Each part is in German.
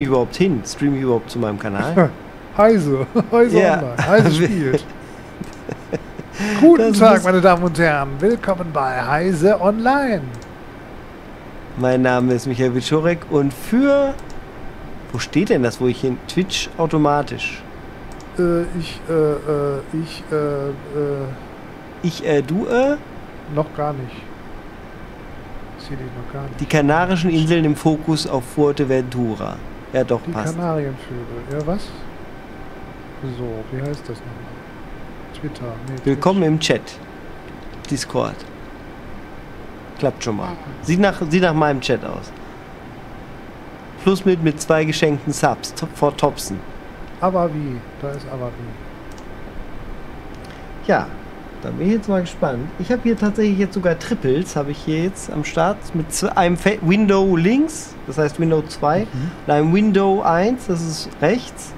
überhaupt hin? Stream ich überhaupt zu meinem Kanal? Heise, Heise Ja. Online, Heise spielt. Guten Das Tag, meine Damen und Herren. Willkommen bei Heise Online. mein Name ist Michael Wiczorek und für... Wo steht denn das, wo ich hin? Twitch automatisch. Äh, ich, äh, äh, ich, äh, äh, Ich, äh, du, äh, noch gar nicht. Ich sehe dich noch gar nicht. die Kanarischen Inseln im Fokus auf Fuerteventura. Ja, doch, Die passt. Kanarienvögel. Ja, was? So, wie heißt das nochmal? Twitter. Nee, Willkommen im Chat. Discord. Klappt schon mal. Sieht nach, sieht nach meinem Chat aus. Plus mit, mit zwei geschenkten Subs vor Topsen. Twitch. Aber wie? Da ist aber wie. Ja, da bin ich jetzt mal gespannt. Ich habe hier tatsächlich jetzt sogar Triples, habe ich hier jetzt am Start mit einem Fe Window links, das heißt Window 2, und einem Window 1, das ist rechts.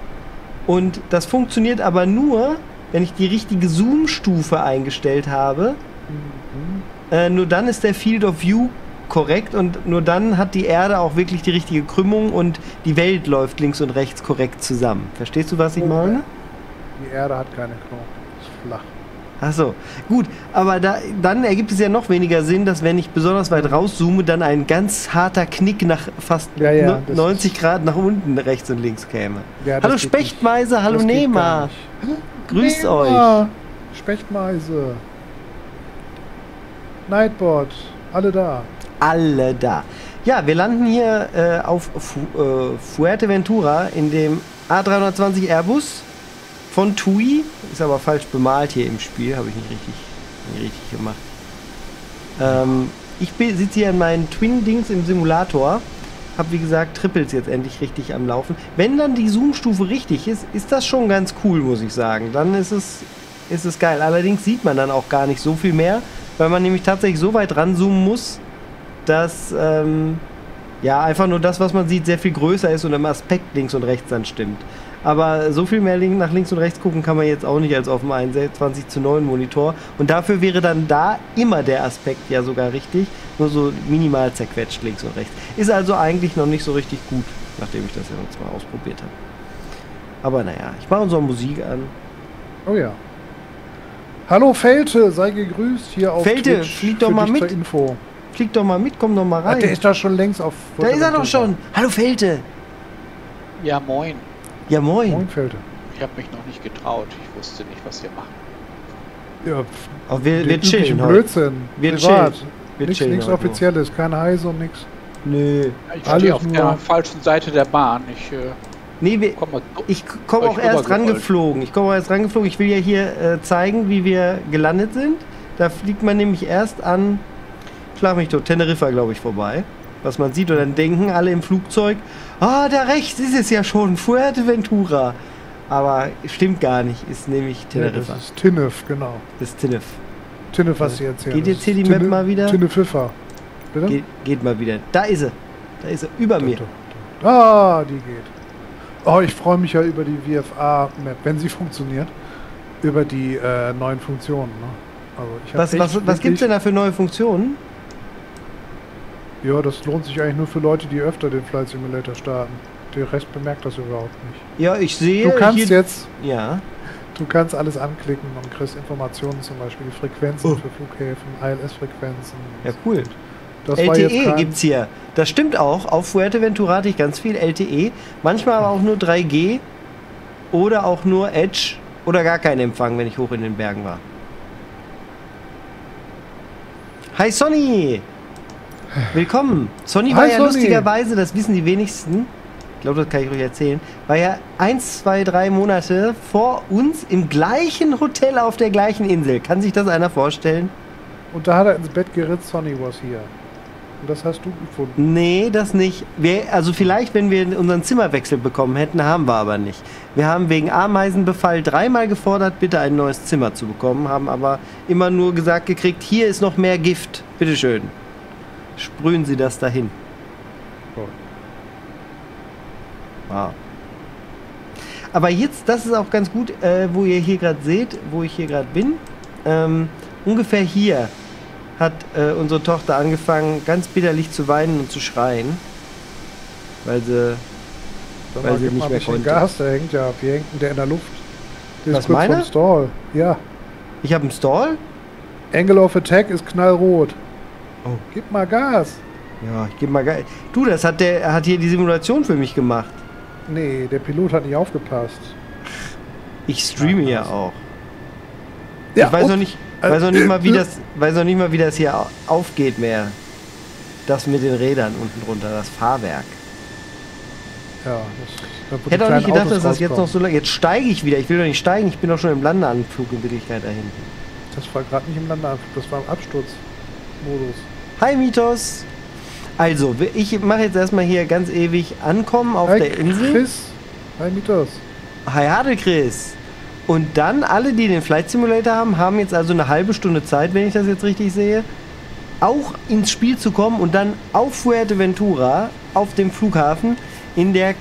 Und das funktioniert aber nur, wenn ich die richtige Zoom-Stufe eingestellt habe. Mhm. Äh, nur dann ist der Field of View korrekt und nur dann hat die Erde auch wirklich die richtige Krümmung und die Welt läuft links und rechts korrekt zusammen. Verstehst du, was ich Oh, meine? Die Erde hat keine Knochen. Ist flach. Ach so, gut, aber da, dann ergibt es ja noch weniger Sinn, dass wenn ich besonders weit rauszoome, dann ein ganz harter Knick nach fast Ja, ja, no- das 90 Grad nach unten rechts und links käme. Ja, hallo Spechtmeise, hallo nicht. grüßt euch. Nehmer, Spechtmeise. Nightbot. Alle da. Alle da. Ja, wir landen hier äh, auf Fu äh, Fuerteventura in dem A320 Airbus von TUI. Ist aber falsch bemalt hier im Spiel, habe ich nicht richtig, nicht richtig gemacht. Ähm, ich sitze hier in meinen Twin-Dings im Simulator. Hab wie gesagt Triples jetzt endlich richtig am Laufen. Wenn dann die Zoom-Stufe richtig ist, ist das schon ganz cool, muss ich sagen. Dann ist es, ist es geil. Allerdings sieht man dann auch gar nicht so viel mehr, weil man nämlich tatsächlich so weit ranzoomen muss, dass ähm, ja einfach nur das, was man sieht, sehr viel größer ist und im Aspekt links und rechts dann stimmt. Aber so viel mehr nach links und rechts gucken kann man jetzt auch nicht als auf dem 21 zu 9 Monitor. Und dafür wäre dann da immer der Aspekt ja sogar richtig, nur so minimal zerquetscht links und rechts. Ist also eigentlich noch nicht so richtig gut, nachdem ich das ja jetzt mal ausprobiert habe. Aber naja, ich mache unsere Musik an. Oh ja. Hallo Felte, sei gegrüßt hier auf Felte, Twitch. flieg doch für mal dich zur mit. Info. Flieg doch mal mit, komm doch mal Ach, rein. der ist da schon längst auf. da ist er doch schon. Hallo Felte. Ja, moin. Ja moin. Moin Felte. Ich habe mich noch nicht getraut. Ich wusste nicht, was wir machen. Ja, Oh, wir, wir chillen. Blödsinn. Wir Privat. chillen. Wir Nichts chillen nichts heute nur. Offizielles, kein Heise und nix. Nö. Ich Alles stehe auf nur- der falschen Seite der Bahn. Ich äh, Nee, wir, komme mal. ich komme auch erst rangeflogen. Ich komme auch erst rangeflogen. Ich will ja hier äh, zeigen, wie wir gelandet sind. Da fliegt man nämlich erst an, schlag mich tot, Teneriffa, glaube ich, vorbei. Was man sieht und dann denken alle im Flugzeug, ah, da rechts ist es ja schon, Fuerteventura. Aber stimmt gar nicht, ist nämlich Teneriffa. das ist Tinnef, genau. das ist Tinnef. Tinnef, was sie erzählen. Geht jetzt hier die Map mal wieder? Tinnefiffer. Bitte? Geht, geht mal wieder. Da ist sie. Da ist sie, über mir. Ah, die geht. Oh, ich freue mich ja über die VFA-Map, wenn sie funktioniert. Über die äh, neuen Funktionen. Ne? Also Was, was, was wirklich- gibt's denn da für neue Funktionen? Ja, das lohnt sich eigentlich nur für Leute, die öfter den Flight Simulator starten. Der Rest bemerkt das überhaupt nicht. Ja, ich sehe. Du kannst jetzt, Ja. du kannst alles anklicken und kriegst Informationen, zum Beispiel die Frequenzen Oh. für Flughäfen, ILS-Frequenzen. Ja, cool. Das LTE gibt's hier. Das stimmt auch. Auf Fuerteventura hatte ich ganz viel LTE. Manchmal aber auch nur 3G oder auch nur Edge oder gar keinen Empfang, wenn ich hoch in den Bergen war. Hi Sonny! Willkommen! Sonny war ja Sonny. lustigerweise, das wissen die wenigsten, ich glaube, das kann ich euch erzählen, war ja eins, zwei, drei Monate vor uns im gleichen Hotel auf der gleichen Insel. Kann sich das einer vorstellen? Und da hat er ins Bett geritzt, Sonny was hier. Und das hast du gefunden. Nee, das nicht. Wir, also vielleicht, wenn wir unseren Zimmerwechsel bekommen hätten, haben wir aber nicht. Wir haben wegen Ameisenbefall dreimal gefordert, bitte ein neues Zimmer zu bekommen, haben aber immer nur gesagt gekriegt, hier ist noch mehr Gift. Bitteschön. Sprühen Sie das dahin. Toll. Wow. Aber jetzt, das ist auch ganz gut, äh, wo ihr hier gerade seht, wo ich hier gerade bin. Ähm, ungefähr hier hat äh, unsere Tochter angefangen, ganz bitterlich zu weinen und zu schreien, weil sie Sag Weil sie nicht mehr konnte. Gas, der hängt ja. Wie hängt denn der in der Luft? Der Was, kurz meiner? vorm Stall. Ja. Ich habe einen Stall? Angle of Attack ist knallrot. Oh. Gib mal Gas. Ja, ich gebe mal geil. Du, das hat der er hat hier die Simulation für mich gemacht. Nee, der Pilot hat nicht aufgepasst. Ich streame ja auch. ich weiß noch nicht, weiß noch nicht mal, wie äh, das, weiß noch nicht mal, wie das hier au- aufgeht mehr. Das mit den Rädern unten drunter, das Fahrwerk. Ja, das, da Hätte auch nicht gedacht, Autos dass das jetzt noch so lange. Jetzt steige ich wieder. Ich will doch nicht steigen. Ich bin doch schon im Landeanflug in Wirklichkeit da hinten. Das war gerade nicht im Landeanflug, das war im Absturzmodus. Hi Mitos. Also, ich mache jetzt erstmal hier ganz ewig ankommen auf Hi, der Insel. Chris. Hi, Mitos. Hi Hadel Chris. Und dann alle, die den Flight Simulator haben, haben jetzt also eine halbe Stunde Zeit, wenn ich das jetzt richtig sehe, auch ins Spiel zu kommen und dann auf Fuerteventura, auf dem Flughafen, in, der,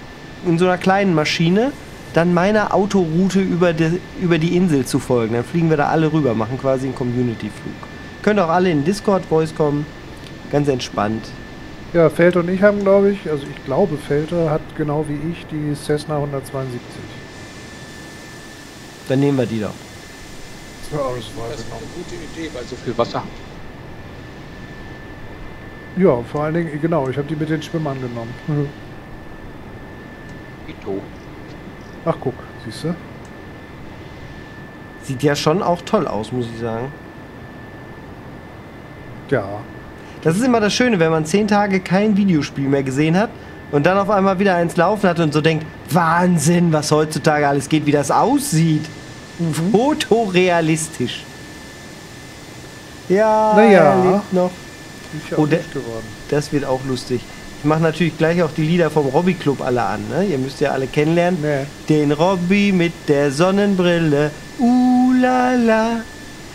in so einer kleinen Maschine, dann meiner Autoroute über die, über die Insel zu folgen. Dann fliegen wir da alle rüber, machen quasi einen Community-Flug. Könnt auch alle in Discord-Voice kommen. Ganz entspannt. Ja, Felter und ich haben, glaube ich, also ich glaube, Felter hat genau wie ich die Cessna 172. Dann nehmen wir die doch. Ja, das war Das ist genau. eine gute Idee, weil so viel Wasser. Ja, vor allen Dingen, genau, ich habe die mit den Schwimmern genommen. Ito. Ach, guck, siehst du? Sieht ja schon auch toll aus, muss ich sagen. Ja. Das ist immer das Schöne, wenn man zehn Tage kein Videospiel mehr gesehen hat und dann auf einmal wieder eins laufen hat und so denkt, Wahnsinn, was heutzutage alles geht, wie das aussieht. Fotorealistisch. Ja, Na ja. er lebt noch. Oh, auch nicht geworden. Das wird auch lustig. Ich mache natürlich gleich auch die Lieder vom Robby Club alle an. Ne? Ihr müsst ja alle kennenlernen. Nee, Den Robby mit der Sonnenbrille. Uh la la.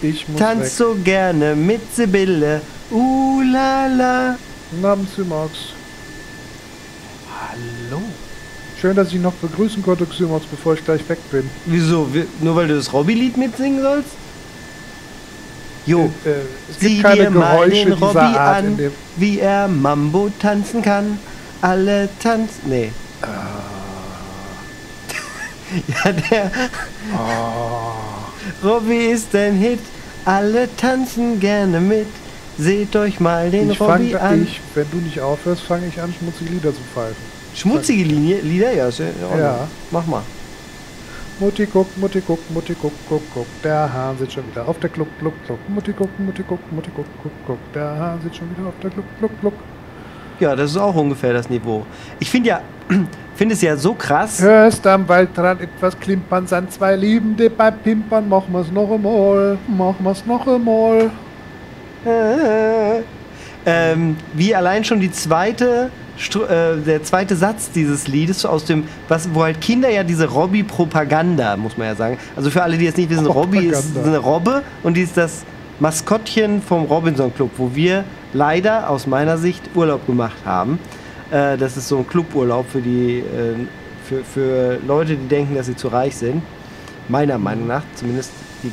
Ich muss Tanzt weg. so gerne mit Sibylle. Uh la la. Namens Symox. Hallo. Schön, dass ich noch begrüßen konnte, Symox, bevor ich gleich weg bin. Wieso? Wi- Nur weil du das Robby-Lied mitsingen sollst? Jo, Äh, es sieh gibt keine dir mal den Robby an, wie er Mambo tanzen kann. Alle tanzen. Nee. Ah. ja, der Oh. Robby ist ein Hit. Alle tanzen gerne mit. Seht euch mal den Ich fang, Robby an. ich, wenn du nicht aufhörst, fange ich an, schmutzige Lieder zu pfeifen. Schmutzige Linie, Lieder? Ja, ist ja. Ja. Mach mal. Mutti guckt, Mutti guckt, Mutti guckt, guckt, guckt. Der Hahn sitzt schon wieder auf der Gluck, Gluck, Gluck. Mutti guckt, Mutti guckt, Mutti guckt, guckt, guckt. Der Hahn sitzt schon wieder auf der Gluck, Gluck, Gluck. Ja, das ist auch ungefähr das Niveau. Ich finde ja, finde es ja so krass. Hörst am Waldrand etwas klimpern, sind zwei Liebende beim Pimpern. Machen wir's noch einmal, machen wir's noch einmal. Äh, ähm, wie allein schon die zweite, äh, der zweite Satz dieses Liedes aus dem, was, wo halt Kinder ja diese Robby-Propaganda, muss man ja sagen. Also für alle, die jetzt nicht wissen, Robby ist eine Robbe und die ist das Maskottchen vom Robinson Club, wo wir leider aus meiner Sicht Urlaub gemacht haben. Äh, das ist so ein Cluburlaub für die, äh, für, für Leute, die denken, dass sie zu reich sind. Meiner Meinung nach, zumindest die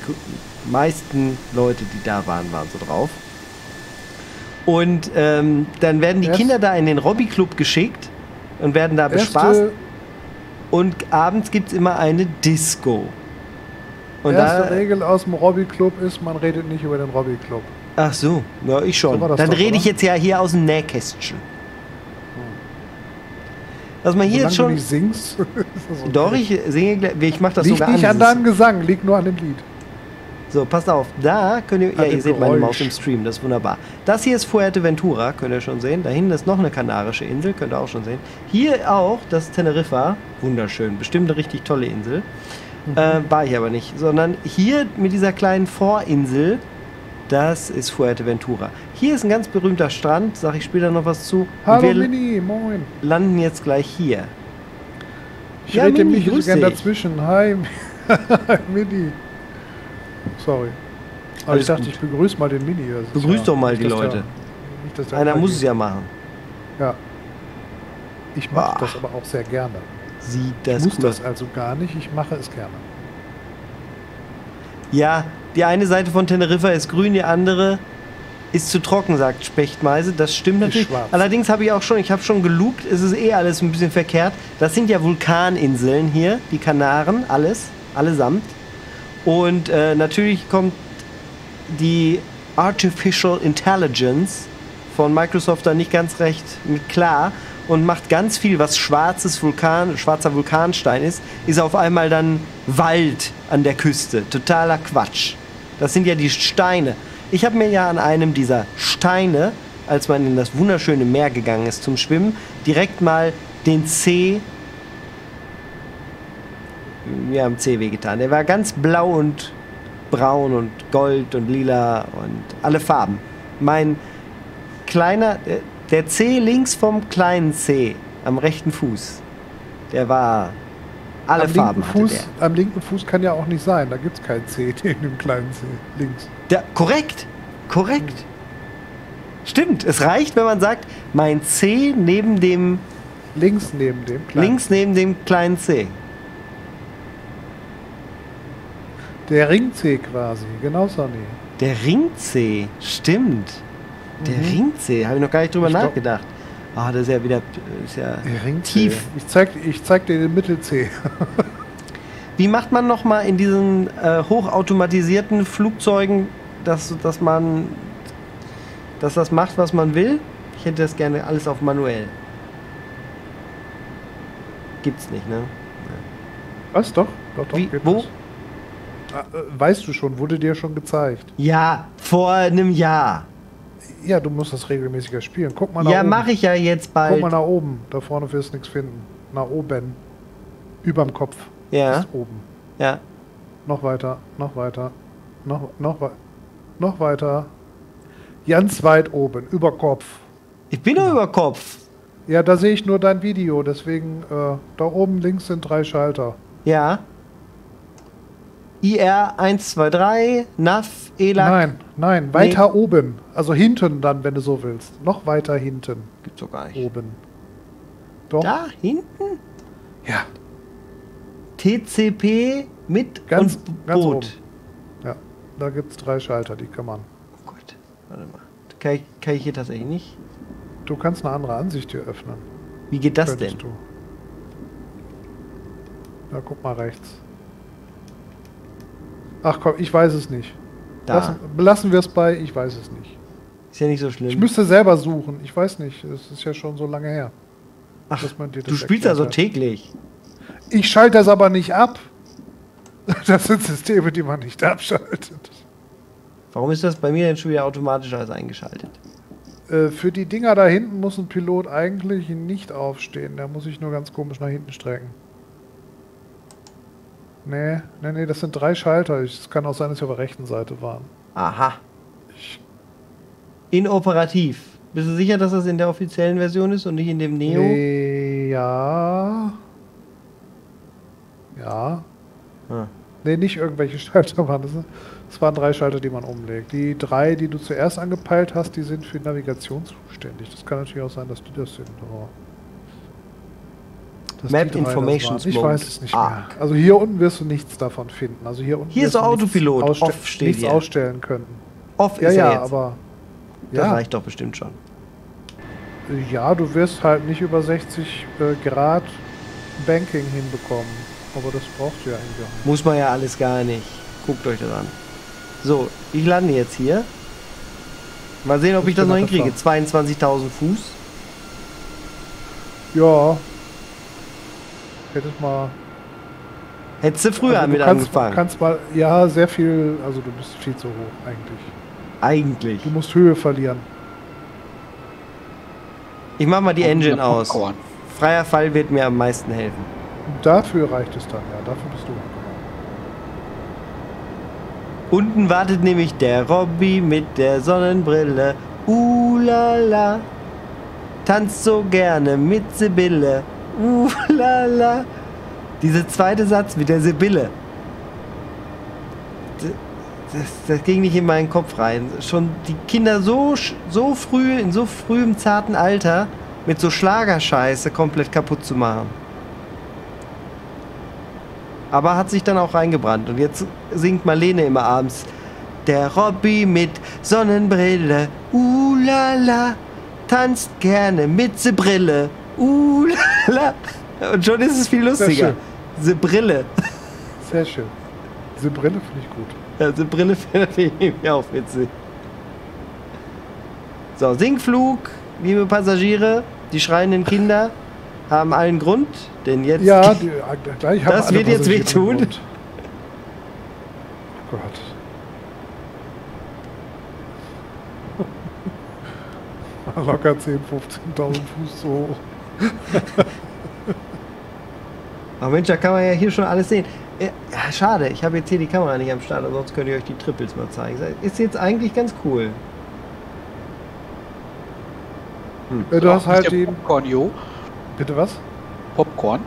meisten Leute, die da waren, waren so drauf. Und ähm, dann werden die Erst- Kinder da in den Robby-Club geschickt und werden da bespaßt. Und abends gibt es immer eine Disco. Und erste da, Regel aus dem Robby-Club ist, man redet nicht über den Robby-Club. ach so, ja, ich schon. So dann doch, rede ich jetzt ja hier aus dem Nähkästchen. Dass man hier Solange jetzt du schon. nicht singst. okay. Doch, ich singe, gleich- ich mache das Liegt sogar nicht an deinem Gesang, liegt nur an dem Lied. So, passt auf, da könnt ihr, ja, ihr seht meine. Maus im Stream, das ist wunderbar. Das hier ist Fuerteventura, könnt ihr schon sehen. Da hinten ist noch eine kanarische Insel, könnt ihr auch schon sehen. Hier auch das Teneriffa, wunderschön, bestimmt eine richtig tolle Insel. Mhm. Äh, war ich aber nicht, sondern hier mit dieser kleinen Vorinsel, das ist Fuerteventura. Hier ist ein ganz berühmter Strand, sag ich später noch was zu. Hallo wir Mini, moin. landen jetzt gleich hier. Ich Ja, rede Mini, nicht so gern dazwischen. Hi, Mini. Sorry. Aber Alles ich dachte, gut. ich begrüße mal den Mini. Das Begrüß doch mal die der- Leute. der Einer muss es ja machen. Ja. Ich mache das aber auch sehr gerne. Sieht Ich das muss gut aus. das also gar nicht, ich mache es gerne. Ja, die eine Seite von Teneriffa ist grün, die andere ist zu trocken, sagt Spechtmeise. Das stimmt natürlich. Allerdings habe ich auch schon, ich habe schon gelugt, es ist eh alles ein bisschen verkehrt. Das sind ja Vulkaninseln hier, die Kanaren, alles, allesamt. Und äh, natürlich kommt die Artificial Intelligence von Microsoft da nicht ganz recht mit klar und macht ganz viel, was schwarzes Vulkan, schwarzer Vulkanstein ist, ist auf einmal dann Wald an der Küste. Totaler Quatsch. Das sind ja die Steine. Ich habe mir ja an einem dieser Steine, als man in das wunderschöne Meer gegangen ist zum Schwimmen, direkt mal den C mir am C wehgetan. Der war ganz blau und braun und gold und lila und alle Farben. Mein kleiner, der- der C links vom kleinen C am rechten Fuß, der war alle am Farben linken, Fuß, am linken Fuß kann ja auch nicht sein. Da gibt es kein C neben dem kleinen C links. der. der. Korrekt, korrekt. Stimmt, es reicht, wenn man sagt, mein C neben dem, Links neben dem kleinen. links neben dem kleinen C. Der Ring C quasi. Genau, Sonny. Der Ring C, stimmt. Der Ring C, habe ich noch gar nicht drüber Ich glaub- nachgedacht. Ah, das ist ja wieder ist ja tief. Ich zeig, ich zeig dir den Mittel C. Wie macht man noch mal in diesen äh, hochautomatisierten Flugzeugen, dass, dass man dass das macht, was man will? Ich hätte das gerne alles auf manuell. Gibt's nicht, ne? Was? Doch? Doch, doch. Wie, wo? das. Ah, äh, weißt du schon, wurde dir schon gezeigt. Ja, vor einem Jahr. Ja, du musst das regelmäßiger spielen. Guck mal nach Ja, oben. mache ich ja jetzt Guck bald. mal nach oben. Da vorne wirst du nichts finden. Nach oben. Überm Kopf. Ja, Ist oben. ja. Noch weiter. Noch weiter. Noch, noch, noch weiter. Ganz weit oben. Über Kopf. Ich bin doch über Kopf. Ja, da sehe ich nur dein Video. Deswegen, äh, da oben links sind drei Schalter. Ja. IR 123, NAV, ELAC. Nein, nein. Weiter oben. Also hinten dann, wenn du so willst. Noch weiter hinten. Gibt's doch gar nicht. Oben. Doch. Da hinten? Ja. TCP mit Ganz- und ganz Boot. oben. Ja. Da gibt es drei Schalter, die kann man. Oh Gott, warte mal. Kann ich, kann ich hier tatsächlich nicht? Du kannst eine andere Ansicht hier öffnen. Wie geht das denn? Könntest du. Ja, guck mal rechts. Ach komm, ich weiß es nicht. Da. Lassen, belassen wir es bei, ich weiß es nicht. Ist ja nicht so schlimm. Ich müsste selber suchen, ich weiß nicht. Es ist ja schon so lange her. Ach, dass man dir du spielst also hat. täglich. Ich schalte das aber nicht ab. Das sind Systeme, die man nicht abschaltet. Warum ist das bei mir denn schon wieder automatisch alles eingeschaltet? Äh, für die Dinger da hinten muss ein Pilot eigentlich nicht aufstehen. Der muss sich nur ganz komisch nach hinten strecken. Nee, nee, nee, das sind drei Schalter. Es kann auch sein, dass sie auf der rechten Seite waren. Aha. Inoperativ. Bist du sicher, dass das in der offiziellen Version ist und nicht in dem Neo? Äh, ja. Ja. Ah. Nee, nicht irgendwelche Schalter waren das. Es waren drei Schalter, die man umlegt. Die drei, die du zuerst angepeilt hast, die sind für Navigation zuständig. Das kann natürlich auch sein, dass die das sind. Aber Map das Information waren. Ich weiß es nicht Ah. mehr. Also hier unten wirst du nichts davon finden. Also hier unten Hier ist Autopilot. ausste- Off steht nichts hier. ausstellen können. Off Ja, ist ja, jetzt. aber das ja, reicht doch bestimmt schon. ja, du wirst halt nicht über 60 äh, Grad Banking hinbekommen. Aber das braucht ihr eigentlich auch nicht. Muss man ja alles gar nicht. Guckt euch das an. So, ich lande jetzt hier. Mal sehen, ob Ich ich das noch hinkriege. gefahren. 22.000 Fuß. Ja. Hättest mal. Hättest du früher also du mit kannst, angefangen. kannst mal. Ja, sehr viel. Also du bist viel zu hoch eigentlich. Eigentlich. Du musst Höhe verlieren. Ich mach mal die Engine aus. Freier Fall wird mir am meisten helfen. Dafür reicht es dann, ja. Dafür bist du. Unten wartet nämlich der Robby mit der Sonnenbrille. Ulala. Tanzt so gerne mit Sibylle. Ulala. Dieser zweite Satz mit der Sibylle. Das, das ging nicht in meinen Kopf rein. Schon die Kinder so, so früh, in so frühem zarten Alter mit so Schlagerscheiße komplett kaputt zu machen. Aber hat sich dann auch reingebrannt. Und jetzt singt Marlene immer abends. Der Robby mit Sonnenbrille, uh la la, tanzt gerne mit se Brille, uh la la. Und schon ist es viel lustiger. schön. Se Brille. Sehr schön. Diese Brille finde ich gut. Ja, se Brille finde ich auch witzig. So, Sinkflug, liebe Passagiere, die schreienden Kinder haben allen Grund, denn jetzt Ja, die, äh, gleich haben Das wird jetzt wehtun. Grund. Oh Gott. Locker 10, 15.000 Fuß so hoch. Ach Mensch, da kann man ja hier schon alles sehen. Äh, Ja, schade, ich habe jetzt hier die Kamera nicht am Start, aber sonst könnt ihr euch die Triples mal zeigen. Ist jetzt eigentlich ganz cool. Äh, Du hast Auch halt den. Popcorn, jo. Bitte was? Popcorn.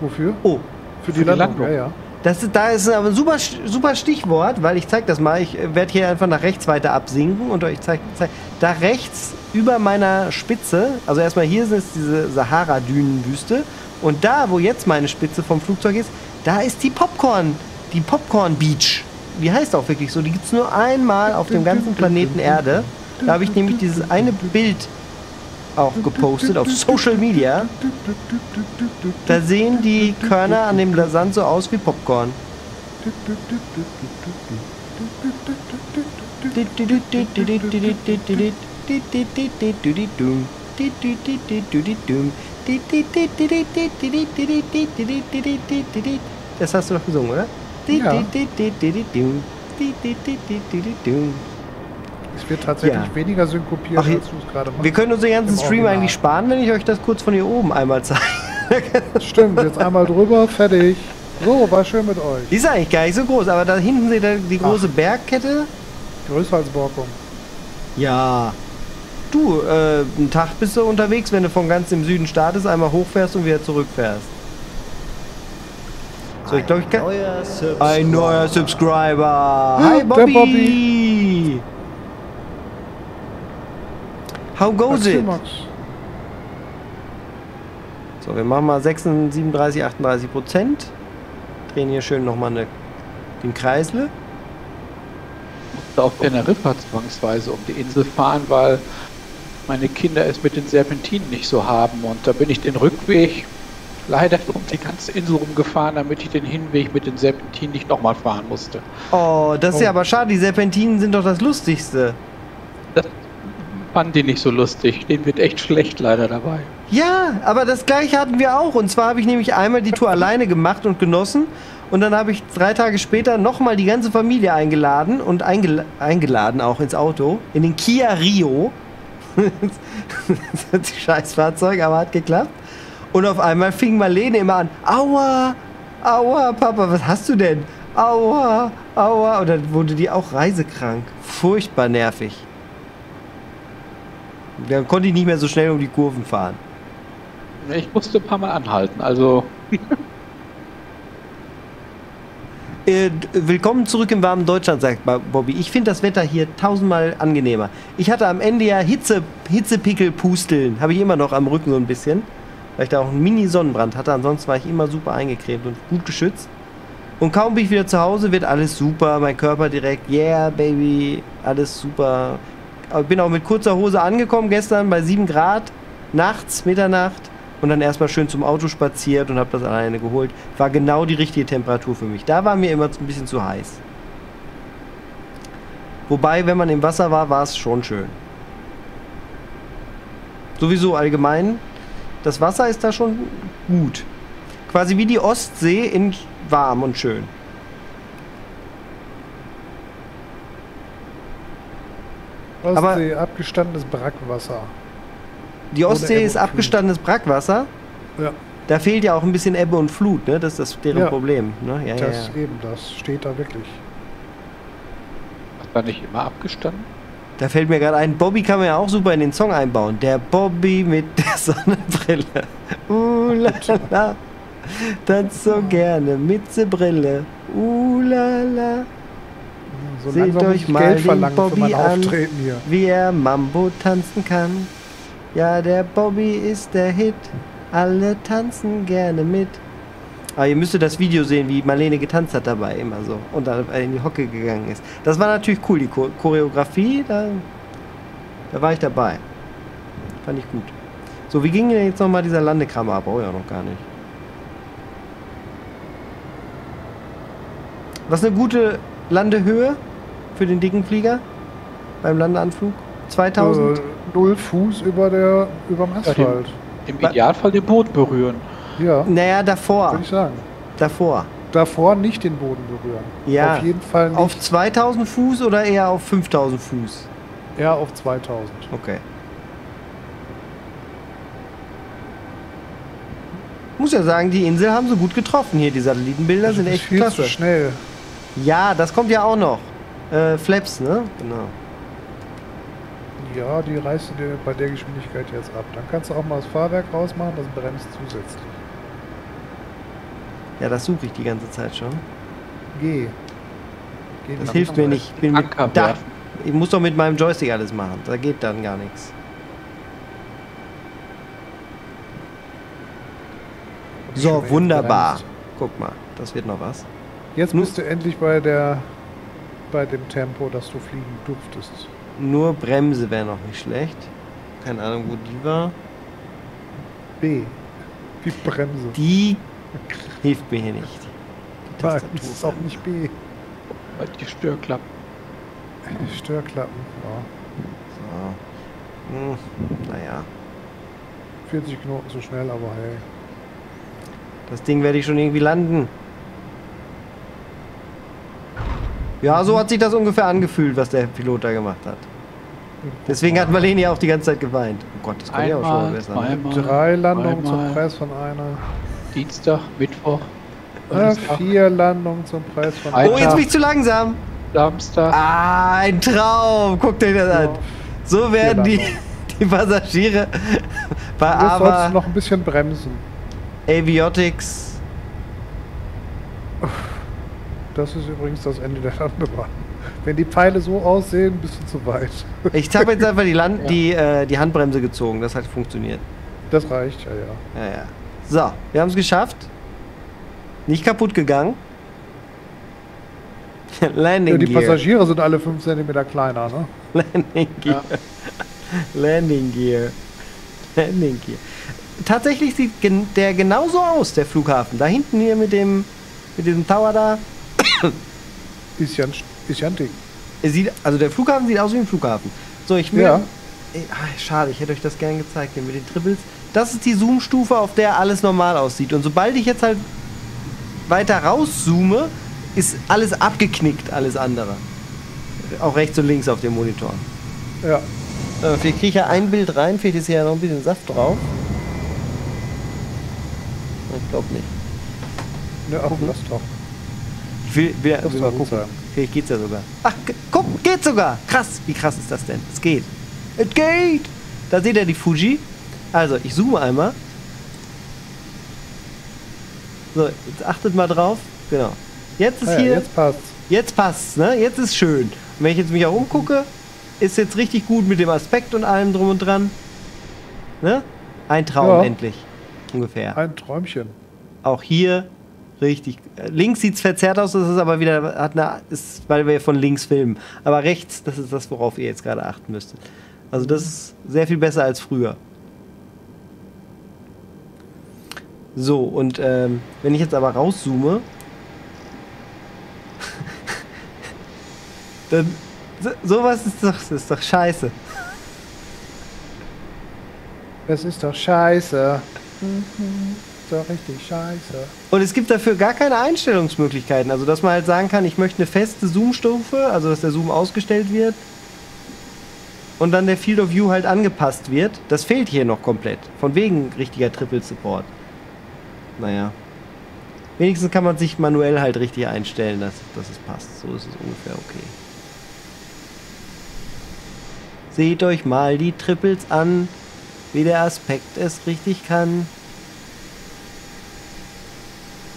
Wofür? Oh, Für die, Für die Landung. Landung. Ja, ja. das ist, da ist aber ein super, super Stichwort, weil ich zeige das mal. Ich werde hier einfach nach rechts weiter absinken und euch zeige. Zeig, da rechts über meiner Spitze, also erstmal hier ist diese Sahara-Dünenwüste und da, wo jetzt meine Spitze vom Flugzeug ist, da ist die Popcorn, die Popcorn Beach. Die heißt auch wirklich so. Die gibt es nur einmal auf dem ganzen Planeten Erde. Da habe ich nämlich dieses eine Bild auch gepostet auf Social Media. Da sehen die Körner an dem Sand so aus wie Popcorn. Das hast du doch gesungen, oder? Ja. Es wird tatsächlich Ja. weniger synkopiert, Ach, als du es gerade machst. Wir können uns den ganzen Stream eigentlich sparen, wenn ich euch das kurz von hier oben einmal zeige. Stimmt, jetzt einmal drüber, fertig. So, war schön mit euch. Die ist eigentlich gar nicht so groß, aber da hinten seht ihr die große Bergkette. Größer als Borkum. Ja. Du, äh, einen Tag bist du unterwegs, wenn du von ganz im Süden startest, einmal hochfährst und wieder zurückfährst. So, ich glaube, ich kann. Ein neuer Subscriber. Hi, der Bobby. Bobby. How goes it? So, wir machen mal 36, 37, 38 Prozent. Drehen hier schön nochmal eine, den Kreisle. Auf Teneriffa zwangsweise um die Insel fahren, weil meine Kinder es mit den Serpentinen nicht so haben. Und da bin ich den Rückweg leider um die ganze Insel rumgefahren, damit ich den Hinweg mit den Serpentinen nicht nochmal fahren musste. Oh, das ist Oh. ja aber schade. Die Serpentinen sind doch das Lustigste. Das fand die nicht so lustig. Den wird echt schlecht leider dabei. Ja, aber das gleiche hatten wir auch. Und zwar habe ich nämlich einmal die Tour alleine gemacht und genossen. Und dann habe ich drei Tage später nochmal die ganze Familie eingeladen und eingel eingeladen auch ins Auto. In den Kia Rio. das ist ein Scheißfahrzeug, aber hat geklappt. Und auf einmal fing Marlene immer an. Aua, aua, Papa, was hast du denn? Aua, aua. Und dann wurde die auch reisekrank. Furchtbar nervig. Dann konnte ich nicht mehr so schnell um die Kurven fahren. Ich musste ein paar Mal anhalten. Also Äh, willkommen zurück im warmen Deutschland, sagt Bobby. Ich finde das Wetter hier tausendmal angenehmer. Ich hatte am Ende ja Hitze, Hitzepickel-Pusteln. Habe ich immer noch am Rücken so ein bisschen. Weil ich da auch einen Mini-Sonnenbrand hatte. Ansonsten war ich immer super eingecremt und gut geschützt. Und kaum bin ich wieder zu Hause, wird alles super. Mein Körper direkt, yeah, Baby, alles super. Aber bin auch mit kurzer Hose angekommen gestern bei 7 Grad. Nachts, Mitternacht. Und dann erstmal schön zum Auto spaziert und habe das alleine geholt. War genau die richtige Temperatur für mich. Da war mir immer ein bisschen zu heiß. Wobei, wenn man im Wasser war, war es schon schön. Sowieso allgemein, das Wasser ist da schon gut. Quasi wie die Ostsee in warm und schön. Ostsee, abgestandenes Brackwasser. Die Ostsee ist abgestandenes Brackwasser. Ja, Da fehlt ja auch ein bisschen Ebbe und Flut, ne? Das ist das deren Ja. Problem. Ne? Ja, ja, das ja. eben, das steht da wirklich. hat da nicht immer abgestanden. Da fällt mir gerade ein, Bobby kann man ja auch super in den Song einbauen. Der Bobby mit der Sonnenbrille. Uh, la, la. Tanzt so gerne mit der Brille. Uh, la, la. So Seht euch mal Geld den Bobby an. Wie er Mambo tanzen kann. Ja, der Bobby ist der Hit. Alle tanzen gerne mit. Aber ihr müsstet das Video sehen, wie Marlene getanzt hat dabei, immer so. Und dann in die Hocke gegangen ist. Das war natürlich cool, die Cho Choreografie, da, da war ich dabei. Fand ich gut. So, wie ging denn jetzt nochmal dieser Landekram ab? Oh ja, noch gar nicht. Was eine gute Landehöhe für den dicken Flieger beim Landeanflug? 2000? Äh, null Fuß über der überm Asphalt. Im Idealfall den Boden berühren. Ja, Naja, davor. würde ich sagen. Davor. Davor nicht den Boden berühren. Ja. Auf jeden Fall nicht. Auf 2000 Fuß oder eher auf 5000 Fuß? eher auf 2000. Okay. Muss ja sagen, die Insel haben sie gut getroffen hier. Die Satellitenbilder sind Das ist echt viel klasse. zu schnell. Ja, das kommt ja auch noch. Äh, Flaps, ne? Genau. Ja, die reißt du dir bei der Geschwindigkeit jetzt ab. Dann kannst du auch mal das Fahrwerk rausmachen, das bremst zusätzlich. Ja, das suche ich die ganze Zeit schon. Geh. Geh Das hilft mir nicht. Ich, bin mit, da, ich muss doch mit meinem Joystick alles machen. Da geht dann gar nichts. So, wunderbar. Guck mal, das wird noch was. Jetzt Nur- bist du endlich bei der bei dem Tempo, dass du fliegen durftest. Nur Bremse wäre noch nicht schlecht. Keine Ahnung, wo die war. B. Wie Bremse. Die hilft mir hier nicht. Die Tastatur das ist auch nicht B. Die Störklappen. Störklappen. Ja. So. Hm, naja, 40 Knoten zu schnell, aber hey. das Ding werde ich schon irgendwie landen. Ja, so hat sich das ungefähr angefühlt, was der Pilot da gemacht hat. Deswegen hat Marlene ja auch die ganze Zeit geweint. Oh Gott, das kann ich auch schon mal Einmal, besser. Zweimal, Drei Landungen zum Preis von einer. Dienstag, Mittwoch, Äh, Donnerstag, vier Landungen zum Preis von Ein- Oh, jetzt bin ich zu langsam. Samstag. Ah, ein Traum. Guck dir das an. So werden die, die Passagiere bei Du sollst AVA noch ein bisschen bremsen. Aviotics. Das ist übrigens das Ende der Landebahn. Wenn die Pfeile so aussehen, bist du zu weit. Ich habe jetzt einfach die, Land Ja. die, äh, die Handbremse gezogen. Das hat funktioniert. Das reicht ja, ja. Ja, ja. So, wir haben es geschafft. Nicht kaputt gegangen. Landing ja die Gear. Passagiere sind alle 5 cm kleiner, ne? Landing Gear. Landing Gear. Landing Gear. Tatsächlich sieht gen der genauso aus, der Flughafen. Da hinten hier mit dem mit diesem Tower da. Ist ja ein, ist ja ein Ding. Er sieht, also der Flughafen sieht aus wie ein Flughafen. So, ich will. Ja. Ah, schade, ich hätte euch das gern gezeigt mit den Triples. Das ist die Zoom-Stufe, auf der alles normal aussieht. Und sobald ich jetzt halt weiter rauszoome, ist alles abgeknickt, alles andere. Auch rechts und links auf dem Monitor. Ja. Äh, vielleicht kriege ich ja ein Bild rein, vielleicht ist hier ja noch ein bisschen Saft drauf. Ich glaube nicht. Ne, ach, lass doch. Ich will, will, will mal gucken. sein. Vielleicht geht's ja sogar. Ach, guck, geht sogar. Krass. Wie krass ist das denn? Es geht. Es geht. Da seht ihr die Fuji. Also, ich zoome einmal. So, jetzt achtet mal drauf. Genau. Jetzt ist Ah, ja, hier, jetzt passt's. jetzt passt's, ne? Jetzt ist schön. Und wenn ich jetzt mich auch umgucke, ist jetzt richtig gut mit dem Aspekt und allem drum und dran. Ne? Ein Traum Ja. endlich. Ungefähr. Ein Träumchen. Auch hier richtig. äh, Links sieht es verzerrt aus, das ist aber wieder, hat eine, ist, weil wir von links filmen. Aber rechts, das ist das, worauf ihr jetzt gerade achten müsstet. Also das ist sehr viel besser als früher. So, und ähm, wenn ich jetzt aber rauszoome, dann so, sowas ist doch, das ist doch scheiße. Es ist doch scheiße. Mhm. Doch richtig scheiße. Und es gibt dafür gar keine Einstellungsmöglichkeiten. Also, dass man halt sagen kann, ich möchte eine feste Zoom-Stufe, also dass der Zoom ausgestellt wird und dann der Field of View halt angepasst wird. Das fehlt hier noch komplett. Von wegen richtiger Triple-Support. Naja. Wenigstens kann man sich manuell halt richtig einstellen, dass, dass es passt. So ist es ungefähr okay. Seht euch mal die Triples an, wie der Aspekt es richtig kann.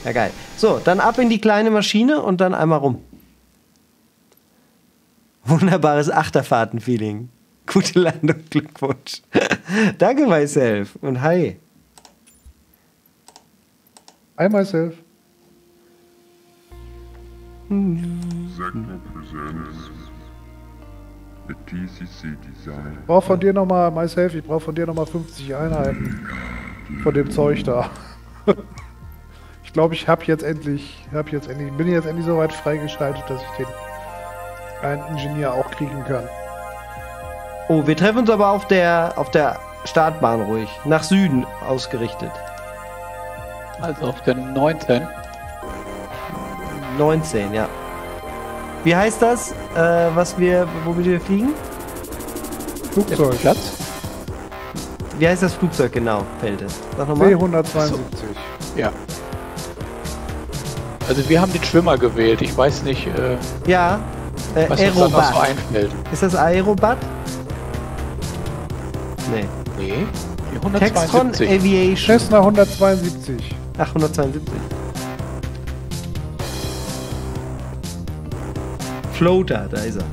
Ja, geil. So, dann ab in die kleine Maschine und dann einmal rum. Wunderbares Achterfahrten-Feeling. Gute Landung, Glückwunsch. Danke, myself. Und hi. I myself. Ich brauche von dir nochmal, myself, ich brauche von dir nochmal 50 Einheiten von dem Zeug da. Ich glaube, ich habe jetzt endlich, habe jetzt endlich, bin jetzt endlich so weit freigeschaltet, dass ich den einen Ingenieur auch kriegen kann. Oh, wir treffen uns aber auf der, auf der Startbahn ruhig. Nach Süden ausgerichtet. Also auf der 19. 19, ja. Wie heißt das, äh, was wir, womit wir fliegen? Flugzeug. Platz? Wie heißt das Flugzeug genau, Felte? Sag nochmal. B172. Ja. Also wir haben den Schwimmer gewählt. Ich weiß nicht, äh, Ja, äh, was uns da noch so Aerobat. einfällt. Ist das Aerobat? Nee. Nee, die Textron 172. Aviation. Cessna 172. 872. Floater, da ist er.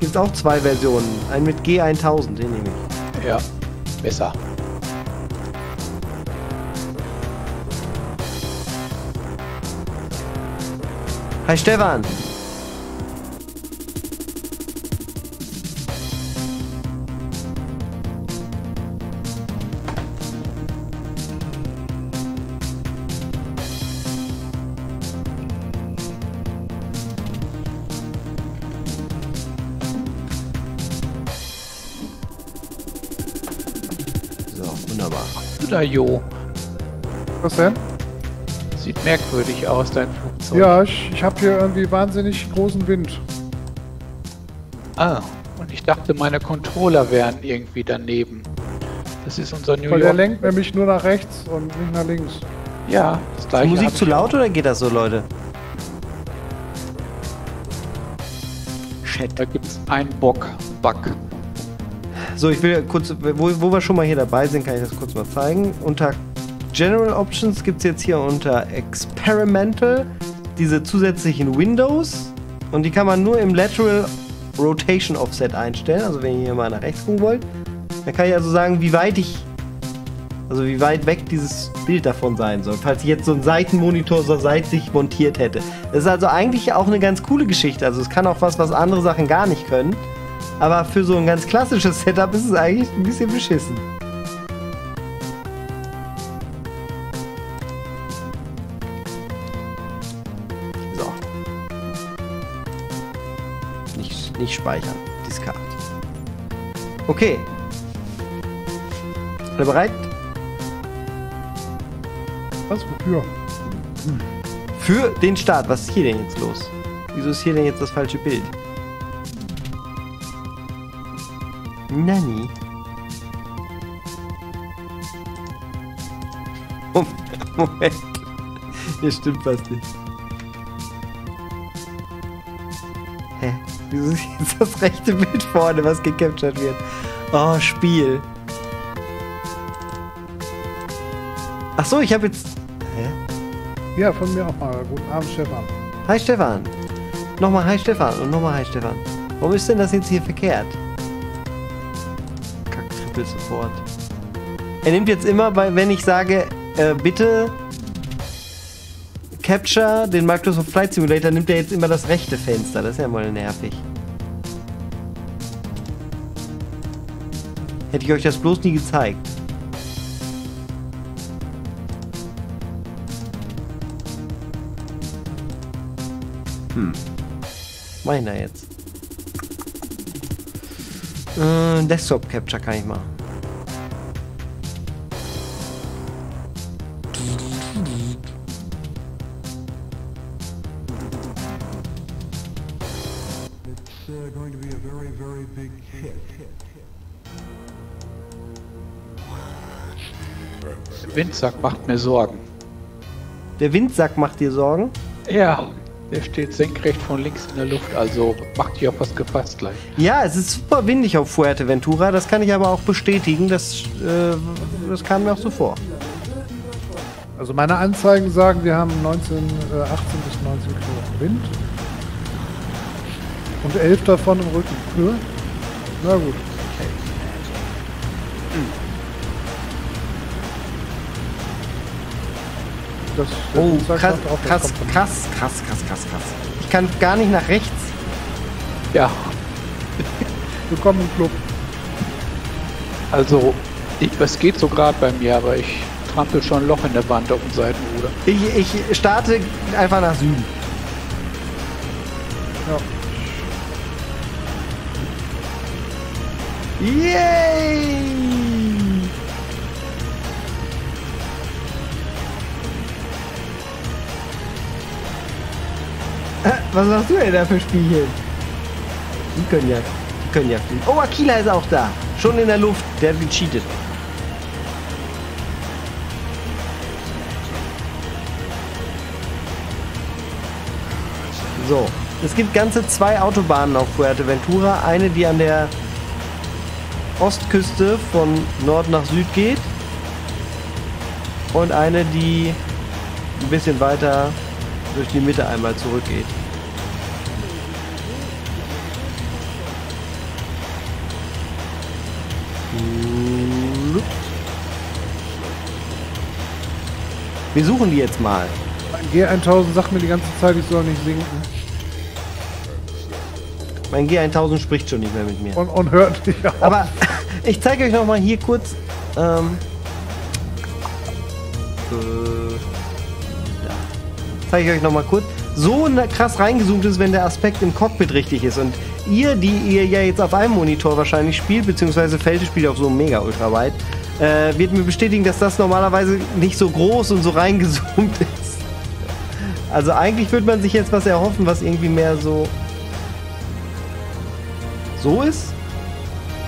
Gibt auch zwei Versionen. Einen mit G1000, den nehme ich. Ja, besser. Hi Stefan. So, wunderbar. Oder Jo. Was denn? Merkwürdig aus, dein Flugzeug. Ja, ich, ich habe hier irgendwie wahnsinnig großen Wind. Ah, und ich dachte, meine Controller wären irgendwie daneben. Das ist unser New Weil der York. lenkt nämlich nur nach rechts und nicht nach links. Ja, das Ist die gleiche. Musik zu laut oder geht das so, Leute? Shit. Da gibt es einen Bock-Bug. So, ich will kurz, wo, wo wir schon mal hier dabei sind, kann ich das kurz mal zeigen. Unter General Options gibt es jetzt hier unter Experimental diese zusätzlichen Windows und die kann man nur im Lateral Rotation Offset einstellen. Also wenn ihr hier mal nach rechts gucken wollt, dann kann ich also sagen, wie weit ich, also wie weit weg dieses Bild davon sein soll, falls ich jetzt so einen Seitenmonitor so seitlich montiert hätte. Das ist also eigentlich auch eine ganz coole Geschichte. Also es kann auch was, was andere Sachen gar nicht können. Aber für so ein ganz klassisches Setup ist es eigentlich ein bisschen beschissen. Nicht, speichern. Discard. Okay. Alle bereit? Was? Wofür? Für den Start. Was ist hier denn jetzt los? Wieso ist hier denn jetzt das falsche Bild? Nani? Moment. Moment. Hier stimmt was nicht. Wieso ist jetzt das rechte Bild vorne, was gecaptured wird? Oh, Spiel. Ach so, ich habe jetzt... Hä? Ja, von mir auch mal. Guten Abend, Stefan. Hi Stefan. Nochmal Hi Stefan und nochmal Hi Stefan. Warum ist denn das jetzt hier verkehrt? Kack Triple sofort. Er nimmt jetzt immer, bei, wenn ich sage, äh, bitte Capture den Microsoft Flight Simulator, nimmt er jetzt immer das rechte Fenster. Das ist ja mal nervig. Hätte ich euch das bloß nie gezeigt. Meiner jetzt. Äh, Desktop Capture kann ich mal. Windsack macht mir Sorgen. Der Windsack macht dir Sorgen? Ja, der steht senkrecht von links in der Luft, also macht hier auf was gefasst gleich. Ja, es ist super windig auf Fuerteventura. Das kann ich aber auch bestätigen. Das, äh, das kam mir auch so vor. Also meine Anzeigen sagen, wir haben 19, äh, 18 bis 19 Knoten Wind. Und 11 davon im Rücken. Ja? Na gut. Das, Oh, krass, das krass, mir. krass, krass, krass, krass, krass. Ich kann gar nicht nach rechts. Ja, Willkommen im Club. also ich, es geht so gerade bei mir, aber ich trampel schon ein Loch in der Wand auf dem Seitenruder. Ich, ich starte einfach nach Süden. Ja. Yay! Was machst du denn da für Spielchen? Die können ja, die können ja fliegen. Oh, Aquila ist auch da. Schon in der Luft. Der hat gecheatet. So, es gibt ganze zwei Autobahnen auf Fuerteventura. Eine, die an der Ostküste von Nord nach Süd geht. Und eine, die ein bisschen weiter durch die Mitte einmal zurückgeht. Wir suchen die jetzt mal. G1000 sagt mir die ganze Zeit, ich soll nicht sinken. Mein G1000 spricht schon nicht mehr mit mir. Und, und hört nicht auf. Aber ich zeige euch noch mal hier kurz. Ähm, äh. Zeige ich euch noch mal kurz. So krass reingezoomt ist, wenn der Aspekt im Cockpit richtig ist. Und ihr, die ihr ja jetzt auf einem Monitor wahrscheinlich spielt, beziehungsweise Felte spielt auf so einem mega ultra weit, äh, wird mir bestätigen, dass das normalerweise nicht so groß und so reingezoomt ist. Also eigentlich würde man sich jetzt was erhoffen, was irgendwie mehr so so ist,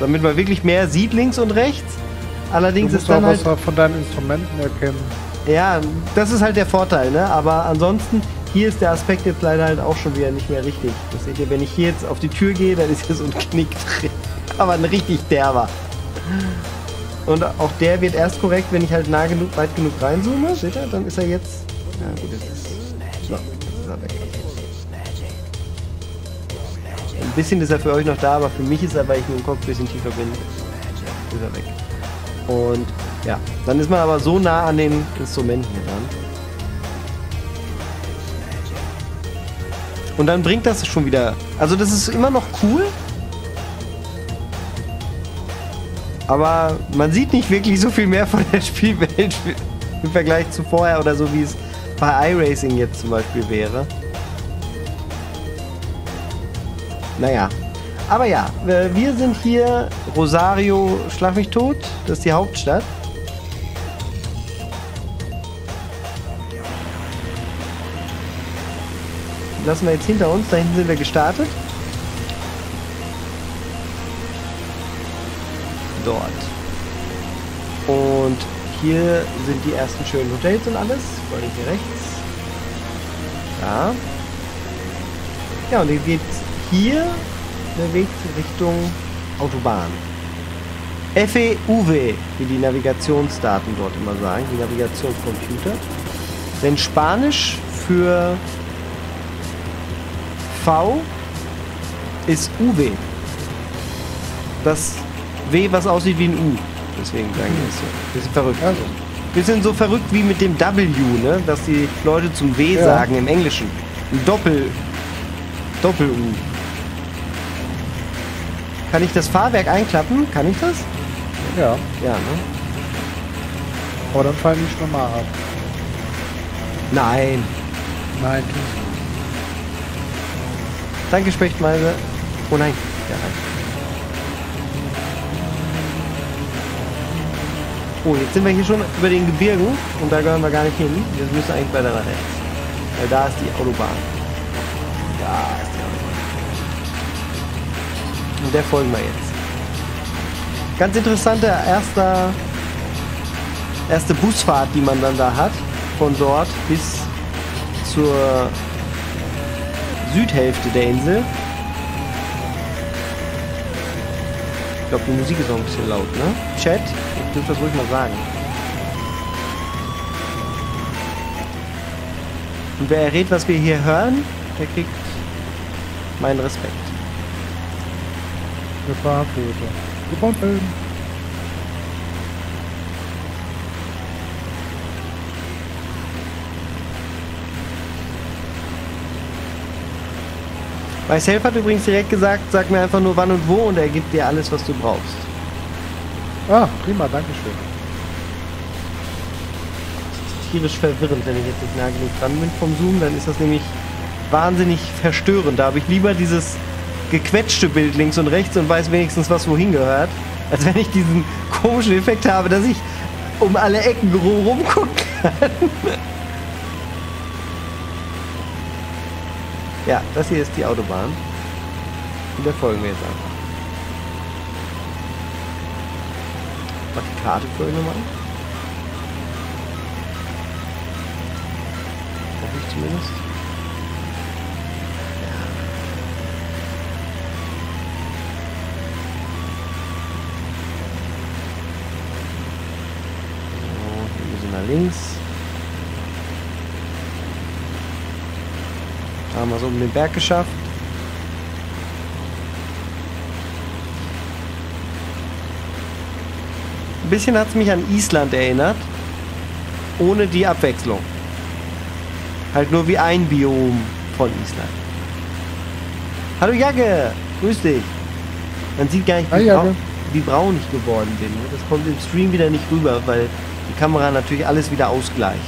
damit man wirklich mehr sieht links und rechts. du Allerdings musst ist auch dann halt, was von deinen Instrumenten erkennen. ja, das ist halt der Vorteil, ne? Aber ansonsten, hier ist der Aspekt jetzt leider halt auch schon wieder nicht mehr richtig. Das seht ihr, wenn ich hier jetzt auf die Tür gehe, dann ist hier so ein Knick drin. Aber ein richtig derber. Und auch der wird erst korrekt, wenn ich halt nah genug, weit genug reinzoome. Seht ihr? Dann ist er jetzt. Ja, gut, jetzt ist. So, ist er weg. Ein bisschen ist er für euch noch da, aber für mich ist er, weil ich mit dem Kopf ein bisschen tiefer bin, ist er weg. Und ja, dann ist man aber so nah an den Instrumenten dran. Und dann bringt das schon wieder. Also das ist immer noch cool. Aber man sieht nicht wirklich so viel mehr von der Spielwelt im Vergleich zu vorher oder so wie es bei iRacing jetzt zum Beispiel wäre. Naja. Aber ja, wir sind hier Rosario, schlag mich tot. Das ist die Hauptstadt. Lassen wir jetzt hinter uns. Da hinten sind wir gestartet. Dort. Und hier sind die ersten schönen Hotels und alles. Vor allem hier rechts. Da. Ja, und dann geht hier der Weg Richtung Autobahn. FEUW, wie die Navigationsdaten dort immer sagen, die Navigationscomputer. Denn Spanisch für V ist UW. Das W, was aussieht wie ein U. Deswegen sagen wir es so. Bisschen verrückt. Also, Bisschen so verrückt wie mit dem W, ne? Dass die Leute zum W Ja. sagen im Englischen. Ein Doppel. Doppel-U. Kann ich das Fahrwerk einklappen? Kann ich das? ja. Ja, ne? Aber dann fallen die schon mal ab. Nein. Nein, Danke, Spechtmeise. Oh nein. Ja, nein. Oh, jetzt sind wir hier schon über den Gebirgen und da gehören wir gar nicht hin. Wir müssen eigentlich weiter nach rechts. Weil da ist die Autobahn. Da ist die Autobahn. Und der folgen wir jetzt. Ganz interessanter erster erste Busfahrt, die man dann da hat. Von dort bis zur Südhälfte der Insel. Ich glaube, die Musik ist auch ein bisschen laut, ne? Chat, Dürft das ruhig mal sagen. Und wer errät, was wir hier hören, der kriegt meinen Respekt. Gefahrflöte. Gebomben. MySelf hat übrigens direkt gesagt, sag mir einfach nur wann und wo und er gibt dir alles, was du brauchst. Ah, prima, danke schön. Tierisch verwirrend, wenn ich jetzt nicht nah genug dran bin vom Zoom, dann ist das nämlich wahnsinnig verstörend. Da habe ich lieber dieses gequetschte Bild links und rechts und weiß wenigstens, was wohin gehört, als wenn ich diesen komischen Effekt habe, dass ich um alle Ecken rumgucken kann. ja, das hier ist die Autobahn. Und der folgen wir jetzt einfach. Mach die Karte vorhin nochmal an. Hoffe ich zumindest. Nach links. Da haben wir so um den Berg geschafft. Bisschen hat es mich an Island erinnert. Ohne die Abwechslung. Halt nur wie ein Biom von Island. Hallo Jagge, grüß dich. Man sieht gar nicht, Hi, wie, Jagge. brau wie braun ich geworden bin. ne? Das kommt im Stream wieder nicht rüber, weil die Kamera natürlich alles wieder ausgleicht.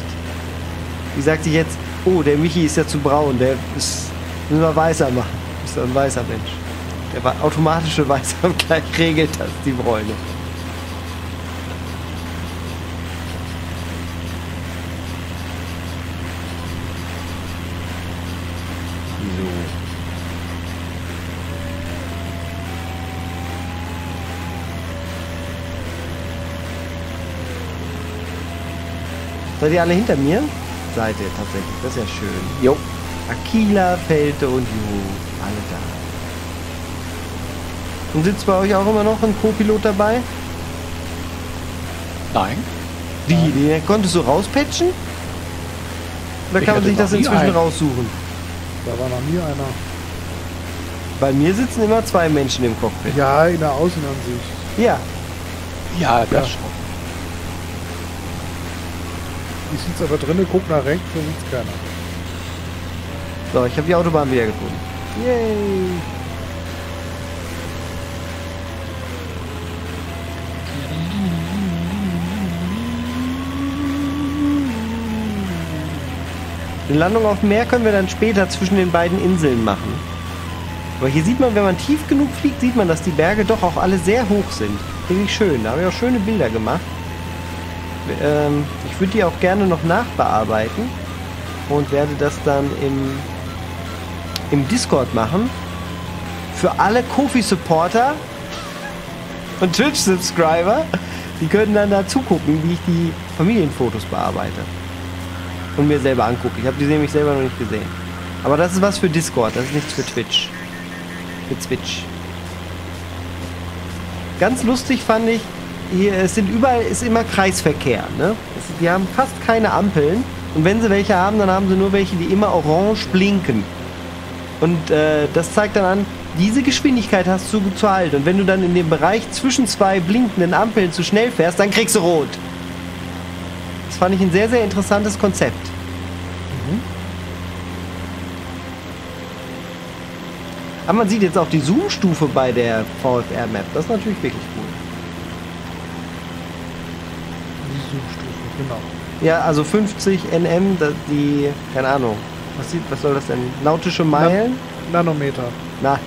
Wie sagt sich jetzt, oh, der Michi ist ja zu braun, der ist, müssen wir weißer machen. Ist doch ein weißer Mensch. Der automatische Weißabgleich regelt das, die Bräune. So. Seid ihr alle hinter mir? Seid ihr tatsächlich, das ist ja schön. Jo. Aquila, Felte und Ju, alle da. Und sitzt bei euch auch immer noch ein Co-Pilot dabei? Nein. Wie? Den konntest du rauspatchen? Oder Ich kann man sich das inzwischen einen. raussuchen? Da war noch nie einer. Bei mir sitzen immer zwei Menschen im Cockpit. Ja, in der Außenansicht. Ja, Ja, das Ja. schon. Ich sitze aber drinnen, guck nach rechts, da sitzt keiner. so, ich habe die Autobahn wieder gefunden. Yay! Die Landung auf dem Meer können wir dann später zwischen den beiden Inseln machen. Aber hier sieht man, wenn man tief genug fliegt, sieht man, dass die Berge doch auch alle sehr hoch sind. Finde ich schön. Da habe ich auch schöne Bilder gemacht. Ähm, würde die auch gerne noch nachbearbeiten und werde das dann im, im Discord machen. Für alle Kofi-Supporter und Twitch-Subscriber. Die können dann da zugucken, wie ich die Familienfotos bearbeite. Und mir selber angucke. Ich habe die nämlich selber noch nicht gesehen. Aber das ist was für Discord, das ist nichts für Twitch. Für Twitch. Ganz lustig fand ich, hier, es sind überall ist immer Kreisverkehr. Ne? Die haben fast keine Ampeln. Und wenn sie welche haben, dann haben sie nur welche, die immer orange blinken. Und äh, das zeigt dann an, diese Geschwindigkeit hast du zu halten. Und wenn du dann in dem Bereich zwischen zwei blinkenden Ampeln zu schnell fährst, dann kriegst du rot. Das fand ich ein sehr, sehr interessantes Konzept. Aber man sieht jetzt auch die Zoom-Stufe bei der VFR-Map. Das ist natürlich wirklich cool. Die Zoom-Stufe, genau. Ja, also 50 NM, die, keine Ahnung, was, sieht, was soll das denn? Nautische Meilen? Nanometer. Na,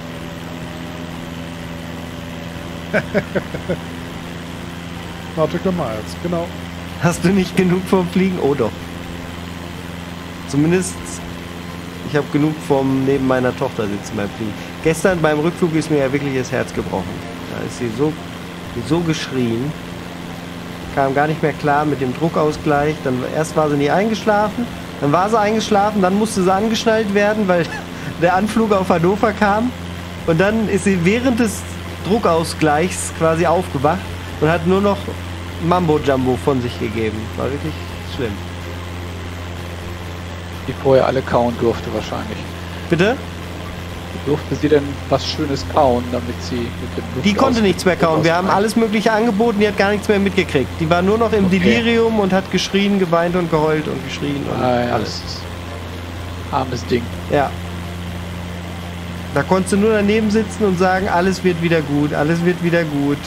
Nautical Miles, genau. hast du nicht genug vom Fliegen? Oh doch. Zumindest, ich habe genug vom neben meiner Tochter sitzen beim Fliegen. Gestern beim Rückflug ist mir ja wirklich das Herz gebrochen. Da ist sie so, so geschrien. Kam gar nicht mehr klar mit dem Druckausgleich. Dann erst war sie nie eingeschlafen, dann war sie eingeschlafen, dann musste sie angeschnallt werden, weil der Anflug auf Hannover kam. Und dann ist sie während des Druckausgleichs quasi aufgewacht und hat nur noch Mambo Jumbo von sich gegeben. War wirklich schlimm. Die vorher alle kauen durfte wahrscheinlich. Bitte? Durfte sie denn was Schönes kauen, damit sie mit dem Die Luft konnte aus- nichts mehr kauen. Wir haben alles Mögliche angeboten, die hat gar nichts mehr mitgekriegt. Die war nur noch im Okay. Delirium und hat geschrien, geweint und geheult und geschrien und Ah, ja, alles. armes Ding. Ja. Da konntest du nur daneben sitzen und sagen, alles wird wieder gut, alles wird wieder gut.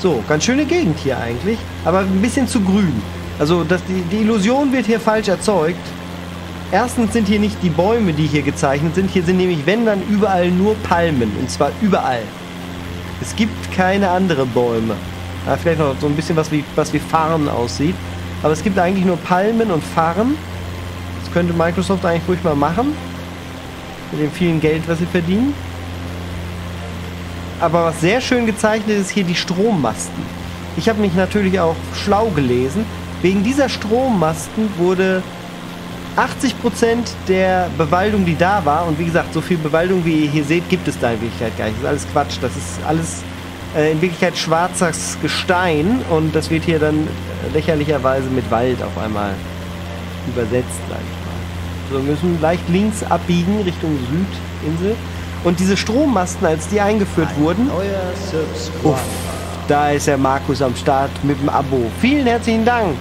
So, ganz schöne Gegend hier eigentlich, aber ein bisschen zu grün. Also das, die, die Illusion wird hier falsch erzeugt. Erstens sind hier nicht die Bäume, die hier gezeichnet sind. Hier sind nämlich, wenn dann, überall nur Palmen. Und zwar überall. Es gibt keine anderen Bäume. Ja, vielleicht noch so ein bisschen was wie, was wie Farn aussieht. Aber es gibt eigentlich nur Palmen und Farn. Das könnte Microsoft eigentlich ruhig mal machen. Mit dem vielen Geld, was sie verdienen. Aber was sehr schön gezeichnet ist, hier die Strommasten. Ich habe mich natürlich auch schlau gelesen. Wegen dieser Strommasten wurde 80% der Bewaldung, die da war, und wie gesagt, so viel Bewaldung, wie ihr hier seht, gibt es da in Wirklichkeit gar nicht. Das ist alles Quatsch. Das ist alles äh, in Wirklichkeit schwarzes Gestein und das wird hier dann lächerlicherweise mit Wald auf einmal übersetzt, sag ich mal. So, wir müssen leicht links abbiegen Richtung Südinsel. Und diese Strommasten, als die eingeführt wurden, uff, da ist der Markus am Start mit dem Abo. Vielen herzlichen Dank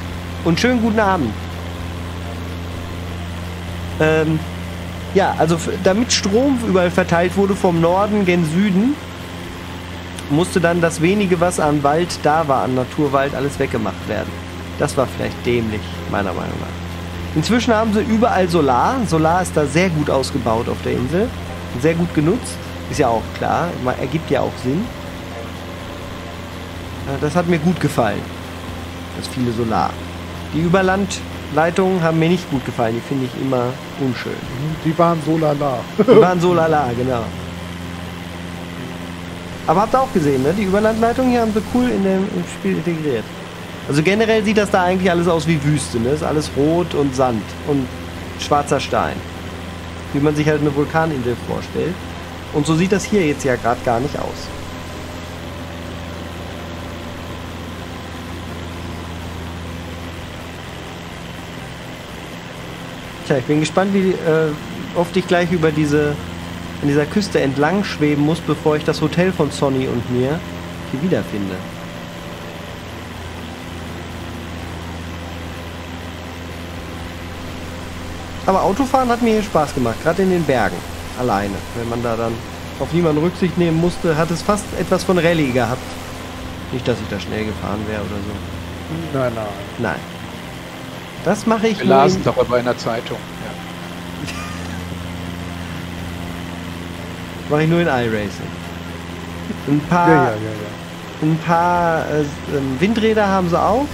und schönen guten Abend. Ähm, ja, also damit Strom überall verteilt wurde vom Norden gen Süden, musste dann das wenige, was an Wald da war, an Naturwald, alles weggemacht werden. Das war vielleicht dämlich, meiner Meinung nach. Inzwischen haben sie überall Solar. Solar ist da sehr gut ausgebaut auf der Insel. Sehr gut genutzt. Ist ja auch klar. Ergibt ja auch Sinn. Äh, Das hat mir gut gefallen. Das viele Solar. Die Überlandleitungen haben mir nicht gut gefallen. Die finde ich immer unschön. Die waren so lala. Die waren so lala, genau. Aber habt ihr auch gesehen, ne? Die Überlandleitung hier haben sie cool in dem, im Spiel integriert. Also generell sieht das da eigentlich alles aus wie Wüste, ne? Ist alles rot und Sand und schwarzer Stein. Wie man sich halt eine Vulkaninsel vorstellt. Und so sieht das hier jetzt ja gerade gar nicht aus. Tja, ich bin gespannt, wie äh, oft ich gleich über diese an dieser Küste entlang schweben muss, bevor ich das Hotel von Sonny und mir hier wiederfinde. Aber Autofahren hat mir hier Spaß gemacht, gerade in den Bergen, alleine. Wenn man da dann auf niemanden Rücksicht nehmen musste, hat es fast etwas von Rallye gehabt. Nicht, dass ich da schnell gefahren wäre oder so. Nein, nein. Nein. Das mache ich Wir lasen darüber in der Zeitung. mache ich nur in iRacing. Ein paar Ja, ja, ja, ja. Ein paar äh, ähm, Windräder haben sie auch.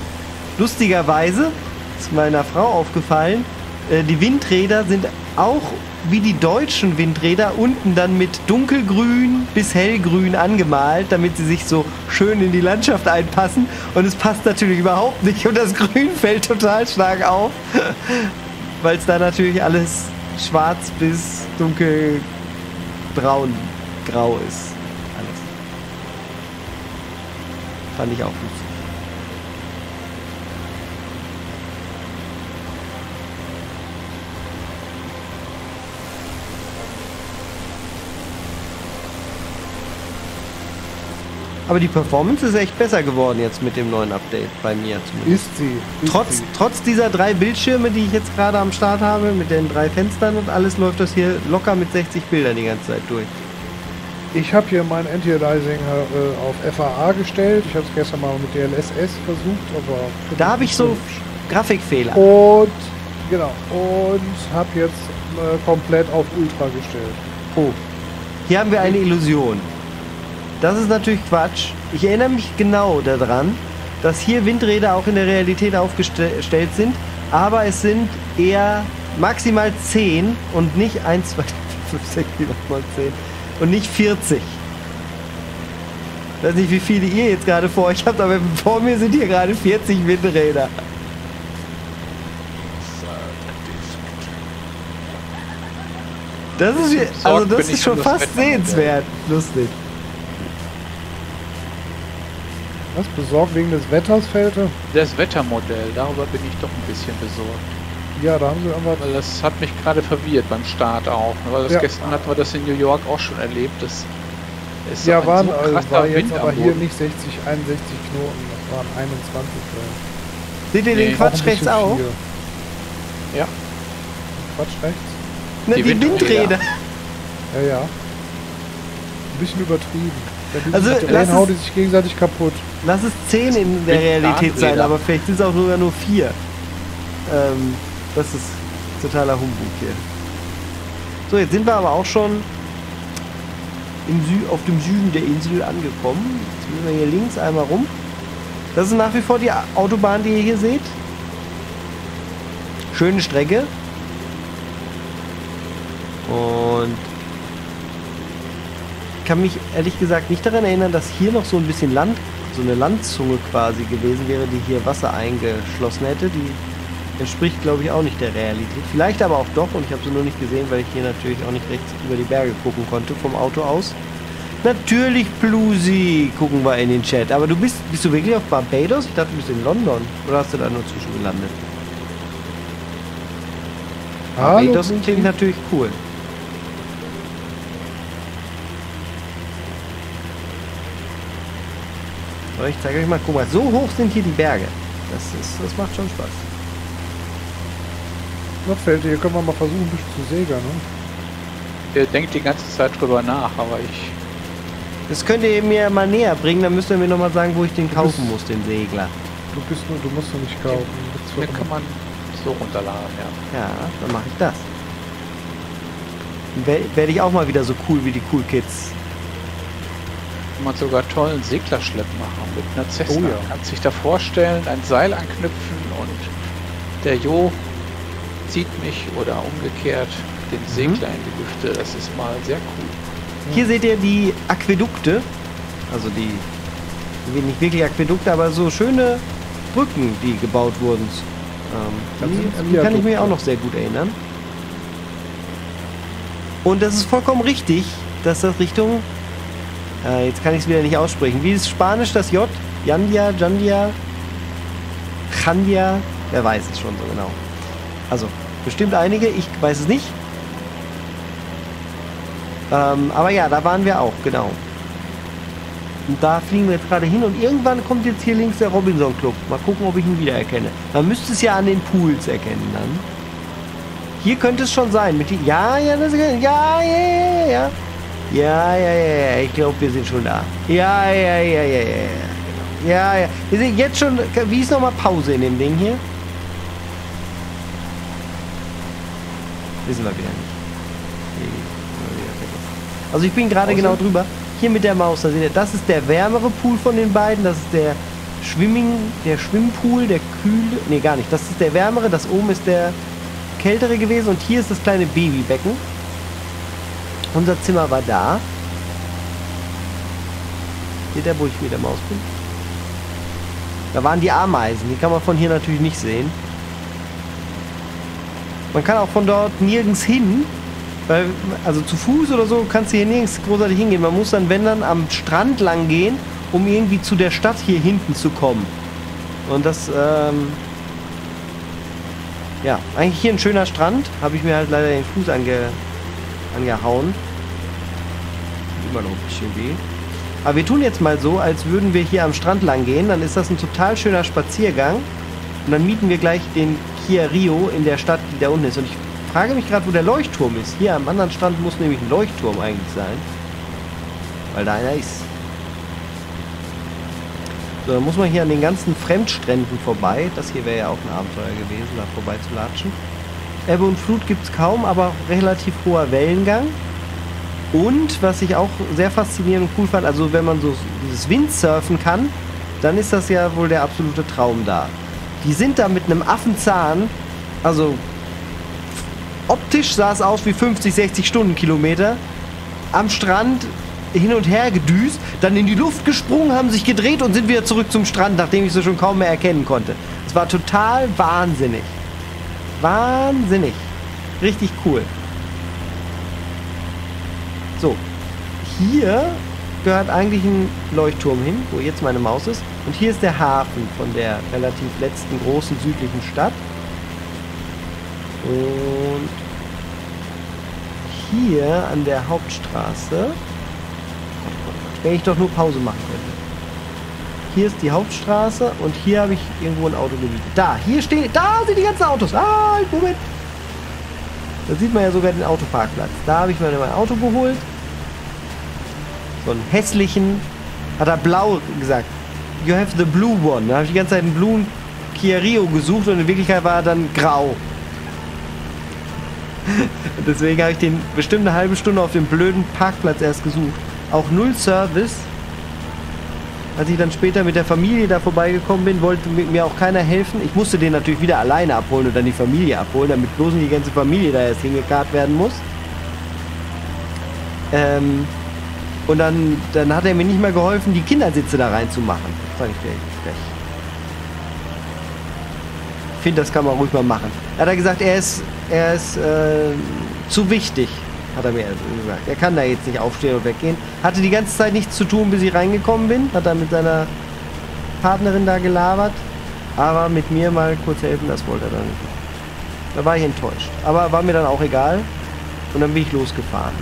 Lustigerweise ist meiner Frau aufgefallen, die Windräder sind auch wie die deutschen Windräder unten dann mit dunkelgrün bis hellgrün angemalt, damit sie sich so schön in die Landschaft einpassen. Und es passt natürlich überhaupt nicht und das Grün fällt total stark auf, weil es da natürlich alles schwarz bis dunkelbraun, grau ist. Alles. Fand ich auch lustig. Aber die Performance ist echt besser geworden jetzt mit dem neuen Update, bei mir zumindest. Ist sie. Ist Trotz, sie. trotz dieser drei Bildschirme, die ich jetzt gerade am Start habe, mit den drei Fenstern und alles, läuft das hier locker mit 60 Bildern die ganze Zeit durch. Ich habe hier mein Anti-Aliasing äh, auf FAA gestellt. Ich habe es gestern mal mit DLSS versucht, aber... Da habe ich so Grafikfehler. Und, genau, und habe jetzt äh, komplett auf Ultra gestellt. Oh. Hier haben wir eine Illusion. Das ist natürlich Quatsch. Ich erinnere mich genau daran, dass hier Windräder auch in der Realität aufgestellt sind, aber es sind eher maximal 10 und nicht 1, 2, 3, 4, 5, 6, 7, 8, 9, 10 und nicht 40. Ich weiß nicht, wie viele ihr jetzt gerade vor euch habt, aber vor mir sind hier gerade 40 Windräder. Das ist, also das ist schon fast sehenswert. Lustig. Was? Besorgt wegen des Wetters, Felte? Das Wettermodell, darüber bin ich doch ein bisschen besorgt. Ja, da haben sie irgendwas... Weil das hat mich gerade verwirrt beim Start auch. ne? Weil das Ja. gestern hatten wir das in New York auch schon erlebt, dass Ist Ja, waren, so also war jetzt Wind aber hier Boden. nicht 60, 61 Knoten, das waren 21 drin. Seht ihr Nee, den Quatsch rechts auch? viel. Ja. Quatsch rechts? Ne, Die die, Windräder. Windräder. Ja, ja. Ein bisschen übertrieben. Also, sich lass es- die sich gegenseitig kaputt. Lass es 10 in der. Realität sein, aber vielleicht sind es auch sogar nur 4. Ähm, das ist totaler Humbug hier. So, jetzt sind wir aber auch schon im Sü auf dem Süden der Insel angekommen. Jetzt müssen wir hier links einmal rum. Das ist nach wie vor die Autobahn, die ihr hier seht. Schöne Strecke. Und kann mich ehrlich gesagt nicht daran erinnern, dass hier noch so ein bisschen Land, so eine Landzunge quasi gewesen wäre, die hier Wasser eingeschlossen hätte. Die entspricht, glaube ich, auch nicht der Realität. Vielleicht aber auch doch und ich habe sie nur nicht gesehen, weil ich hier natürlich auch nicht rechts über die Berge gucken konnte vom Auto aus. Natürlich, Blusi, gucken wir in den Chat. Aber du bist, bist du wirklich auf Barbados? Ich dachte, du bist in London. Oder hast du da nur zwischengelandet? Barbados klingt natürlich cool. Aber ich zeige euch mal, guck mal, so hoch sind hier die Berge. Das, ist, das macht schon Spaß. Nordfeld, hier können wir mal versuchen, ein bisschen zu segeln, ne? Der denkt die ganze Zeit drüber nach, aber ich. Das könnt ihr mir mal näher bringen, dann müsst ihr mir nochmal sagen, wo ich den kaufen bist- muss, den Segler. Du bist nur, du musst nur nicht kaufen. Den kann man so runterladen, ja. Ja, dann mache ich das. Werde ich auch mal wieder so cool wie die Cool Kids. Kann man sogar tollen Seglerschlepp machen mit einer Cessna. Oh ja. Kannst sich da vorstellen, ein Seil anknüpfen und der Jo zieht mich oder umgekehrt den Mhm. Segler in die Lüfte. Das ist mal sehr cool. Hier seht ihr die Aquädukte. Also die, die nicht wirklich Aquädukte, aber so schöne Brücken, die gebaut wurden. Das Ähm, die, die kann ich mich Viadukte. auch noch sehr gut erinnern. Und das ist vollkommen richtig, dass das Richtung. Äh, jetzt kann ich es wieder nicht aussprechen. Wie ist Spanisch das J? Jandia, Jandia, Jandia? Wer weiß es schon so genau. Also, bestimmt einige, ich weiß es nicht. Ähm, aber ja, da waren wir auch, genau. Und da fliegen wir jetzt gerade hin und irgendwann kommt jetzt hier links der Robinson Club. Mal gucken, ob ich ihn wiedererkenne. Man müsste es ja an den Pools erkennen dann. Hier könnte es schon sein. Mit die, ja, ja, das, ja, ja, ja, ja, ja. Ja, ja, ja. Ich glaube, wir sind schon da. Ja, ja, ja, ja, ja, ja. Ja, ja. Wir sind jetzt schon. Wie ist nochmal Pause in dem Ding hier? Wissen wir wieder nicht. Also ich bin gerade genau drüber. Hier mit der Maus, da seht ihr, das ist der wärmere Pool von den beiden. Das ist der Schwimming, der Schwimmpool, der kühle. Nee, gar nicht. Das ist der wärmere, das oben ist der kältere gewesen und hier ist das kleine Babybecken. Unser Zimmer war da. Seht ihr, wo ich mit der Maus bin? Da waren die Ameisen, die kann man von hier natürlich nicht sehen. Man kann auch von dort nirgends hin, weil, also zu Fuß oder so kannst du hier nirgends großartig hingehen. Man muss dann, wenn dann, am Strand lang gehen, um irgendwie zu der Stadt hier hinten zu kommen. Und das, ähm, ja, eigentlich hier ein schöner Strand. Habe ich mir halt leider den Fuß ange, angehauen. Immer noch ein bisschen weh. Aber wir tun jetzt mal so, als würden wir hier am Strand lang gehen. Dann ist das ein total schöner Spaziergang. Und dann mieten wir gleich den Kia Rio in der Stadt, die da unten ist. Und ich frage mich gerade, wo der Leuchtturm ist. Hier am anderen Strand muss nämlich ein Leuchtturm eigentlich sein. Weil da einer ist. So, dann muss man hier an den ganzen Fremdstränden vorbei. Das hier wäre ja auch ein Abenteuer gewesen, da vorbei zu latschen. Ebbe und Flut gibt es kaum, aber relativ hoher Wellengang. Und was ich auch sehr faszinierend und cool fand, also wenn man so dieses Windsurfen kann, dann ist das ja wohl der absolute Traum da. Die sind da mit einem Affenzahn, also optisch sah es aus wie 50, 60 Stundenkilometer, am Strand hin und her gedüst, dann in die Luft gesprungen, haben sich gedreht und sind wieder zurück zum Strand, nachdem ich sie schon kaum mehr erkennen konnte. Es war total wahnsinnig. Wahnsinnig. Richtig cool. So, hier gehört eigentlich ein Leuchtturm hin, wo jetzt meine Maus ist. Und hier ist der Hafen von der relativ letzten großen südlichen Stadt. Und hier an der Hauptstraße. Wenn ich doch nur Pause machen könnte. Hier ist die Hauptstraße und hier habe ich irgendwo ein Auto gemietet. Da, hier stehen, da sind die ganzen Autos. Ah, Moment. Da sieht man ja sogar den Autoparkplatz. Da habe ich mir mein Auto geholt. So einen hässlichen, hat er blau gesagt. You have the blue one. Da habe ich die ganze Zeit einen blauen Kia Rio gesucht und in Wirklichkeit war er dann grau. Deswegen habe ich den bestimmt eine halbe Stunde auf dem blöden Parkplatz erst gesucht. Auch null Service. Als ich dann später mit der Familie da vorbeigekommen bin, wollte mir auch keiner helfen. Ich musste den natürlich wieder alleine abholen und dann die Familie abholen, damit bloß nicht die ganze Familie da erst hingekarrt werden muss. Ähm, und dann, dann hat er mir nicht mal geholfen, die Kindersitze da reinzumachen. Das fand ich wirklich frech. Ich finde, das kann man ruhig mal machen. Er hat gesagt, er ist, er ist äh, zu wichtig, hat er mir gesagt. Er kann da jetzt nicht aufstehen und weggehen. Hatte die ganze Zeit nichts zu tun, bis ich reingekommen bin. Hat er mit seiner Partnerin da gelabert. Aber mit mir mal kurz helfen, das wollte er dann nicht. Da war ich enttäuscht. Aber war mir dann auch egal. Und dann bin ich losgefahren.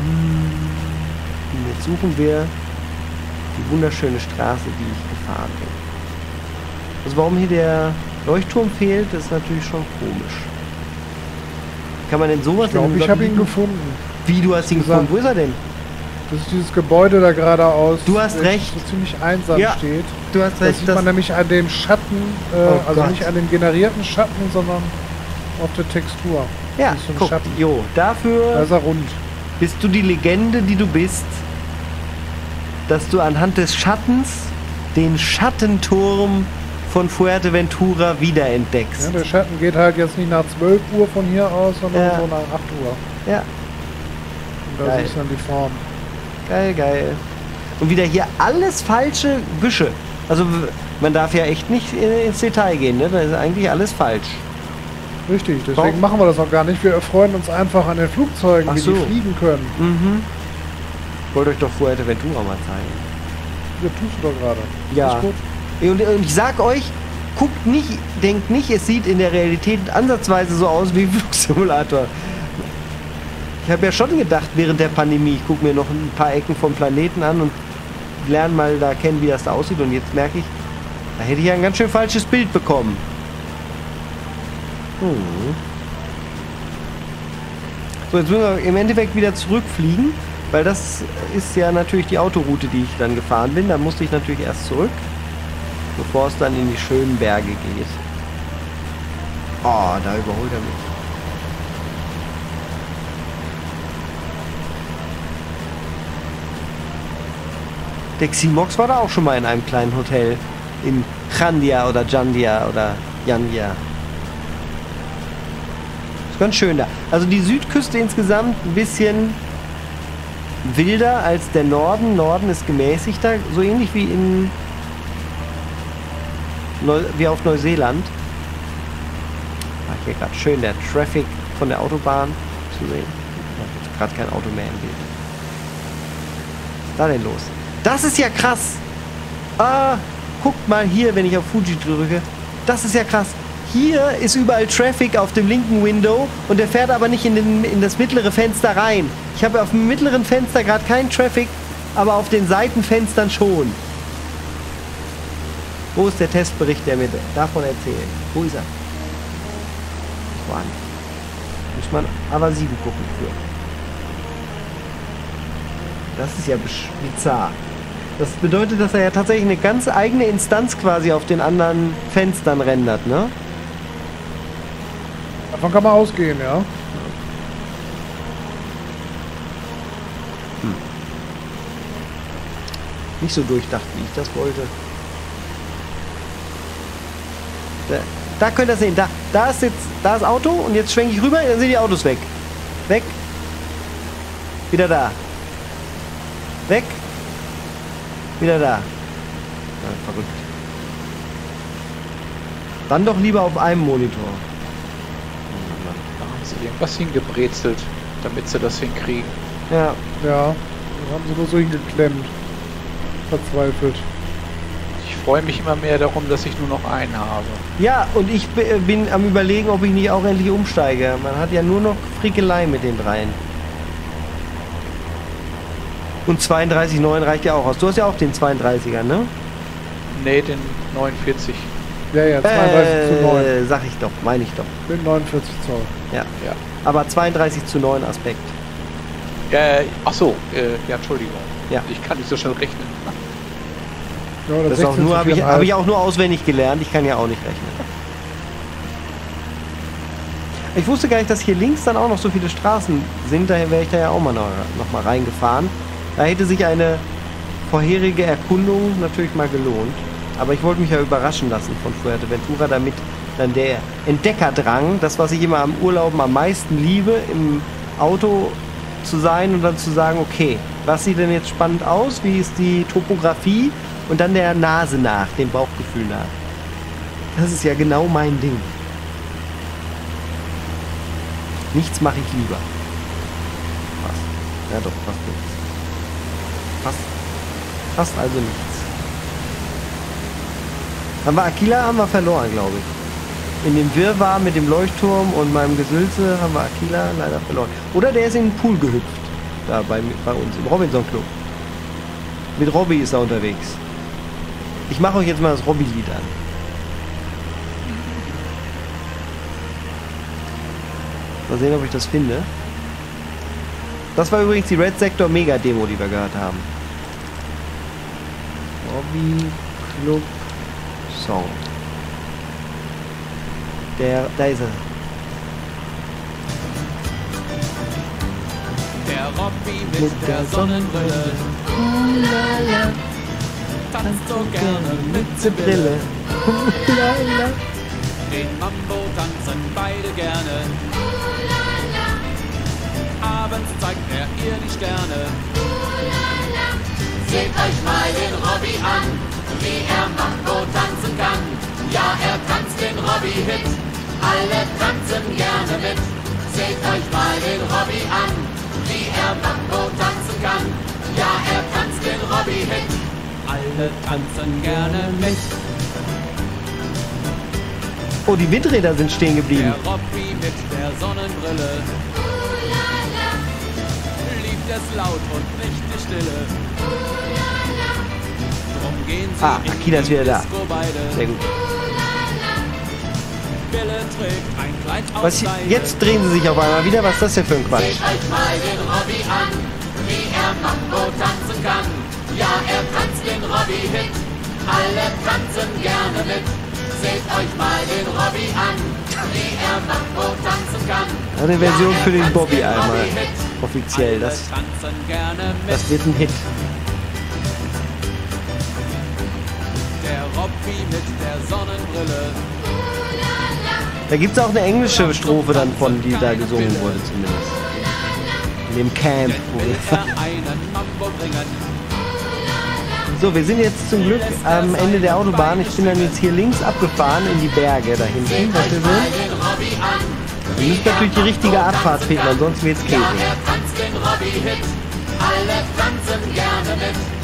Und jetzt suchen wir die wunderschöne Straße, die ich gefahren bin. Also warum hier der Leuchtturm fehlt, ist natürlich schon komisch. Kann man denn sowas Ich glaube, ich habe ihn gefunden. Wie, du hast ihn gefunden? Wo ist er denn? Das ist dieses Gebäude da geradeaus. Du hast das recht. So ziemlich einsam Ja, steht. Du hast Das recht. sieht Das man nämlich an dem Schatten, äh, Oh also Gott. nicht an dem generierten Schatten, sondern auf der Textur. ja, Das ist so ein guck, Schatten. jo, Da dafür ist er rund. bist du die Legende, die du bist, dass du anhand des Schattens den Schattenturm von Fuerteventura Ja, wiederentdeckst. der Schatten geht halt jetzt nicht nach 12 Uhr von hier aus, sondern Ja. so nach 8 Uhr. Ja, Und da Geil. siehst du dann die Form. geil, geil. Und wieder hier alles falsche Büsche. Also man darf ja echt nicht äh, ins Detail gehen, ne? Da ist eigentlich alles falsch. Richtig, deswegen Warum? machen wir das auch gar nicht. Wir erfreuen uns einfach an den Flugzeugen, Ach wie so. die fliegen können. Mhm. Ich wollte euch doch Fuerteventura mal zeigen. Das tust du doch gerade. Ja. Ist gut. Und, und ich sag euch, guckt nicht, denkt nicht, es sieht in der Realität ansatzweise so aus wie Flugsimulator. Ich habe ja schon gedacht, während der Pandemie, ich gucke mir noch ein paar Ecken vom Planeten an und lerne mal da kennen, wie das da aussieht. Und jetzt merke ich, da hätte ich ja ein ganz schön falsches Bild bekommen. Hm. So, jetzt müssen wir im Endeffekt wieder zurückfliegen, weil das ist ja natürlich die Autoroute, die ich dann gefahren bin. Da musste ich natürlich erst zurück, bevor es dann in die schönen Berge geht. Oh, da überholt er mich. Der Ximox war da auch schon mal in einem kleinen Hotel. In Chandia oder Jandia oder Jandia. Ist ganz schön da. Also die Südküste insgesamt ein bisschen wilder als der Norden. Norden ist gemäßigter, so ähnlich wie in Neu wie auf Neuseeland. Ah, hier gerade schön der Traffic von der Autobahn zu sehen. Da ist gerade kein Auto mehr im Bild. Was ist da denn los? Das ist ja krass. Ah, guckt mal hier, wenn ich auf Fuji drücke. Das ist ja krass. Hier ist überall Traffic auf dem linken Window und der fährt aber nicht in, den, in das mittlere Fenster rein. Ich habe auf dem mittleren Fenster gerade keinen Traffic, aber auf den Seitenfenstern schon. Wo ist der Testbericht, der mir davon erzählt? Wo ist er? Woanders. Muss man aber 7 gucken für. Das ist ja bizarr. Das bedeutet, dass er ja tatsächlich eine ganz eigene Instanz quasi auf den anderen Fenstern rendert, ne? Davon kann man ausgehen, ja. Nicht so durchdacht, wie ich das wollte. Da, da könnt ihr sehen, da, da ist jetzt da ist Auto und jetzt schwenke ich rüber, dann sind die Autos weg. Weg. Wieder da. Weg. Wieder da. Ja, verrückt. Dann doch lieber auf einem Monitor. Da haben sie irgendwas hingebrezelt, damit sie das hinkriegen. Ja, Ja. Da haben sie nur so hingeklemmt. Verzweifelt. Ich freue mich immer mehr darum, dass ich nur noch einen habe. Ja, und ich äh, bin am überlegen, ob ich nicht auch endlich umsteige. Man hat ja nur noch Frickelei mit den dreien. Und 32,9 reicht ja auch aus. Du hast ja auch den 32er, ne? Nee, den 49. Ja, ja, 32 zu 9. Äh, sag ich doch, meine ich doch. Mit 49 Zoll. Ja. Ja. Aber 32 zu 9 Aspekt. Äh, ach so, äh, ja, Entschuldigung. Ja. Ich kann nicht so schnell rechnen. Ja, Das auch 16 nur, zu habe ich, 4,5. hab ich auch nur auswendig gelernt. Ich kann ja auch nicht rechnen. Ich wusste gar nicht, dass hier links dann auch noch so viele Straßen sind. Daher wäre ich da ja auch mal noch, noch mal reingefahren. Da hätte sich eine vorherige Erkundung natürlich mal gelohnt. Aber ich wollte mich ja überraschen lassen von Fuerteventura, damit dann der Entdeckerdrang, das, was ich immer am Urlauben am meisten liebe, im Auto zu sein und dann zu sagen, okay, was sieht denn jetzt spannend aus? Wie ist die Topografie? Und dann der Nase nach, dem Bauchgefühl nach. Das ist ja genau mein Ding. Nichts mache ich lieber. Fast. Ja doch, fast nichts. Fast. Fast also nichts. Haben wir Aquila haben wir verloren, glaube ich. In dem Wirrwarr mit dem Leuchtturm und meinem Gesülze haben wir Aquila leider verloren. Oder der ist in den Pool gehüpft. Da bei, bei uns, im Robinson Club. Mit Robby ist er unterwegs. Ich mache euch jetzt mal das Robby-Lied an. Mal sehen, ob ich das finde. Das war übrigens die Red Sector Mega Demo, die wir gehört haben. Robby Club Song. Der, da ist er. Der Robby mit, Mit der der Sonnenbrille tanzt so gerne mit der Brille. Den Mambo tanzen beide gerne. Abends zeigt er ihr die Sterne. Seht euch mal den Robby an, wie er Mambo tanzen kann. Ja, er tanzt den Robby-Hit, alle tanzen gerne mit. Seht euch mal den Robby an, wie er Mambo tanzen kann. Ja, er tanzt den Robby-Hit, alle tanzen gerne mit. Oh, die Windräder sind stehen geblieben. Der Robby mit der Sonnenbrille liebt es laut und nicht die Stille. Drum gehen sie Ah, in Akira ist wieder da. Sehr gut. Aus Was, Seide. jetzt drehen sie sich auf einmal wieder. Was ist das denn für ein Quatsch? Seht euch mal den Robby an, wie er Mambo tanzen kann. Ja, er tanzt den Robby-Hit, alle tanzen gerne mit. Seht euch mal den Robby an, wie er Mambo tanzen kann. Eine Version Ja, für den Bobby einmal. Robby-Hit. Offiziell. Das, das wird ein Hit. Der Robby mit der Sonnenbrille. Da gibt es auch eine englische Strophe dann von, die da gesungen wurde zumindest. In dem Camp. Wo so, wir sind jetzt zum Glück am Ende der Autobahn. Ich bin dann jetzt hier links abgefahren in die Berge da hinten, was wir sehen. Wir müssen natürlich die richtige Abfahrt finden, ansonsten wird's Käse.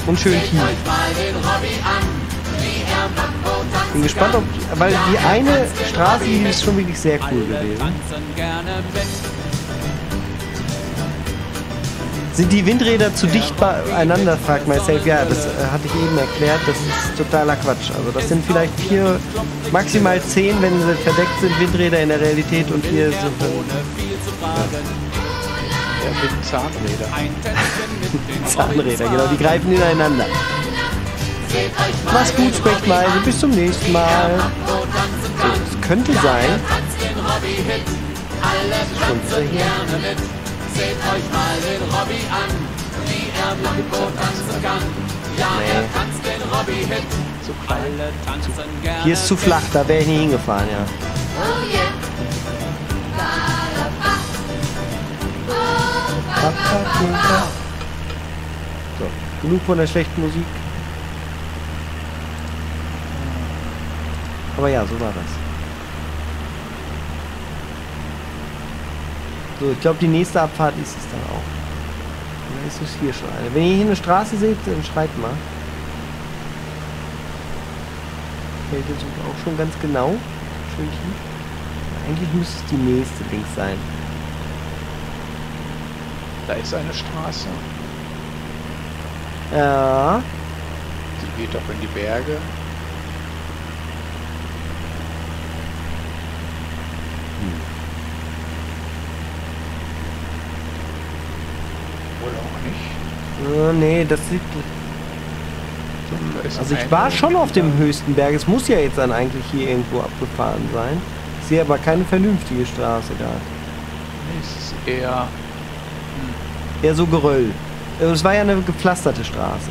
Und schön tief. tanzen Bin gespannt, ob, weil die eine Straße, die ist schon wirklich sehr cool gewesen. Sind die Windräder zu dicht beieinander, fragt myself. Ja, das äh, hatte ich eben erklärt. Das ist totaler Quatsch. Also das sind vielleicht vier, maximal zehn, wenn sie verdeckt sind, Windräder in der Realität und hier sind fragen. Ja, mit Zahnräder. Zahnräder, genau, die greifen ineinander. Mach's gut, an, bis zum nächsten Mal. Es könnte sein, Tanzt Seht euch mal den Robby an, wie er Mambo tanzen kann. Ja, er tanzt den Robby-Hit, klein. alle tanzen gerne hier ist zu flach, da wäre ich nie hingefahren, ja. So, genug von der schlechten Musik. Aber ja, so war das. So, ich glaube, die nächste Abfahrt ist es dann auch. Oder ist es hier schon eine? Wenn ihr hier eine Straße seht, dann schreibt mal. Fällt jetzt auch schon ganz genau. Schön tief. Eigentlich müsste es die nächste links sein. Da ist eine Straße. Ja. Die geht doch in die Berge. Oder Äh, nee, das sieht. Also ich war schon auf dem höchsten Berg. Es muss ja jetzt dann eigentlich hier irgendwo abgefahren sein. Ich sehe aber keine vernünftige Straße da. Es ist eher. Eher so Geröll. Äh, Es war ja eine gepflasterte Straße.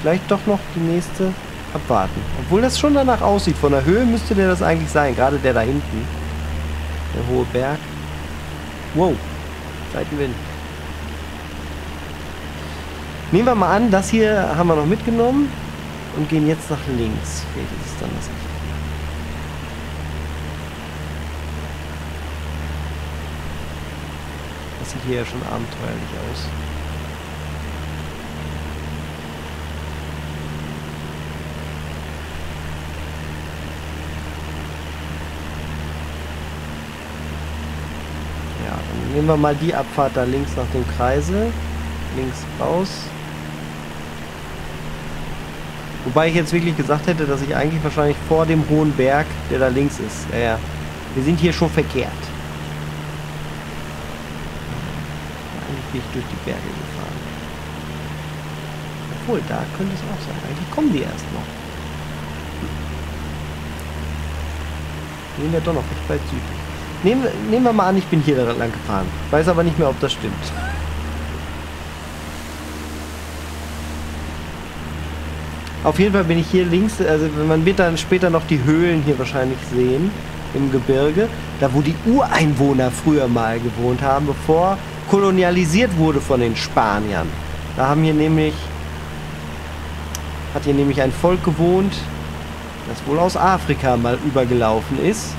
Vielleicht doch noch die nächste abwarten. Obwohl das schon danach aussieht. Von der Höhe müsste der das eigentlich sein. Gerade der da hinten. Der hohe Berg. Wow. Seitenwind. Nehmen wir mal an, das hier haben wir noch mitgenommen und gehen jetzt nach links. Vielleicht ist es dann das Richtige. Das sieht hier ja schon abenteuerlich aus. Ja, dann nehmen wir mal die Abfahrt da links nach dem Kreisel. Links raus. Wobei ich jetzt wirklich gesagt hätte, dass ich eigentlich wahrscheinlich vor dem hohen Berg, der da links ist. Ja, ja. Wir sind hier schon verkehrt. Eigentlich bin ich durch die Berge gefahren. Obwohl, da könnte es auch sein. Eigentlich kommen die erst noch. Gehen wir doch noch recht weit südlich. Nehmen, nehmen wir mal an, ich bin hier lang gefahren. Weiß aber nicht mehr, ob das stimmt. Auf jeden Fall bin ich hier links, also man wird dann später noch die Höhlen hier wahrscheinlich sehen im Gebirge, da wo die Ureinwohner früher mal gewohnt haben, bevor kolonialisiert wurde von den Spaniern. Da haben hier nämlich hat hier nämlich ein Volk gewohnt, das wohl aus Afrika mal übergelaufen ist.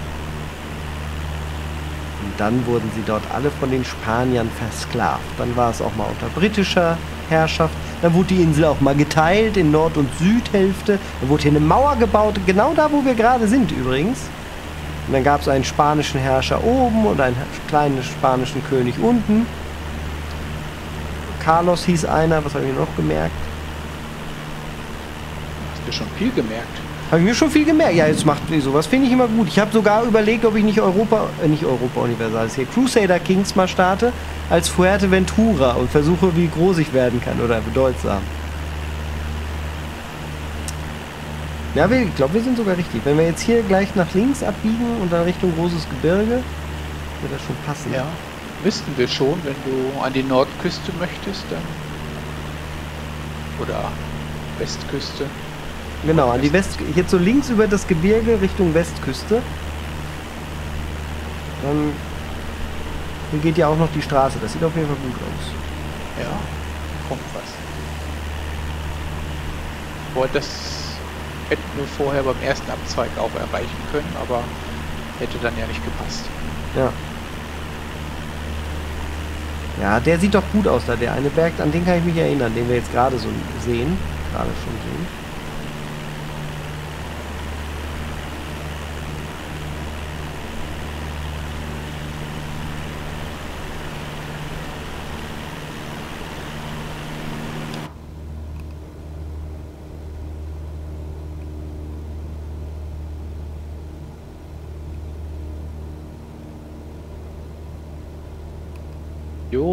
Und dann wurden sie dort alle von den Spaniern versklavt. Dann war es auch mal unter britischer Herrschaft. Dann wurde die Insel auch mal geteilt in Nord- und Südhälfte. Dann wurde hier eine Mauer gebaut, genau da, wo wir gerade sind übrigens. Und dann gab es einen spanischen Herrscher oben und einen kleinen spanischen König unten. Carlos hieß einer, was habe ich noch gemerkt? Hast du schon viel gemerkt? Habe ich mir schon viel gemerkt. Ja, jetzt macht sowas finde ich immer gut. Ich habe sogar überlegt, ob ich nicht Europa, äh, nicht Europa Universalis hier, Crusader Kings mal starte als Fuerteventura und versuche, wie groß ich werden kann oder bedeutsam. Ja, ich glaube, wir sind sogar richtig. Wenn wir jetzt hier gleich nach links abbiegen und dann Richtung großes Gebirge, wird das schon passen. Ja. Wüssten wir schon, wenn du an die Nordküste möchtest, dann. Oder Westküste. Genau, an die West, jetzt so links über das Gebirge Richtung Westküste. Dann hier geht ja auch noch die Straße. Das sieht auf jeden Fall gut aus. Ja, kommt was. Boah, das hätten wir vorher beim ersten Abzweig auch erreichen können, aber hätte dann ja nicht gepasst. Ja. Ja, der sieht doch gut aus da, der eine Berg, an den kann ich mich erinnern, den wir jetzt gerade so sehen. Gerade schon sehen.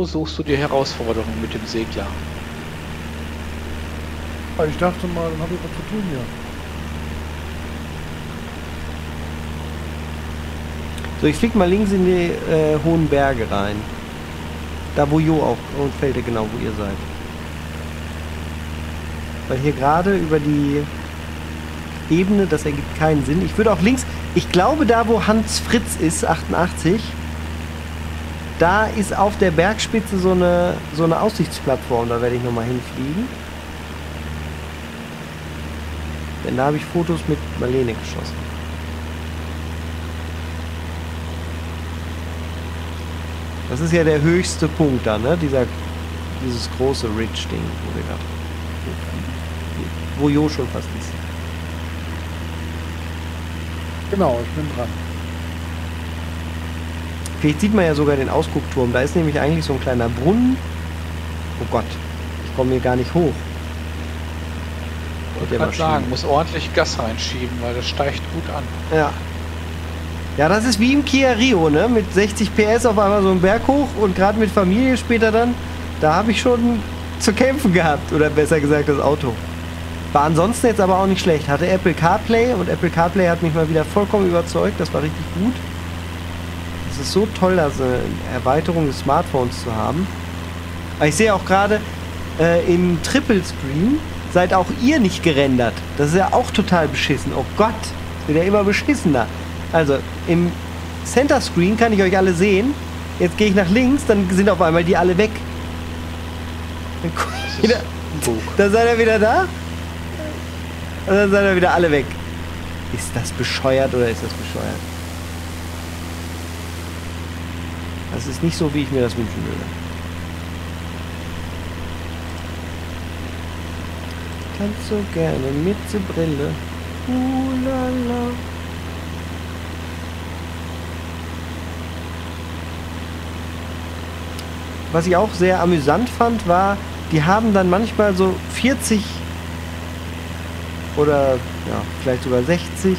Suchst du die Herausforderung mit dem Segler. Aber ich dachte mal, dann habe ich was zu tun hier. So, ich flieg mal links in die äh, hohen Berge rein. Da wo Jo auch und Felder genau, wo ihr seid. Weil hier gerade über die Ebene, das ergibt keinen Sinn. Ich würde auch links, ich glaube da wo Hans Fritz ist, 88, da ist auf der Bergspitze so eine, so eine Aussichtsplattform, da werde ich nochmal hinfliegen. Denn da habe ich Fotos mit Marlene geschossen. Das ist ja der höchste Punkt da, ne? Dieser, dieses große Ridge-Ding, wo wir gerade. Wo Jo schon fast ist. Genau, ich bin dran. Vielleicht sieht man ja sogar den Ausguckturm. Da ist nämlich eigentlich so ein kleiner Brunnen. Oh Gott, ich komme hier gar nicht hoch. Ich Maschine. sagen, muss ordentlich Gas reinschieben, weil das steigt gut an. Ja. Ja, das ist wie im Kia Rio, ne? Mit 60 PS auf einmal so einen Berg hoch und gerade mit Familie später dann, da habe ich schon zu kämpfen gehabt. Oder besser gesagt das Auto. War ansonsten jetzt aber auch nicht schlecht. Hatte Apple CarPlay und Apple CarPlay hat mich mal wieder vollkommen überzeugt. Das war richtig gut. Ist so toll, also eine Erweiterung des Smartphones zu haben. Aber ich sehe auch gerade äh, im Triple Screen seid auch ihr nicht gerendert. Das ist ja auch total beschissen. Oh Gott, wird ja immer beschissener. Also im Center Screen kann ich euch alle sehen. Jetzt gehe ich nach links, dann sind auf einmal die alle weg. Dann guck ich wieder, dann seid ihr wieder da. Und dann seid ihr wieder alle weg. Ist das bescheuert oder ist das bescheuert? Das ist nicht so, wie ich mir das wünschen würde. Tanzt so gerne mit der Brille. Uh. Was ich auch sehr amüsant fand, war, die haben dann manchmal so 40 oder ja, vielleicht sogar 60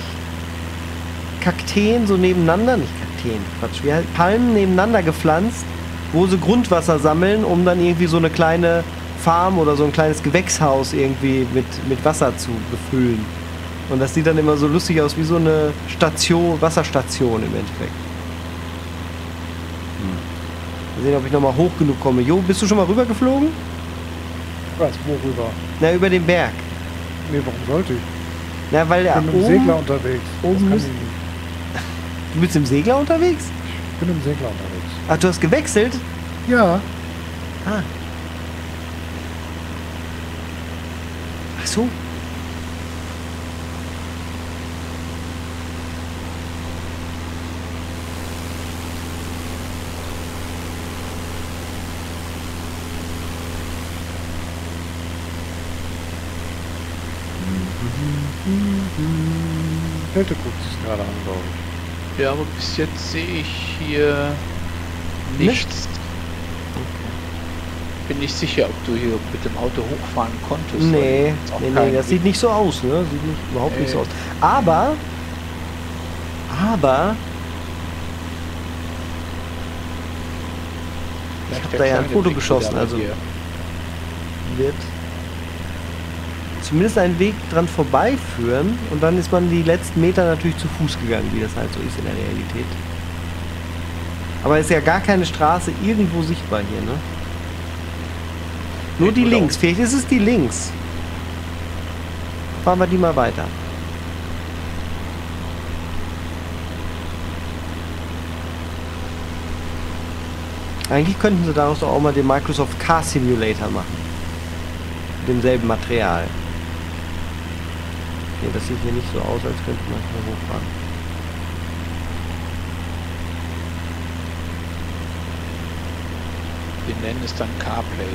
Kakteen so nebeneinander, nicht Kakteen, Quatsch, wie heißt, Palmen nebeneinander gepflanzt, wo sie Grundwasser sammeln, um dann irgendwie so eine kleine Farm oder so ein kleines Gewächshaus irgendwie mit, mit Wasser zu befüllen. Und das sieht dann immer so lustig aus wie so eine Station, Wasserstation im Endeffekt. Mal sehen, ob ich nochmal hoch genug komme. Jo, bist du schon mal rübergeflogen? Was, worüber? Na, über den Berg. Nee, warum sollte ich? Na, weil der Ich bin mit dem Segler unterwegs. oben müssen-. Du bist im Segler unterwegs? Ich bin im Segler unterwegs. Ach, du hast gewechselt? Ja, Ah. Ach so. Kälte guckt sich gerade an, glaube ich. Ja, aber bis jetzt sehe ich hier nichts. Bin nicht sicher, ob du hier mit dem Auto hochfahren konntest. Nee, nee, nee, das sieht nicht so aus, ne? Sieht nicht, überhaupt nicht so Nee. aus. Aber, aber, Vielleicht hab der da ja ein Foto geschossen, also- dir. wird zumindest einen Weg dran vorbeiführen und dann ist man die letzten Meter natürlich zu Fuß gegangen, wie das halt so ist in der Realität. Aber es ist ja gar keine Straße irgendwo sichtbar hier, ne? Nur die links, vielleicht ist es die links. Fahren wir die mal weiter. Eigentlich könnten sie daraus auch mal den Microsoft Car Simulator machen. Mit demselben Material. Nee, das sieht hier nicht so aus, als könnte man hier hochfahren. Wir nennen es dann CarPlay.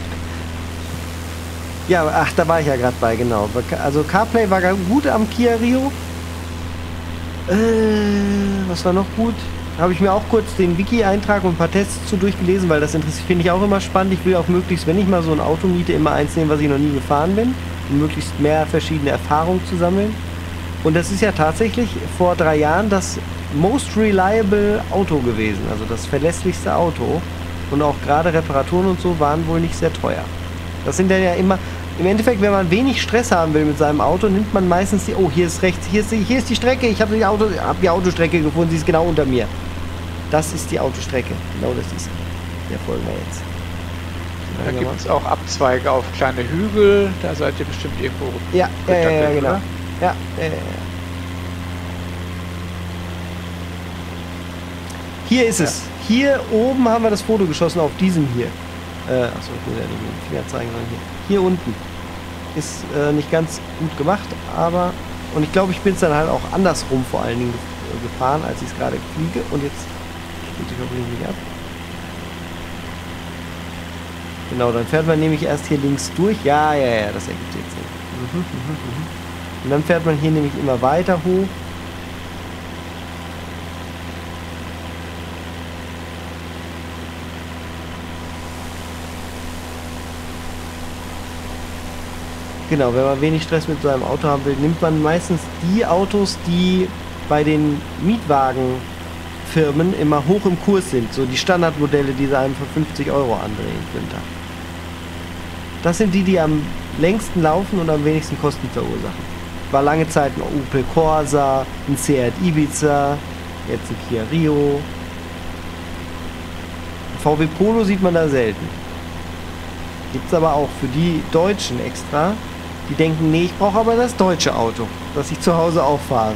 Ja, ach, da war ich ja gerade bei, genau. Also CarPlay war gut am Kia Rio. Äh, was war noch gut? Habe ich mir auch kurz den Wiki-Eintrag und ein paar Tests zu durchgelesen, weil das interessiert, finde ich auch immer spannend. Ich will auch möglichst, wenn ich mal so ein Auto miete, immer eins nehmen, was ich noch nie gefahren bin, möglichst mehr verschiedene Erfahrungen zu sammeln. Und das ist ja tatsächlich vor drei Jahren das most reliable Auto gewesen, also das verlässlichste Auto. Und auch gerade Reparaturen und so waren wohl nicht sehr teuer. Das sind dann ja immer, im Endeffekt, wenn man wenig Stress haben will mit seinem Auto, nimmt man meistens die, oh, hier ist rechts, hier ist die, hier ist die Strecke, ich habe die, Auto, hab die Autostrecke gefunden, sie ist genau unter mir. Das ist die Autostrecke, genau das ist sie. Der folgen wir jetzt. Da gibt es auch Abzweige auf kleine Hügel. Da seid ihr bestimmt irgendwo. Ja, ja, ja, ja, genau. Ja, ja, ja, ja. Hier ist es. Hier oben haben wir das Foto geschossen auf diesem hier. Äh, achso, ich muss ja nicht mit dem Finger zeigen, sondern hier. Hier unten. Ist äh, nicht ganz gut gemacht, aber. Und ich glaube, ich bin es dann halt auch andersrum vor allen Dingen gef- gefahren, als ich es gerade fliege. Und jetzt spielt sich hoffentlich nicht ab. Genau, dann fährt man nämlich erst hier links durch. Ja, ja, ja, das ergibt jetzt Sinn. Und dann fährt man hier nämlich immer weiter hoch. Genau, wenn man wenig Stress mit so einem Auto haben will, nimmt man meistens die Autos, die bei den Mietwagenfirmen immer hoch im Kurs sind. So die Standardmodelle, die sie einem für 50 Euro andrehen, Winter. Das sind die, die am längsten laufen und am wenigsten Kosten verursachen. War lange Zeit ein Opel Corsa, ein Seat Ibiza, jetzt ein Kia Rio. Ein VW Polo sieht man da selten. Gibt es aber auch für die Deutschen extra, die denken, nee, ich brauche aber das deutsche Auto, das ich zu Hause auch fahre.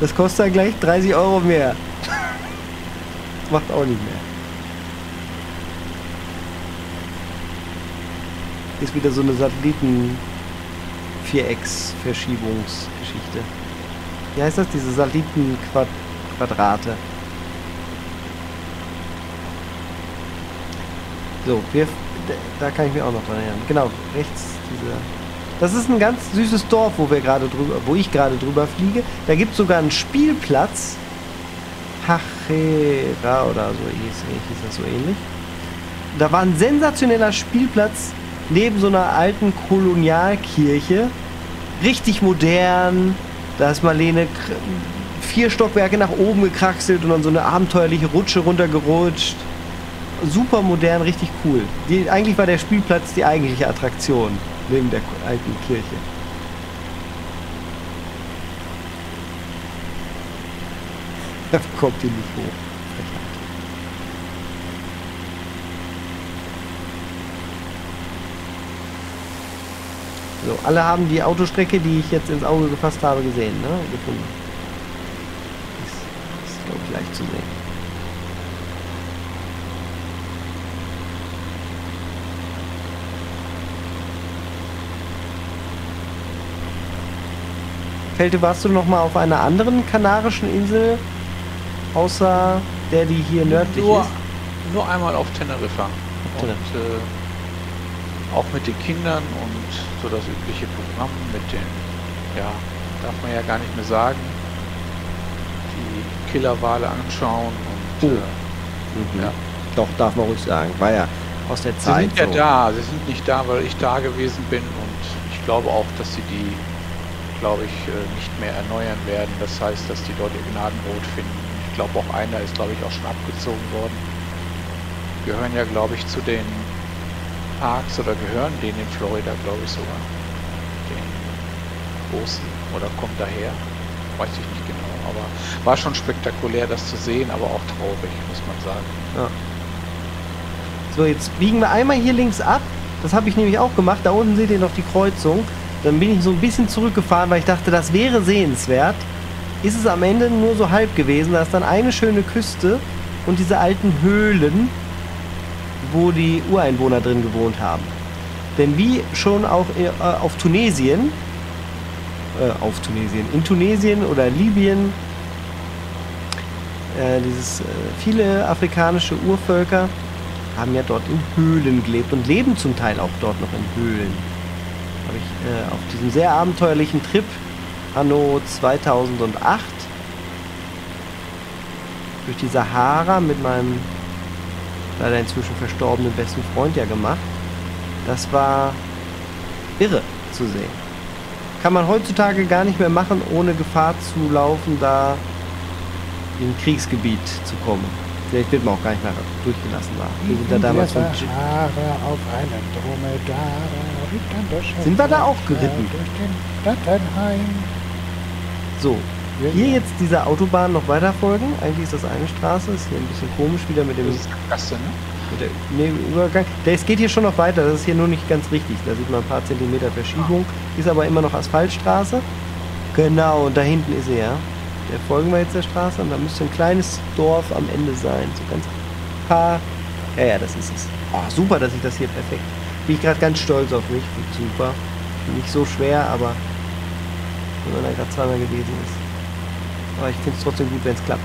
Das kostet dann gleich 30 Euro mehr. Macht auch nicht mehr. Ist wieder so eine Satelliten Vierecks-Verschiebungsgeschichte. Wie heißt das? Diese Satellitenquadrate. So, wir, da kann ich mich auch noch dran erinnern. Genau, rechts diese. Das ist ein ganz süßes Dorf, wo wir gerade drüber, wo ich gerade drüber fliege. Da gibt es sogar einen Spielplatz. Hachera oder so hieß, hieß das so ähnlich. Da war ein sensationeller Spielplatz neben so einer alten Kolonialkirche. Richtig modern. Da ist Marlene vier Stockwerke nach oben gekraxelt und dann so eine abenteuerliche Rutsche runtergerutscht. Super modern, richtig cool. Die, eigentlich war der Spielplatz die eigentliche Attraktion neben der alten Kirche. Da kommt die nicht hoch. So, alle haben die Autostrecke, die ich jetzt ins Auge gefasst habe, gesehen, ne? Gefunden. Ist, ist glaube ich, leicht zu sehen. Felte, warst du noch mal auf einer anderen kanarischen Insel, außer der, die hier nördlich nur, ist? Nur einmal auf Teneriffa. Auf Teneriffa. Und, äh, auch mit den Kindern und so das übliche Programm mit den, ja, darf man ja gar nicht mehr sagen, die Killerwale anschauen und Oh. äh, Mhm. Ja. Doch, darf man ruhig sagen. War ja aus der sie Zeit sind ja so. da, sie sind nicht da, weil ich da gewesen bin und ich glaube auch, dass sie die, glaube ich, äh, nicht mehr erneuern werden. Das heißt, dass die dort ihr Gnadenbrot finden. Ich glaube auch einer ist, glaube ich, auch schon abgezogen worden. Gehören ja, glaube ich, zu den Parks oder gehören denen in Florida, glaube ich sogar. Den großen oder kommt daher. Weiß ich nicht genau. Aber war schon spektakulär, das zu sehen, aber auch traurig, muss man sagen. Ja. So, jetzt biegen wir einmal hier links ab. Das habe ich nämlich auch gemacht. Da unten seht ihr noch die Kreuzung. Dann bin ich so ein bisschen zurückgefahren, weil ich dachte, das wäre sehenswert. Ist es am Ende nur so halb gewesen. Da ist dann eine schöne Küste und diese alten Höhlen, wo die Ureinwohner drin gewohnt haben. Denn wie schon auch äh, auf Tunesien, äh, auf Tunesien, in Tunesien oder Libyen, äh, dieses äh, viele afrikanische Urvölker haben ja dort in Höhlen gelebt und leben zum Teil auch dort noch in Höhlen. Habe ich äh, auf diesem sehr abenteuerlichen Trip anno 2008 durch die Sahara mit meinem leider inzwischen verstorbenen besten Freund ja gemacht. Das war irre zu sehen. Kann man heutzutage gar nicht mehr machen, ohne Gefahr zu laufen, da in Kriegsgebiet zu kommen. Vielleicht wird man auch gar nicht mehr durchgelassen da. Wir sind da damals von Sind wir da auch geritten? So, Ja, hier ja. jetzt dieser Autobahn noch weiter folgen. Eigentlich ist das eine Straße, ist hier ein bisschen komisch wieder mit dem, Das ist Sackgasse, ne? der, nee, Übergang. Der, es geht hier schon noch weiter, das ist hier nur nicht ganz richtig. Da sieht man ein paar Zentimeter Verschiebung. Ist aber immer noch Asphaltstraße. Genau, und da hinten ist er. Der folgen wir jetzt der Straße und da müsste ein kleines Dorf am Ende sein. So ganz paar. Ja, ja, das ist es. Oh, super, dass ich das hier perfekt. Bin ich gerade ganz stolz auf mich. Super. Nicht so schwer, aber wenn man da gerade zweimal gewesen ist. Aber ich finde es trotzdem gut, wenn es klappt.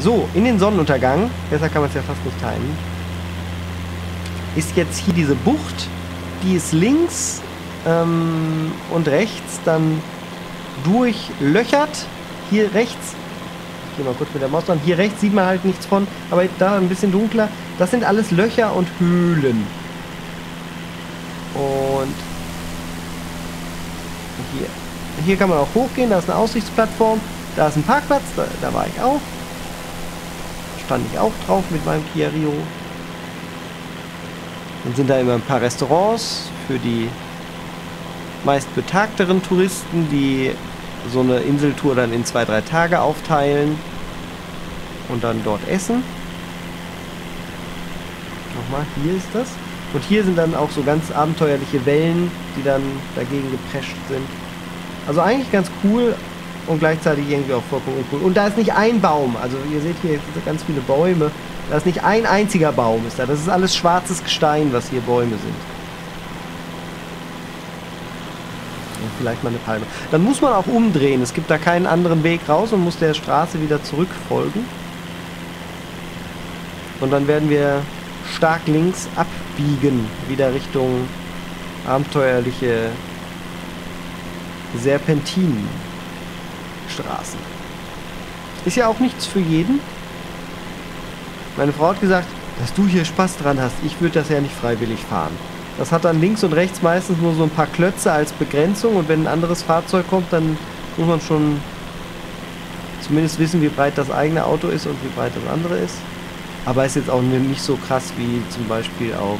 So, in den Sonnenuntergang, besser kann man es ja fast nicht timen, ist jetzt hier diese Bucht, die ist links ähm, und rechts dann durchlöchert. Hier rechts, ich gehe mal kurz mit der Maus dran, hier rechts sieht man halt nichts von, aber da ein bisschen dunkler. Das sind alles Löcher und Höhlen. Und Hier. Hier kann man auch hochgehen, da ist eine Aussichtsplattform, da ist ein Parkplatz, da, da war ich auch. Stand ich auch drauf mit meinem Kia Rio. Dann sind da immer ein paar Restaurants für die meist betagteren Touristen, die so eine Inseltour dann in zwei, drei Tage aufteilen und dann dort essen. Nochmal, hier ist das. Und hier sind dann auch so ganz abenteuerliche Wellen, die dann dagegen geprescht sind. Also eigentlich ganz cool und gleichzeitig irgendwie auch vollkommen uncool. Und da ist nicht ein Baum. Also ihr seht hier ganz viele Bäume. Da ist nicht ein einziger Baum ist da. Das ist alles schwarzes Gestein, was hier Bäume sind. Und vielleicht mal eine Palme. Dann muss man auch umdrehen. Es gibt da keinen anderen Weg raus und muss der Straße wieder zurückfolgen. Und dann werden wir stark links abbiegen, wieder Richtung abenteuerliche Serpentinenstraßen. Ist ja auch nichts für jeden. Meine Frau hat gesagt, dass du hier Spaß dran hast. Ich würde das ja nicht freiwillig fahren. Das hat dann links und rechts meistens nur so ein paar Klötze als Begrenzung und wenn ein anderes Fahrzeug kommt, dann muss man schon zumindest wissen, wie breit das eigene Auto ist und wie breit das andere ist. Aber ist jetzt auch nicht so krass wie zum Beispiel auf.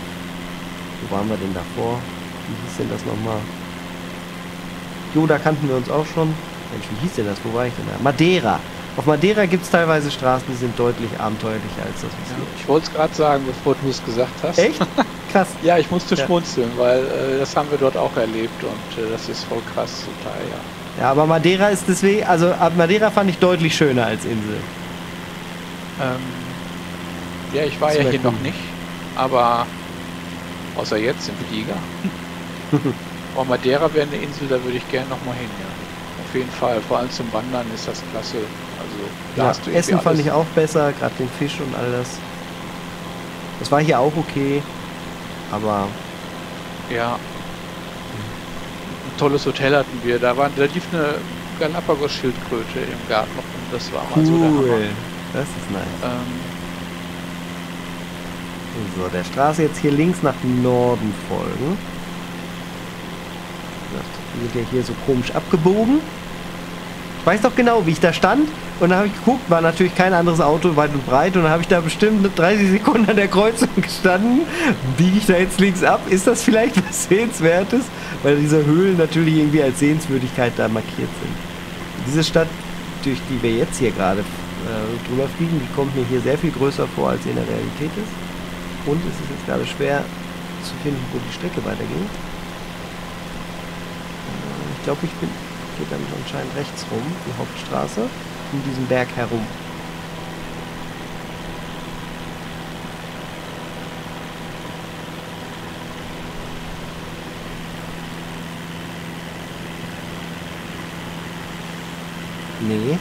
Wo waren wir denn davor? Wie hieß denn das nochmal? Jo, da kannten wir uns auch schon. Mensch, wie hieß denn das? Wo war ich denn da? Madeira. Auf Madeira gibt es teilweise Straßen, die sind deutlich abenteuerlicher als das, was hier. Ich wollte es gerade sagen, bevor du es gesagt hast. Echt? Krass. Ja, ich musste Ja. schmunzeln, weil äh, das haben wir dort auch erlebt und äh, das ist voll krass zum Teil, ja. Ja, aber Madeira ist deswegen, also ab Madeira fand ich deutlich schöner als Insel. Ähm, ja, ich war Zum ja hier Beispiel. noch nicht, aber außer jetzt im Flieger. aber Madeira wäre eine Insel, da würde ich gerne noch mal hin, ja. Auf jeden Fall, vor allem zum Wandern ist das klasse. Also da Ja, hast du Essen fand ich auch besser, gerade den Fisch und all das. Das war hier auch okay, aber Ja. Ein tolles Hotel hatten wir. Da, war, da lief eine Galapagos-Schildkröte im Garten und das war mal so der Hammer. cool. Das ist nice. Ähm, So, der Straße jetzt hier links nach Norden folgen. Wir sind ja hier so komisch abgebogen. Weiß doch genau, wie ich da stand. Und dann habe ich geguckt, war natürlich kein anderes Auto weit und breit. Und dann habe ich da bestimmt 30 Sekunden an der Kreuzung gestanden. Biege ich da jetzt links ab? Ist das vielleicht was Sehenswertes? Weil diese Höhlen natürlich irgendwie als Sehenswürdigkeit da markiert sind. Diese Stadt, durch die wir jetzt hier gerade äh, drüber fliegen, die kommt mir hier sehr viel größer vor, als sie in der Realität ist. Und es ist jetzt gerade schwer zu finden, wo die Strecke weitergeht. Äh, Ich glaube, ich bin geht dann anscheinend rechts rum, die Hauptstraße, um diesen Berg herum. Nee,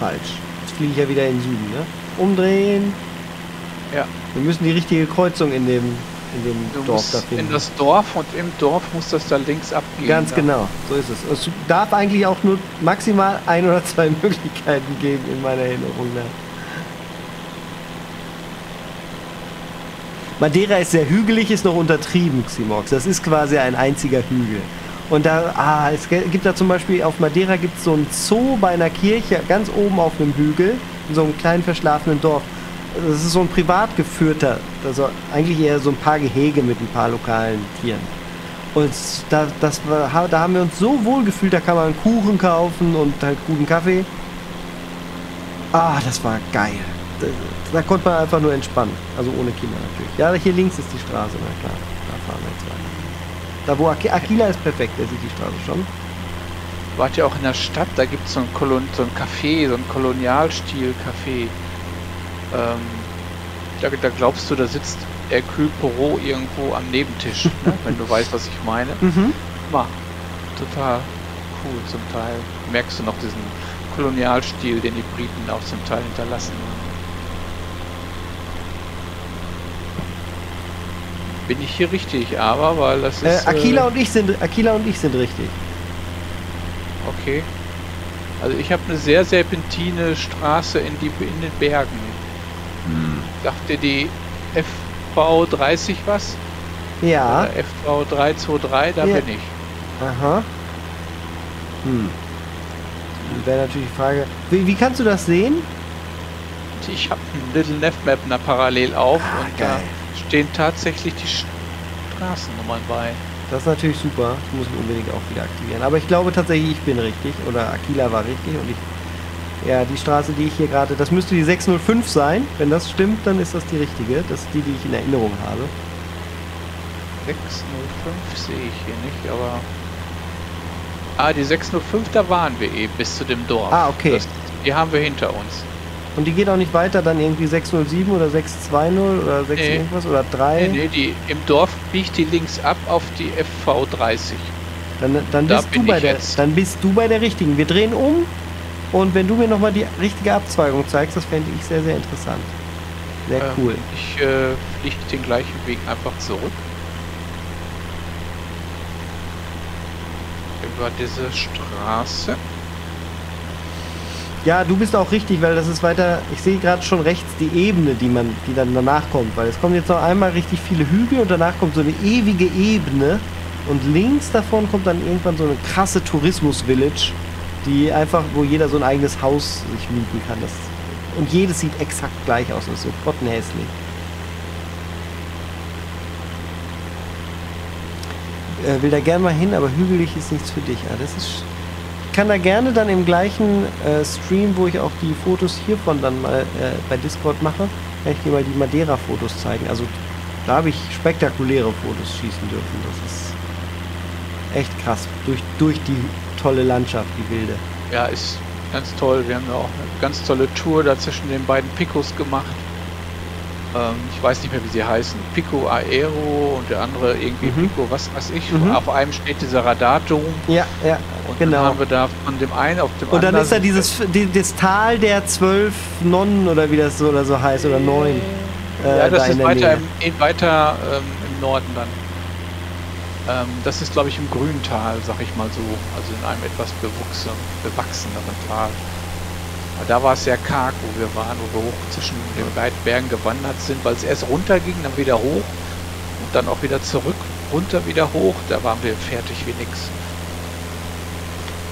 falsch. Jetzt fliege ich ja wieder in den Süden, ne? Umdrehen. Ja. Wir müssen die richtige Kreuzung in dem, in dem du Dorf da finden. in das Dorf und im Dorf muss das da links abgehen. Ganz da. genau, so ist es. Es darf eigentlich auch nur maximal ein oder zwei Möglichkeiten geben in meiner Erinnerung. nach. Madeira ist sehr hügelig, ist noch untertrieben, Ximox. Das ist quasi ein einziger Hügel. Und da, ah, es gibt da zum Beispiel, auf Madeira gibt es so ein Zoo bei einer Kirche, ganz oben auf einem Hügel, in so einem kleinen verschlafenen Dorf. Das ist so ein privat geführter, also eigentlich eher so ein paar Gehege mit ein paar lokalen Tieren. Und da, das da haben wir uns so wohl gefühlt, da kann man Kuchen kaufen und halt guten Kaffee. Ah, das war geil. Da, da konnte man einfach nur entspannen. Also ohne Kinder natürlich. Ja, hier links ist die Straße, na klar. Da fahren wir jetzt weiter. Da wo Aki- Aquila ist perfekt, der sieht die Straße schon. Wart ihr auch in der Stadt, da gibt es so Kolon so ein Café, so ein Kolonialstil-Café. Ähm, da, da glaubst du, da sitzt Hercule Poirot irgendwo am Nebentisch, ne? wenn du weißt, was ich meine. Mhm. Mal, total cool zum Teil. Merkst du noch diesen Kolonialstil, den die Briten auch zum Teil hinterlassen haben. Bin ich hier richtig, aber weil das Äh, ist. Aquila und ich sind Aquila und ich sind richtig. Okay. Also ich habe eine sehr serpentine Straße in, die, in den Bergen. Dir die FV 30 was? Ja. Oder FV 323, da Ja. bin ich. Aha. Wäre natürlich die Frage. Wie, wie kannst du das sehen? Ich habe einen Little Map da parallel auf Ah, und geil. da stehen tatsächlich die Straßennummern bei. Das ist natürlich super. Das muss ich unbedingt auch wieder aktivieren. Aber ich glaube tatsächlich, ich bin richtig. Oder Aquila war richtig. Und ich. Ja, die Straße, die ich hier gerade. Das müsste die 605 sein. Wenn das stimmt, dann ist das die richtige. Das ist die, die ich in Erinnerung habe. 605 sehe ich hier nicht, aber. Ah, die 605, da waren wir eben bis zu dem Dorf. Ah, okay. Das, die haben wir hinter uns. Und die geht auch nicht weiter, dann irgendwie 607 oder 620 oder 6 Nee. irgendwas oder 3. Nee, nee, die, im Dorf biegt die links ab auf die FV 30. Dann, dann, Da bist du bei der, jetzt. dann bist du bei der richtigen. Wir drehen um und wenn du mir nochmal die richtige Abzweigung zeigst, das fände ich sehr, sehr interessant. Sehr Ähm, cool. Ich äh, fliege den gleichen Weg einfach zurück. Über diese Straße. Ja, du bist auch richtig, weil das ist weiter. Ich sehe gerade schon rechts die Ebene, die man, die dann danach kommt, weil es kommen jetzt noch einmal richtig viele Hügel und danach kommt so eine ewige Ebene und links davon kommt dann irgendwann so eine krasse Tourismus-Village, die einfach, wo jeder so ein eigenes Haus sich mieten kann. Das, und jedes sieht exakt gleich aus, das ist so pottenhässlich. Äh, will da gerne mal hin, aber hügelig ist nichts für dich. Ah, das ist ich kann da gerne dann im gleichen äh, Stream, wo ich auch die Fotos hiervon dann mal äh, bei Discord mache, kann ich dir mal die Madeira-Fotos zeigen. Also da habe ich spektakuläre Fotos schießen dürfen. Das ist echt krass. Durch, durch die tolle Landschaft, die wilde. Ja, ist ganz toll. Wir haben ja auch eine ganz tolle Tour da zwischen den beiden Picos gemacht. Ähm, ich weiß nicht mehr, wie sie heißen. Pico Aero und der andere irgendwie Mhm. Pico, was weiß ich. Mhm. Auf einem steht dieser Radarturm. Ja, ja, Und genau. dann haben wir da von dem einen auf dem Und dann anderen. ist da dieses die, das Tal der zwölf Nonnen oder wie das so oder so heißt oder neun. äh, ja, das da ist weiter, im, weiter ähm, im Norden dann. Ähm, das ist, glaube ich, im Grüntal, sag ich mal so. Also in einem etwas bewachsen, bewachseneren Tal. Aber da war es sehr karg, wo wir waren, wo wir hoch zwischen den beiden Bergen gewandert sind, weil es erst runter ging, dann wieder hoch und dann auch wieder zurück, runter wieder hoch. Da waren wir fertig wie nix.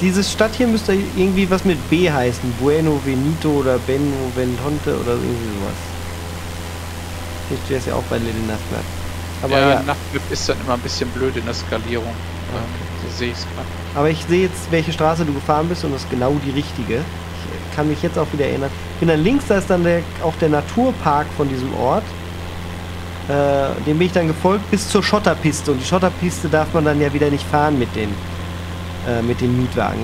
Dieses Stadt hier müsste irgendwie was mit B heißen. Bueno Venito oder Benno Ventonte oder irgendwie sowas. Hier steht es ja auch bei Little Nachtmap. Aber ja, ja, Nachtwip ist dann immer ein bisschen blöd in der Skalierung. Ähm, so sehe ich es gerade. aber ich sehe jetzt, welche Straße du gefahren bist und das ist genau die richtige. Ich kann mich jetzt auch wieder erinnern. Ich bin dann links, da ist dann der, auch der Naturpark von diesem Ort. Äh, dem bin ich dann gefolgt bis zur Schotterpiste. Und die Schotterpiste darf man dann ja wieder nicht fahren mit den, äh, mit den Mietwagen.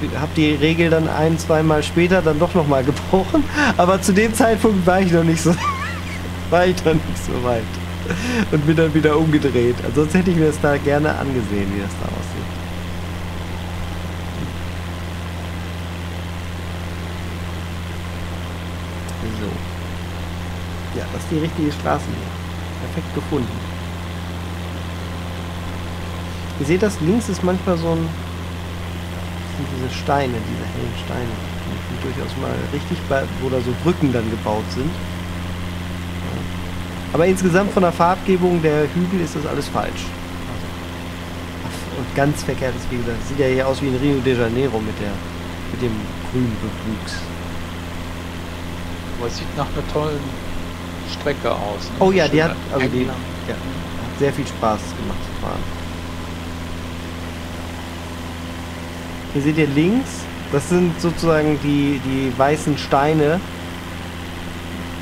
Ich habe die Regel dann ein, zweimal später dann doch nochmal gebrochen. Aber zu dem Zeitpunkt war ich noch nicht so, war ich noch nicht so weit. Und bin dann wieder umgedreht. Ansonsten hätte ich mir das da gerne angesehen, wie das da aussieht. So. Ja, das ist die richtige Straße hier. Perfekt gefunden. Ihr seht das, links ist manchmal so ein... Sind diese Steine, diese hellen Steine. Die durchaus mal richtig, bei, wo da so Brücken dann gebaut sind. Aber insgesamt von der Farbgebung der Hügel ist das alles falsch. Und ganz verkehrt ist, wie gesagt, sieht ja hier aus wie in Rio de Janeiro mit, der, mit dem grünen Bewuchs. Aber es sieht nach einer tollen Strecke aus. ne? Oh ja, die hat, also die, ja, hat sehr viel Spaß gemacht zu fahren. Hier seht ihr links, das sind sozusagen die, die weißen Steine,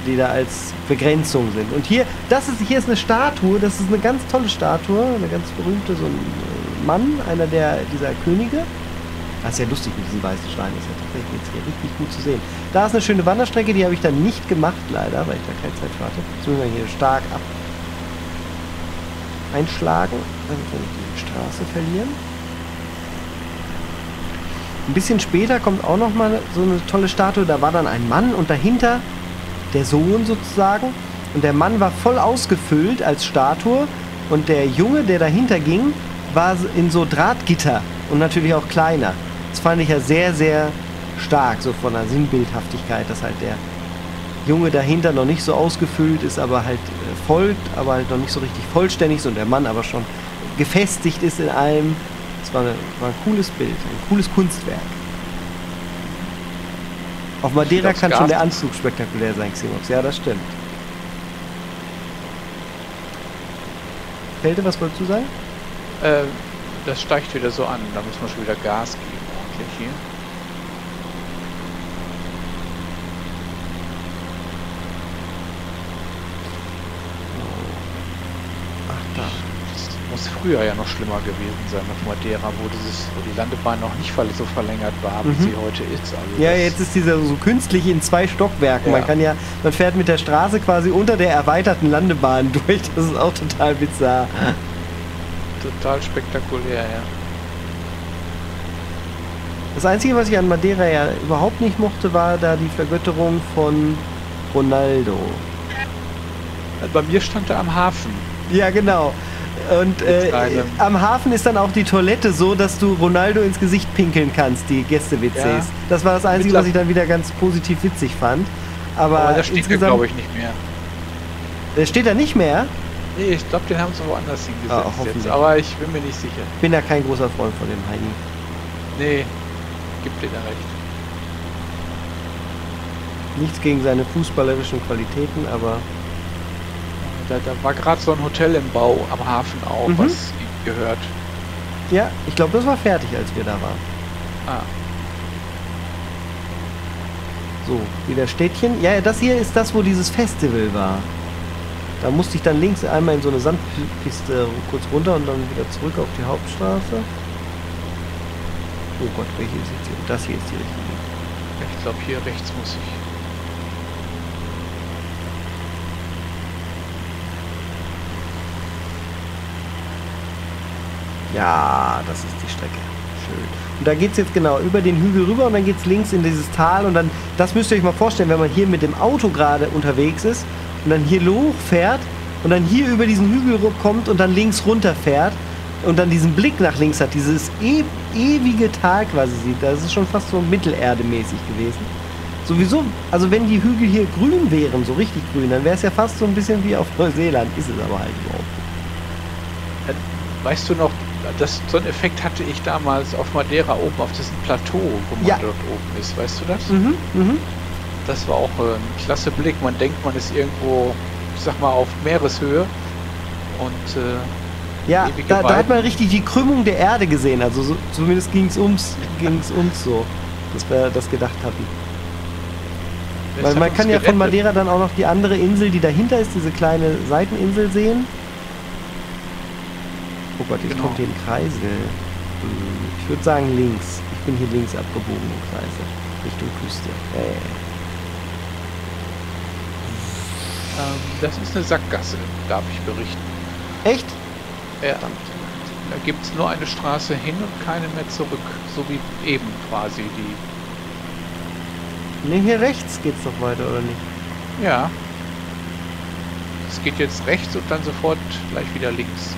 die da als Begrenzung sind. Und hier, das ist, hier ist eine Statue, das ist eine ganz tolle Statue, eine ganz berühmte, so ein äh, Mann, einer der, dieser Könige. Das ist ja lustig mit diesen weißen Steinen, das ist ja tatsächlich jetzt hier richtig gut zu sehen. Da ist eine schöne Wanderstrecke, die habe ich dann nicht gemacht, leider, weil ich da keine Zeit hatte. Jetzt müssen wir hier stark ab einschlagen, damit wir nicht die Straße verlieren. Ein bisschen später kommt auch noch mal so eine tolle Statue. Da war dann ein Mann und dahinter der Sohn sozusagen. Und der Mann war voll ausgefüllt als Statue. Und der Junge, der dahinter ging, war in so Drahtgitter und natürlich auch kleiner. Das fand ich ja sehr, sehr stark, so von der Sinnbildhaftigkeit, dass halt der Junge dahinter noch nicht so ausgefüllt ist, aber halt äh, folgt, aber halt noch nicht so richtig vollständig ist und der Mann aber schon gefestigt ist in allem. Das war, eine, war ein cooles Bild, ein cooles Kunstwerk. Auf Madeira kann schon Gas. der Anzug spektakulär sein, Ximox. Ja, das stimmt. Kälte, was wolltest du sagen? Äh, das steigt wieder so an. Da muss man schon wieder Gas geben. Ordentlich hier. Ach, da. Das muss früher ja noch schlimmer gewesen sein auf Madeira, wo, dieses, wo die Landebahn noch nicht so verlängert war, wie Mhm. sie heute ist. Also Ja, jetzt ist dieser so künstlich in zwei Stockwerken. Man Ja. kann ja, man fährt mit der Straße quasi unter der erweiterten Landebahn durch. Das ist auch total bizarr. total spektakulär, ja. Das Einzige, was ich an Madeira ja überhaupt nicht mochte, war da die Vergötterung von Ronaldo. Bei mir stand er am Hafen. Ja, genau. Und äh, am Hafen ist dann auch die Toilette so, dass du Ronaldo ins Gesicht pinkeln kannst, die Gäste-WCs. Ja. Das war das Einzige, was ich dann wieder ganz positiv witzig fand. Aber, Aber da steht er, glaube ich, nicht mehr. Der steht da nicht mehr. Nee, ich glaube, den haben sie woanders hingesetzt Ah, jetzt. hoffentlich. Aber ich bin mir nicht sicher. Ich bin ja kein großer Freund von dem Heini. Nee, gibt dir da recht. Nichts gegen seine fußballerischen Qualitäten, aber Da, da war gerade so ein Hotel im Bau am Hafen auch, Mhm. was ihm gehört. ja, ich glaube, das war fertig, als wir da waren. Ah, So, wieder Städtchen. Ja, das hier ist das, wo dieses Festival war. Da musste ich dann links einmal in so eine Sandpiste kurz runter und dann wieder zurück auf die Hauptstraße. Oh Gott, welche ist jetzt hier? Das hier ist die richtige. ich glaube, hier rechts muss ich. Ja, das ist die Strecke. Schön. Und da geht es jetzt genau über den Hügel rüber und dann geht es links in dieses Tal und dann, das müsst ihr euch mal vorstellen, wenn man hier mit dem Auto gerade unterwegs ist und dann hier hoch fährt und dann hier über diesen Hügel kommt und dann links runter fährt und dann diesen Blick nach links hat, dieses e ewige Tal quasi sieht. Das ist schon fast so mittelerdemäßig gewesen. Sowieso, also wenn die Hügel hier grün wären, so richtig grün, dann wäre es ja fast so ein bisschen wie auf Neuseeland. Ist es aber halt überhaupt nicht. Weißt du noch, das, so einen Effekt hatte ich damals auf Madeira oben auf diesem Plateau, wo man Ja. dort oben ist. Weißt du das? Mhm, mhm. Das war auch äh, ein klasse Blick. Man denkt, man ist irgendwo, ich sag mal, auf Meereshöhe. Und äh, Ja, da, da hat man richtig die Krümmung der Erde gesehen. Also so, zumindest ging es ums, ging's uns so, dass wir das gedacht hatten. Weil man kann ja von gerettet. Madeira dann auch noch die andere Insel, die dahinter ist, diese kleine Seiteninsel sehen. Oh Gott, Genau. kommt hier ein Kreisel. Hm, Ich würde sagen links. Ich bin hier links abgebogen im Kreisel. Richtung Küste. Ja. Ähm, das ist eine Sackgasse, darf ich berichten. Echt? Ja. Da gibt es nur eine Straße hin und keine mehr zurück. So wie eben quasi die. Ne, hier rechts geht's doch weiter, oder nicht? Ja. Es geht jetzt rechts und dann sofort gleich wieder links.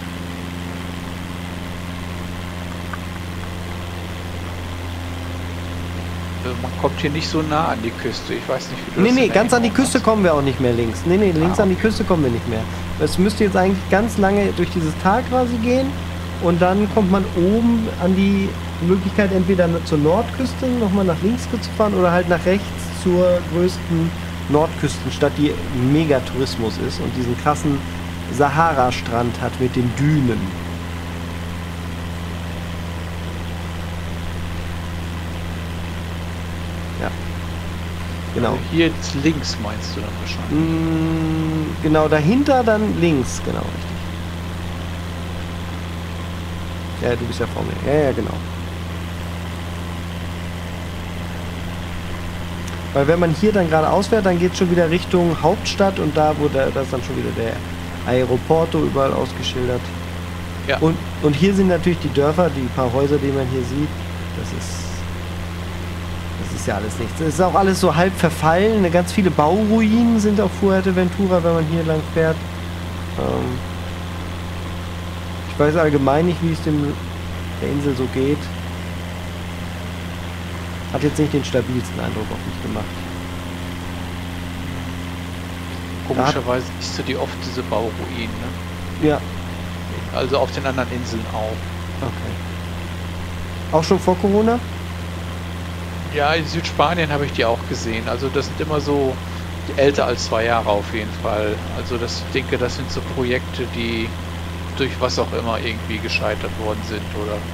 Man kommt hier nicht so nah an die Küste. Ich weiß nicht, wie du Nee, das nee, ganz an die Küste hast. kommen wir auch nicht mehr links. Nee, nee, links Ah, an die okay. Küste kommen wir nicht mehr. Es müsste jetzt eigentlich ganz lange durch dieses Tal quasi gehen und dann kommt man oben an die Möglichkeit, entweder zur Nordküste nochmal nach links zu fahren oder halt nach rechts zur größten Nordküstenstadt, die mega Tourismus ist und diesen krassen Sahara-Strand hat mit den Dünen. Genau. Also hier jetzt links meinst du dann wahrscheinlich. Mm, Genau, dahinter dann links, genau, richtig. Ja, du bist ja vor mir. Ja, ja, genau. Weil wenn man hier dann geradeaus fährt, dann geht es schon wieder Richtung Hauptstadt und da, wo der, da ist dann schon wieder der Aeroporto überall ausgeschildert. Ja. Und, und hier sind natürlich die Dörfer, die paar Häuser, die man hier sieht. Das ist. Ist ja alles nichts. Es ist auch alles so halb verfallen. Ganz viele Bauruinen sind auf Fuerteventura, wenn man hier lang fährt. Ähm ich weiß allgemein nicht, wie es dem der Insel so geht. Hat jetzt nicht den stabilsten Eindruck auf mich gemacht. Komischerweise siehst du die oft diese Bauruinen. Ne? Ja, Also auf den anderen Inseln auch. okay. Auch schon vor Corona? Ja, in Südspanien habe ich die auch gesehen. Also das sind immer so älter als zwei Jahre auf jeden Fall. Also das ich denke, das sind so Projekte, die durch was auch immer irgendwie gescheitert worden sind oder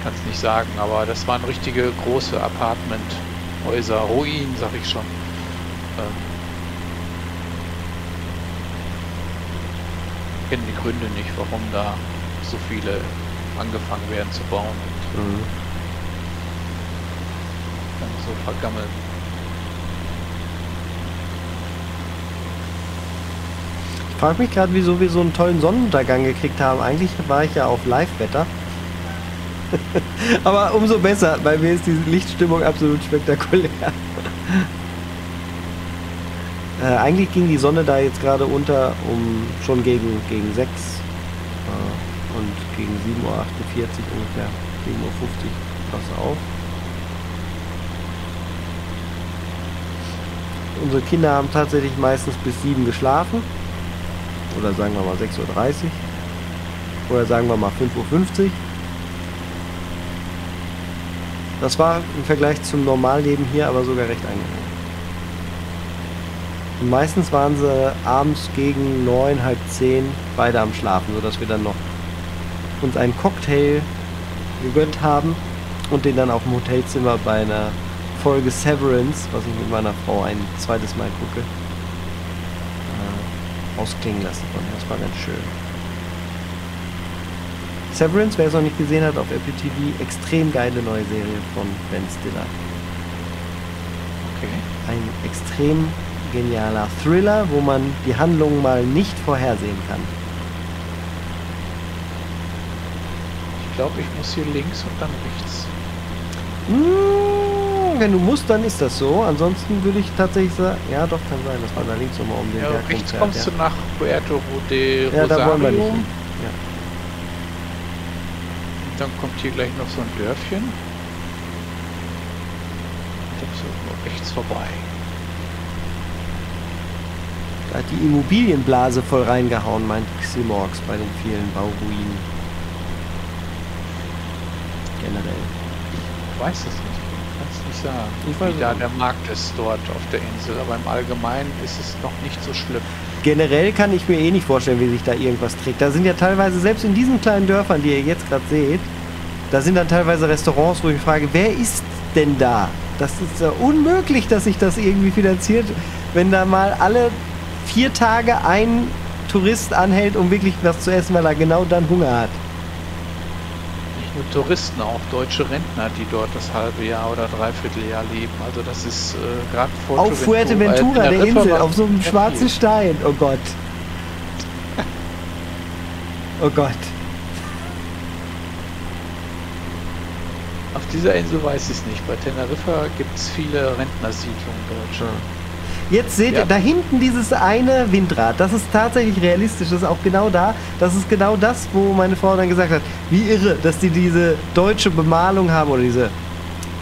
kann es nicht sagen, aber das waren richtige große Apartmenthäuser, Ruinen, sag ich schon. Ähm, kenne die Gründe nicht, warum da so viele angefangen werden zu bauen Mhm. So vergammeln. Ich frage mich gerade, wieso wir so einen tollen Sonnenuntergang gekriegt haben. Eigentlich war ich ja auf Live-Wetter. Aber umso besser, bei mir ist diese Lichtstimmung absolut spektakulär. äh, eigentlich ging die Sonne da jetzt gerade unter um schon gegen, gegen 6 äh, und gegen 7.48 Uhr ungefähr, 7.50 Uhr pass auf. Unsere Kinder haben tatsächlich meistens bis 7 geschlafen. Oder sagen wir mal 6.30 Uhr. Oder sagen wir mal 5.50 Uhr. Das war im Vergleich zum Normalleben hier aber sogar recht angenehm. Und meistens waren sie abends gegen 9, halb 10 beide am Schlafen, sodass wir dann noch uns einen Cocktail gegönnt haben und den dann auf dem Hotelzimmer bei einer Folge Severance, was ich mit meiner Frau ein zweites Mal gucke, äh, ausklingen lassen konnte. Das war ganz schön. Severance, wer es noch nicht gesehen hat, auf Apple TV, extrem geile neue Serie von Ben Stiller. Okay. Ein extrem genialer Thriller, wo man die Handlung mal nicht vorhersehen kann. Ich glaube, ich muss hier links und dann rechts. Mmh, wenn du musst, dann ist das so. Ansonsten würde ich tatsächlich sagen, ja doch, kann sein, dass man da links nochmal um den Ja, Berg rechts rumfährt, kommst ja. du nach Puerto de Ja, da wollen wir nicht Rosario. hin. Dann kommt hier gleich noch so ein Dörfchen. Da ist irgendwo rechts vorbei. Da hat die Immobilienblase voll reingehauen, meint Ximorx bei den vielen Bauruinen. Generell. Ich weiß es nicht. Weiß wie da der Markt ist dort auf der Insel. Aber im Allgemeinen ist es noch nicht so schlimm. Generell kann ich mir eh nicht vorstellen, wie sich da irgendwas trägt. Da sind ja teilweise, selbst in diesen kleinen Dörfern, die ihr jetzt gerade seht, da sind dann teilweise Restaurants, wo ich frage, wer ist denn da? Das ist ja unmöglich, dass sich das irgendwie finanziert, wenn da mal alle vier Tage ein Tourist anhält, um wirklich was zu essen, weil er genau dann Hunger hat. Nur Touristen, auch deutsche Rentner, die dort das halbe Jahr oder dreiviertel Jahr leben. Also das ist äh, gerade vor Auf Fuerteventura, der Insel, auf so einem schwarzen Stein. Oh Gott. Oh Gott. Auf dieser Insel weiß ich es nicht. Bei Teneriffa gibt es viele Rentnersiedlungen Deutsche. Jetzt seht Ja. ihr da hinten dieses eine Windrad. Das ist tatsächlich realistisch. Das ist auch genau da. Das ist genau das, wo meine Frau dann gesagt hat, wie irre, dass die diese deutsche Bemalung haben oder diese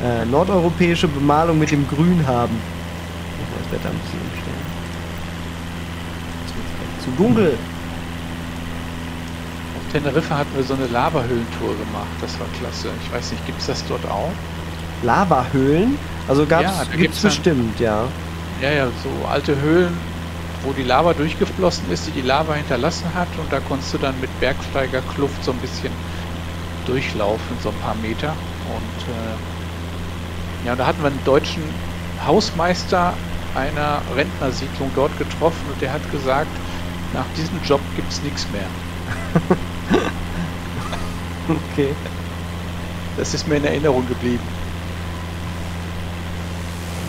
äh, nordeuropäische Bemalung mit dem Grün haben. Ich muss das Wetter ein bisschen umstellen. Zu dunkel. Auf Teneriffa hatten wir so eine Lavahöhlentour gemacht. Das war klasse. Ich weiß nicht, gibt es das dort auch? Lavahöhlen. Also gab's, Ja, gibt's gibt's dann- bestimmt, ja. Ja, ja, so alte Höhlen, wo die Lava durchgeflossen ist, die die Lava hinterlassen hat. Und da konntest du dann mit Bergsteigerkluft so ein bisschen durchlaufen, so ein paar Meter. Und äh, ja, da hatten wir einen deutschen Hausmeister einer Rentnersiedlung dort getroffen und der hat gesagt, nach diesem Job gibt es nichts mehr. Okay. Das ist mir in Erinnerung geblieben.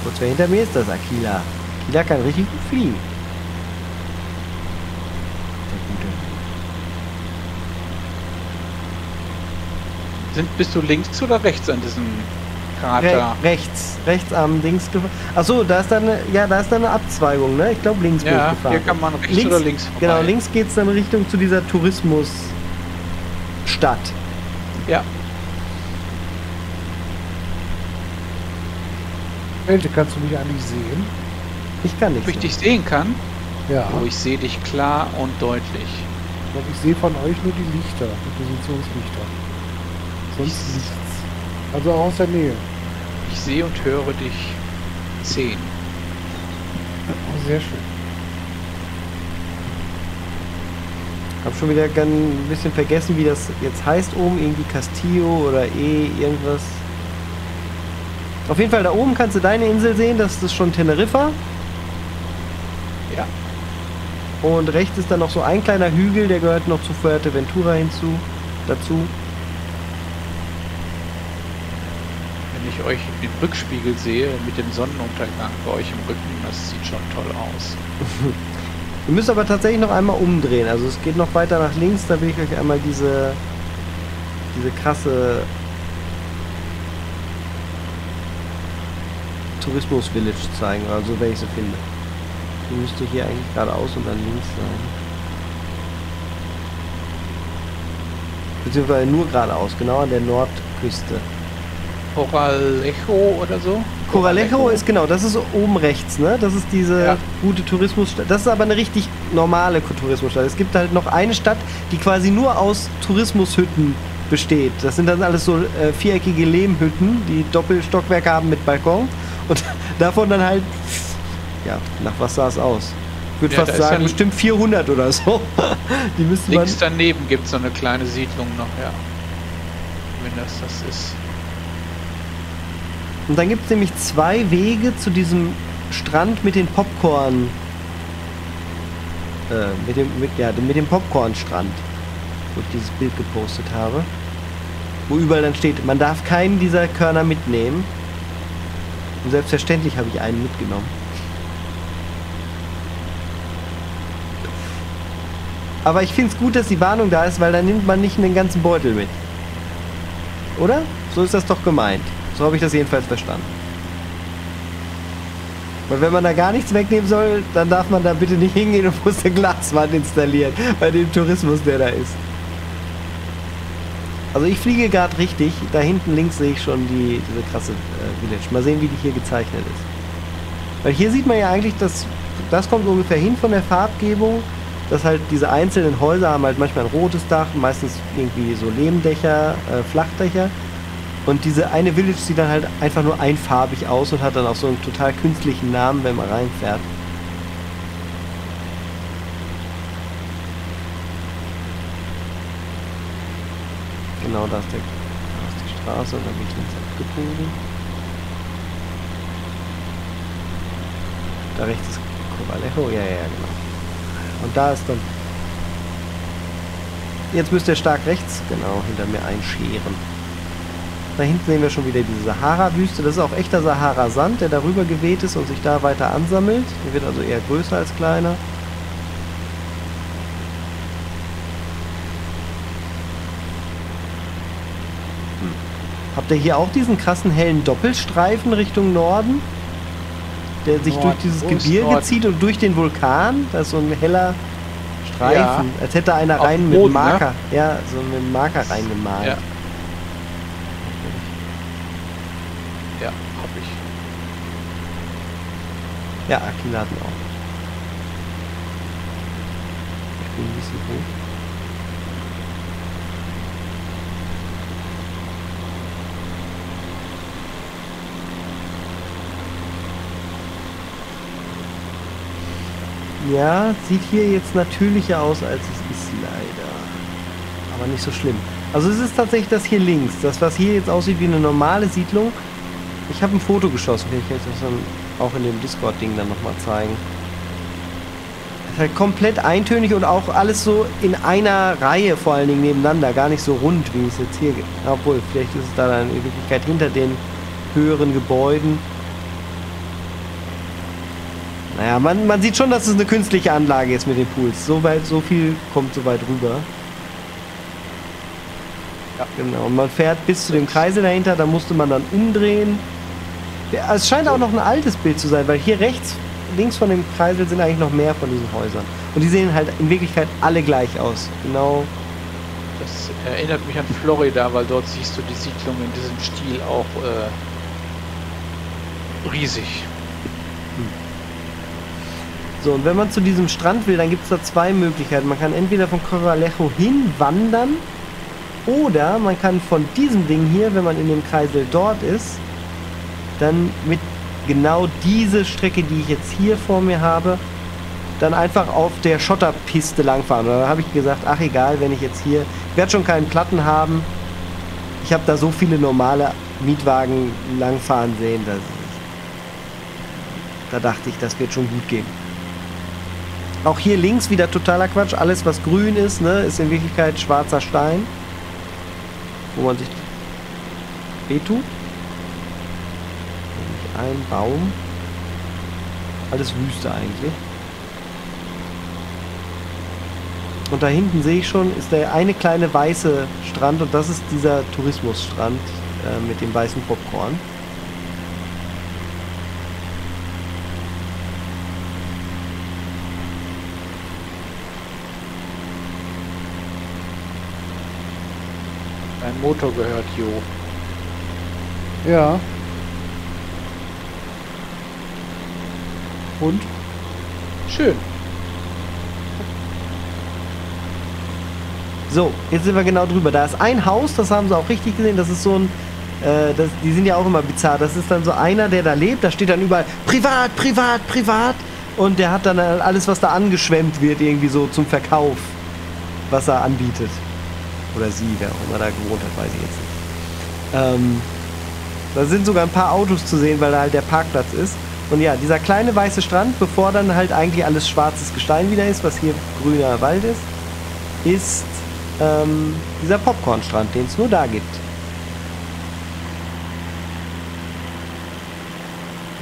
Kurz wer hinter mir ist das Aquila. Aquila kann richtig gut fliegen. Der Gute. Sind, bist du links oder rechts an diesem Krater? Re rechts, rechts am Dings gefahren. Achso, da ist dann eine, ja, da ist dann eine Abzweigung, ne? Ich glaube links bin ich ja, gefahren. hier kann man rechts links, oder links vorbei. Genau, links geht's dann Richtung zu dieser Tourismusstadt. Ja, Elte, kannst du mich eigentlich sehen? Ich kann ob ich nicht. dich sehen kann? Ja. Oh, ich sehe dich klar und deutlich. Ich, glaub, ich sehe von euch nur die Lichter, die Positionslichter. Sonst nichts. Also auch aus der Nähe. Ich sehe und höre dich zehn. Oh, sehr schön. Hab schon wieder ein bisschen vergessen, wie das jetzt heißt oben. Irgendwie Castillo oder E, irgendwas. Auf jeden Fall da oben kannst du deine Insel sehen. Das ist schon Teneriffa. Ja. Und rechts ist dann noch so ein kleiner Hügel, der gehört noch zu Fuerteventura hinzu. Dazu. Wenn ich euch im Rückspiegel sehe mit dem Sonnenuntergang bei euch im Rücken, das sieht schon toll aus. Ihr müsst aber tatsächlich noch einmal umdrehen. Also es geht noch weiter nach links. Da will ich euch einmal diese, diese krasse Tourismus-Village zeigen. Also wenn ich sie finde. Die müsste hier eigentlich geradeaus und dann links sein. Beziehungsweise nur geradeaus, genau an der Nordküste. Coralejo oder so? Coralejo ist genau, das ist oben rechts, ne? Das ist diese Ja. gute Tourismusstadt. Das ist aber eine richtig normale Tourismusstadt. Es gibt halt noch eine Stadt, die quasi nur aus Tourismushütten besteht. Das sind dann alles so äh, viereckige Lehmhütten, die Doppelstockwerke haben mit Balkon. Und davon dann halt, ja, nach was sah es aus? Ich würde Ja, fast sagen, ja- bestimmt 400 oder so. Die müsste man. Links daneben gibt es so eine kleine Siedlung noch, ja. Wenn das das ist. Und dann gibt es nämlich zwei Wege zu diesem Strand mit den Popcorn. Äh, mit dem, mit, ja, mit dem Popcornstrand, wo ich dieses Bild gepostet habe. Wo überall dann steht, man darf keinen dieser Körner mitnehmen. Und selbstverständlich habe ich einen mitgenommen. Aber ich finde es gut, dass die Warnung da ist, weil dann nimmt man nicht den ganzen Beutel mit. Oder? So ist das doch gemeint. So habe ich das jedenfalls verstanden. Weil wenn man da gar nichts wegnehmen soll, dann darf man da bitte nicht hingehen und muss eine Glaswand installieren, bei dem Tourismus, der da ist. Also ich fliege gerade richtig. Da hinten links sehe ich schon die, diese krasse äh, Village. Mal sehen, wie die hier gezeichnet ist. Weil hier sieht man ja eigentlich, dass das kommt ungefähr hin von der Farbgebung, dass halt diese einzelnen Häuser haben halt manchmal ein rotes Dach, meistens irgendwie so Lehmdächer, äh, Flachdächer. Und diese eine Village sieht dann halt einfach nur einfarbig aus und hat dann auch so einen total künstlichen Namen, wenn man reinfährt. Genau, da ist, der, da ist die Straße dann bin ich links abgebogen. Da rechts ist Coralejo, ja, ja, ja, genau. Und da ist dann... Jetzt müsste er stark rechts, genau, hinter mir einscheren. Da hinten sehen wir schon wieder diese Sahara-Wüste. Das ist auch echter Sahara-Sand, der darüber geweht ist und sich da weiter ansammelt. Der wird also eher größer als kleiner. Habt ihr hier auch diesen krassen hellen Doppelstreifen Richtung Norden? Der sich Norden. durch dieses Gebirge Norden? zieht und durch den Vulkan. Da ist so ein heller Streifen. Ja. Als hätte einer Auf rein mit Boden, ne? Marker. Ja, so mit dem Marker reingemalt. Ja. Ja, hab ich. Ja, Akiladen auch. Ich bin ein bisschen hoch. Ja, sieht hier jetzt natürlicher aus, als es ist leider. Aber nicht so schlimm. Also es ist tatsächlich das hier links. Das, was hier jetzt aussieht wie eine normale Siedlung. Ich habe ein Foto geschossen, kann ich das dann auch in dem Discord-Ding dann nochmal zeigen. Es ist halt komplett eintönig und auch alles so in einer Reihe vor allen Dingen nebeneinander. Gar nicht so rund, wie es jetzt hier geht. Obwohl, vielleicht ist es da dann in Wirklichkeit hinter den höheren Gebäuden. Naja, man, man sieht schon, dass es eine künstliche Anlage ist mit den Pools. So weit, so viel kommt so weit rüber. Ja. Genau, und man fährt bis zu dem Kreisel dahinter, da musste man dann umdrehen. Ja, es scheint auch noch ein altes Bild zu sein, weil hier rechts, links von dem Kreisel sind eigentlich noch mehr von diesen Häusern. Und die sehen halt in Wirklichkeit alle gleich aus. Genau. Das erinnert mich an Florida, weil dort siehst du die Siedlung in diesem Stil auch äh, riesig. So, und wenn man zu diesem Strand will, dann gibt es da zwei Möglichkeiten. Man kann entweder von Coralejo hin wandern Oder man kann von diesem Ding hier, wenn man in dem Kreisel dort ist, dann mit genau diese Strecke, die ich jetzt hier vor mir habe, dann einfach auf der Schotterpiste langfahren. Dann habe ich gesagt, ach egal, wenn ich jetzt hier, ich werde schon keinen Platten haben. Ich habe da so viele normale Mietwagen langfahren sehen, dass da dachte ich, das wird schon gut gehen. Auch hier links wieder totaler Quatsch. Alles, was grün ist, ne, ist in Wirklichkeit schwarzer Stein. Wo man sich wehtut. Ein Baum. Alles Wüste eigentlich. Und da hinten sehe ich schon, ist der eine kleine weiße Strand und das ist dieser Tourismusstrand äh, mit dem weißen Popcorn. Motor gehört Jo. Ja. Und? Schön. So, jetzt sind wir genau drüber. Da ist ein Haus, das haben sie auch richtig gesehen. Das ist so ein. Äh, das, die sind ja auch immer bizarr. Das ist dann so einer, der da lebt. Da steht dann überall privat, privat, privat. Und der hat dann alles, was da angeschwemmt wird, irgendwie so zum Verkauf, was er anbietet. Oder sie, wer auch immer da gewohnt hat, weiß ich jetzt nicht. Ähm, da sind sogar ein paar Autos zu sehen, weil da halt der Parkplatz ist. Und ja, dieser kleine weiße Strand, bevor dann halt eigentlich alles schwarzes Gestein wieder ist, was hier grüner Wald ist, ist ähm, dieser Popcornstrand, den es nur da gibt.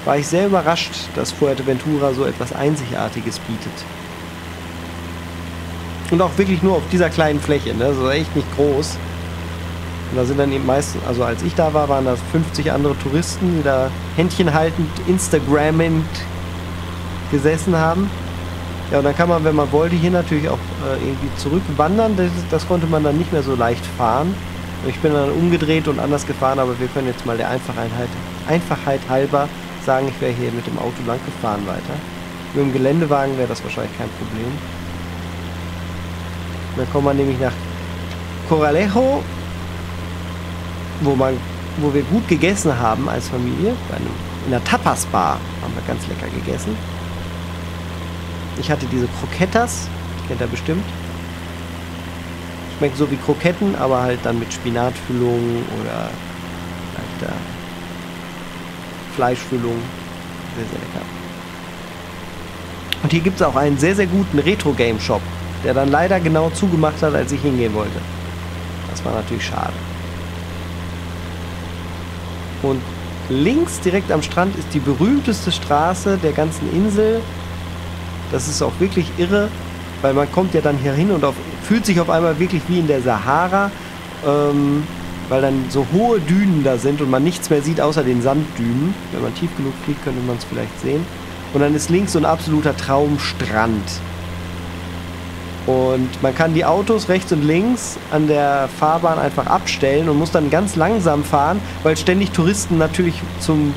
War ich sehr überrascht, dass Fuerteventura so etwas Einzigartiges bietet. Und auch wirklich nur auf dieser kleinen Fläche, ne? Das ist echt nicht groß. Und da sind dann eben meistens, also als ich da war, waren da 50 andere Touristen, die da Händchen haltend, Instagrammend gesessen haben. Ja, und dann kann man, wenn man wollte, hier natürlich auch äh, irgendwie zurückwandern. Das, das konnte man dann nicht mehr so leicht fahren. Ich bin dann umgedreht und anders gefahren, aber wir können jetzt mal der Einfachheit, Einfachheit halber sagen, ich wäre hier mit dem Auto lang gefahren weiter. Mit dem Geländewagen wäre das wahrscheinlich kein Problem. Dann kommt man nämlich nach Coralejo, wo, man, wo wir gut gegessen haben als Familie. In einer Tapas-Bar haben wir ganz lecker gegessen. Ich hatte diese Croquetas, kennt ihr bestimmt. Schmeckt so wie Kroketten, aber halt dann mit Spinatfüllung oder leichter Fleischfüllung. Sehr, sehr lecker. Und hier gibt es auch einen sehr, sehr guten Retro-Game-Shop, der dann leider genau zugemacht hat, als ich hingehen wollte. Das war natürlich schade. Und links direkt am Strand ist die berühmteste Straße der ganzen Insel. Das ist auch wirklich irre, weil man kommt ja dann hier hin und auf, fühlt sich auf einmal wirklich wie in der Sahara, ähm, weil dann so hohe Dünen da sind und man nichts mehr sieht außer den Sanddünen. Wenn man tief genug fliegt, könnte man es vielleicht sehen. Und dann ist links so ein absoluter Traumstrand. Und man kann die Autos rechts und links an der Fahrbahn einfach abstellen und muss dann ganz langsam fahren, weil ständig Touristen natürlich zum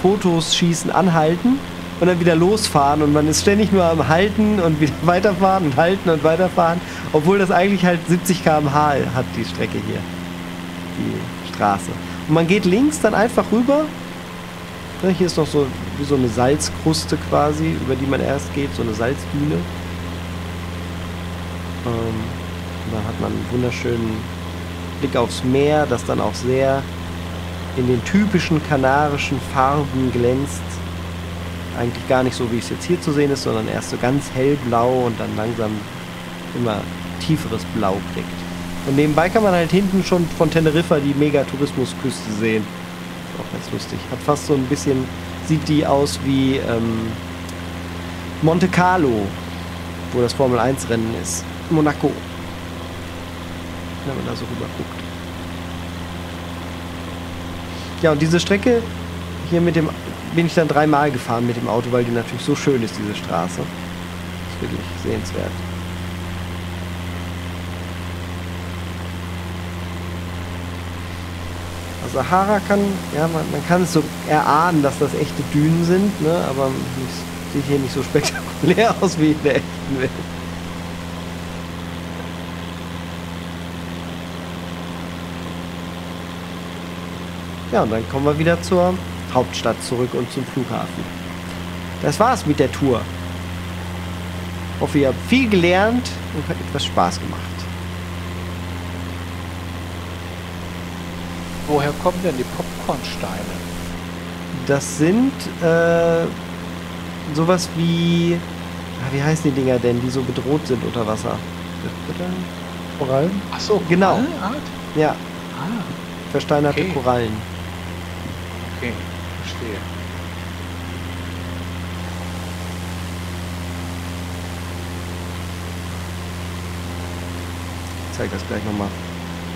Fotos schießen anhalten und dann wieder losfahren und man ist ständig nur am Halten und wieder weiterfahren und halten und weiterfahren, obwohl das eigentlich halt 70 km/h hat die Strecke hier, die Straße. Und man geht links dann einfach rüber. Hier ist noch so wie so eine Salzkruste quasi, über die man erst geht, so eine Salzdüne. Ähm, dann hat man einen wunderschönen Blick aufs Meer, das dann auch sehr in den typischen kanarischen Farben glänzt. Eigentlich gar nicht so, wie es jetzt hier zu sehen ist, sondern erst so ganz hellblau und dann langsam immer tieferes Blau kriegt. Und nebenbei kann man halt hinten schon von Teneriffa die Mega-Tourismusküste sehen. Ist auch ganz lustig. Hat fast so ein bisschen, sieht die aus wie ähm, Monte Carlo, wo das Formel 1 Rennen ist. Monaco. Wenn man da so rüber guckt. Ja, und diese Strecke hier mit dem bin ich dann dreimal gefahren mit dem Auto, weil die natürlich so schön ist, diese Straße. Das ist wirklich sehenswert. Also Sahara kann, ja, man, man kann es so erahnen, dass das echte Dünen sind, ne, aber sieht hier nicht so spektakulär aus wie in der echten Welt. Ja, und dann kommen wir wieder zur Hauptstadt zurück und zum Flughafen. Das war's mit der Tour. Hoffe, ihr habt viel gelernt und hat etwas Spaß gemacht. Woher kommen denn die Popcornsteine? Das sind äh, sowas wie. ah, Wie heißen die Dinger denn, die so bedroht sind unter Wasser? Korallen? Ach so, Genau. Korallenart? Ja, Ah, versteinerte Okay. Korallen. Okay, verstehe. Ich zeige das gleich nochmal.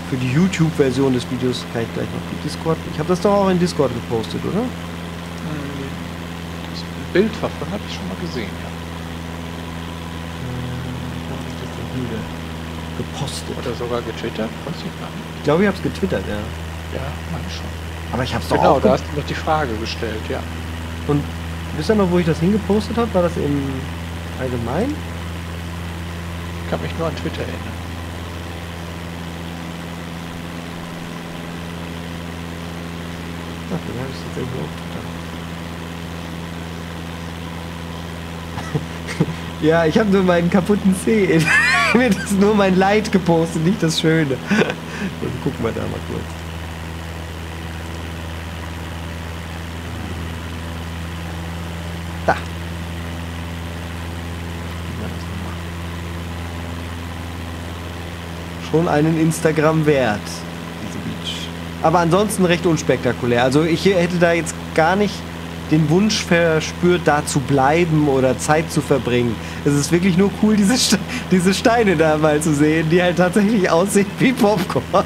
Für die YouTube-Version des Videos kann ich gleich noch die Discord. Ich habe das doch auch in Discord gepostet, oder? Das Bild davon habe ich schon mal gesehen, ja. Wo hab ich das denn hier gepostet? Oder sogar getwittert, weiß ich gar nicht. Ich glaube, ich habe es getwittert, ja. Ja, meine schon. Aber ich habe es doch Genau, auch. da hast du noch die Frage gestellt, ja. Und wisst ihr noch, wo ich das hingepostet habe? War das im Allgemein? Ich kann mich nur an Twitter erinnern. Ach, dann habe ich es jetzt irgendwo auf Twitter. ja, ich habe nur meinen kaputten Zeh. Mir ist nur mein Leid gepostet, nicht das Schöne. Dann gucken wir da mal kurz. Da. Wie war das nochmal? Schon einen Instagram wert, diese Beach. Aber ansonsten recht unspektakulär. Also ich hätte da jetzt gar nicht den Wunsch verspürt, da zu bleiben oder Zeit zu verbringen. Es ist wirklich nur cool, diese, Ste diese Steine da mal zu sehen, die halt tatsächlich aussehen wie Popcorn.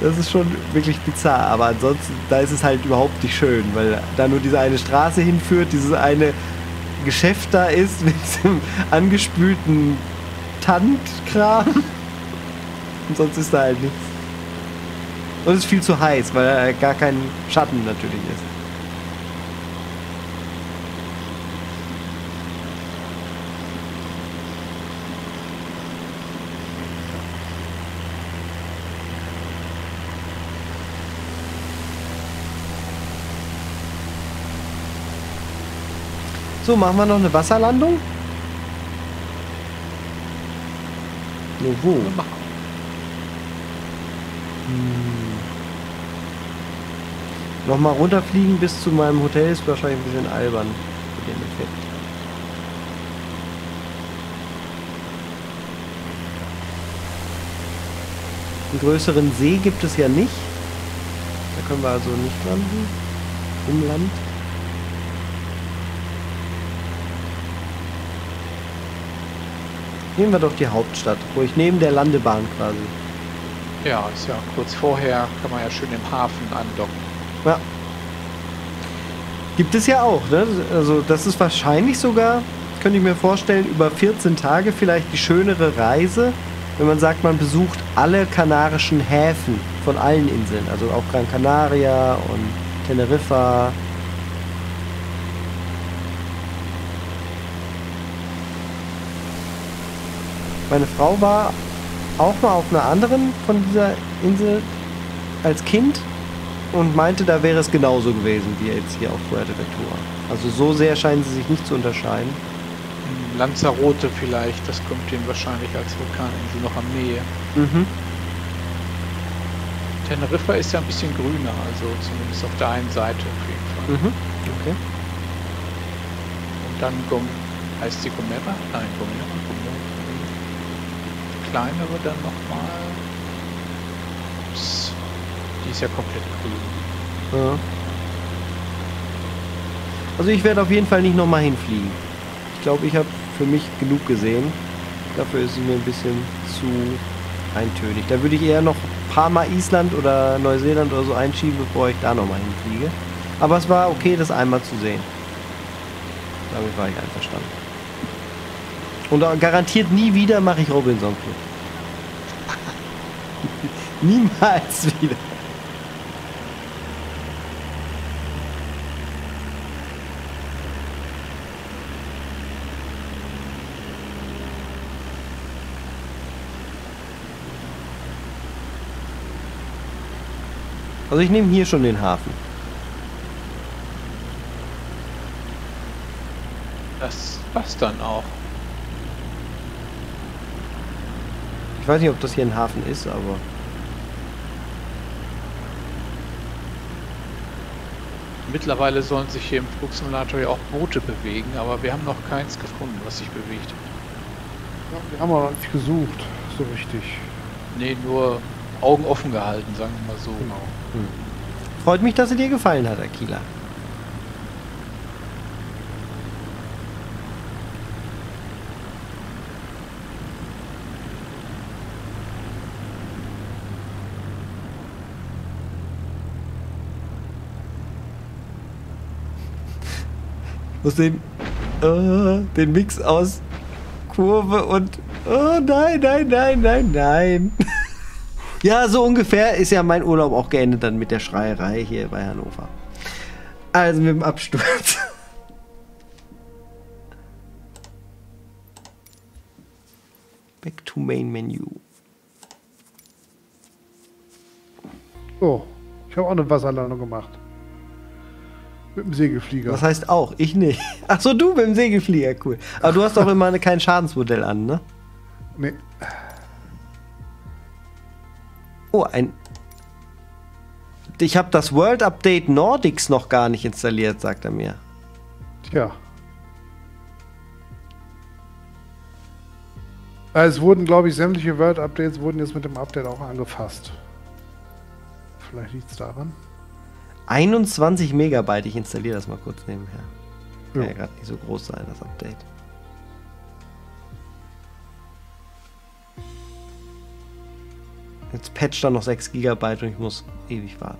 Das ist schon wirklich bizarr, aber ansonsten, da ist es halt überhaupt nicht schön, weil da nur diese eine Straße hinführt, dieses eine Geschäft da ist mit diesem angespülten Tantkram. Und sonst ist da halt nichts. Und es ist viel zu heiß, weil da gar kein Schatten natürlich ist. So, machen wir noch eine Wasserlandung? Nee, wo? Machen. Nochmal runterfliegen bis zu meinem Hotel ist wahrscheinlich ein bisschen albern für den Effekt. Einen größeren See gibt es ja nicht. Da können wir also nicht landen. Umland. Nehmen wir doch die Hauptstadt, wo ich neben der Landebahn quasi. Ja, ist ja kurz vorher, kann man ja schön im Hafen andocken. Ja. Gibt es ja auch, ne? Also das ist wahrscheinlich sogar, könnte ich mir vorstellen, über 14 Tage vielleicht die schönere Reise, wenn man sagt, man besucht alle kanarischen Häfen von allen Inseln. Also auch Gran Canaria und Teneriffa. Meine Frau war auch mal auf einer anderen von dieser Insel als Kind und meinte, da wäre es genauso gewesen wie jetzt hier auf Fuerteventura. Also so sehr scheinen sie sich nicht zu unterscheiden. Lanzarote vielleicht, das kommt ihnen wahrscheinlich als Vulkaninsel noch am Nähe. Mhm. Teneriffa ist ja ein bisschen grüner, also zumindest auf der einen Seite auf jeden Fall. Mhm. Okay. Und dann Gom heißt sie Gomera? Nein, Gomera. Kleinere dann nochmal. Ups. Die ist ja komplett grün. Ja. Also ich werde auf jeden Fall nicht nochmal hinfliegen. Ich glaube, ich habe für mich genug gesehen. Dafür ist sie mir ein bisschen zu eintönig. Da würde ich eher noch ein paar Mal Island oder Neuseeland oder so einschieben, bevor ich da nochmal hinfliege. Aber es war okay, das einmal zu sehen. Damit war ich einverstanden. Und garantiert nie wieder mache ich Robinson Club. Niemals wieder. Also ich nehme hier schon den Hafen. Das passt dann auch. Ich weiß nicht, ob das hier ein Hafen ist, aber... Mittlerweile sollen sich hier im Flugsimulator ja auch Boote bewegen, aber wir haben noch keins gefunden, was sich bewegt. Ja, wir haben auch noch nicht gesucht, so richtig. Nee, nur Augen offen gehalten, sagen wir mal so. Genau. Freut mich, dass sie dir gefallen hat, Akila. Muss den, äh, den Mix aus Kurve und oh nein, nein, nein, nein, nein. ja, so ungefähr ist ja mein Urlaub auch geendet dann mit der Schreierei hier bei Hannover. Also mit dem Absturz. Back to Main Menu. So, ich habe auch eine Wasserlandung gemacht. Mit dem Segelflieger. Was heißt auch? Ich nicht. Ach so, du mit dem Segelflieger, cool. Aber du hast doch immer kein Schadensmodell an, ne? Nee. Oh, ein. Ich habe das World Update Nordics noch gar nicht installiert, sagt er mir. Tja. Also es wurden, glaube ich, sämtliche World Updates wurden jetzt mit dem Update auch angefasst. Vielleicht liegt es daran. 21 Megabyte, ich installiere das mal kurz nebenher. Kann Ja. ja gerade nicht so groß sein, das Update. Jetzt patcht er noch 6 Gigabyte und ich muss ewig warten.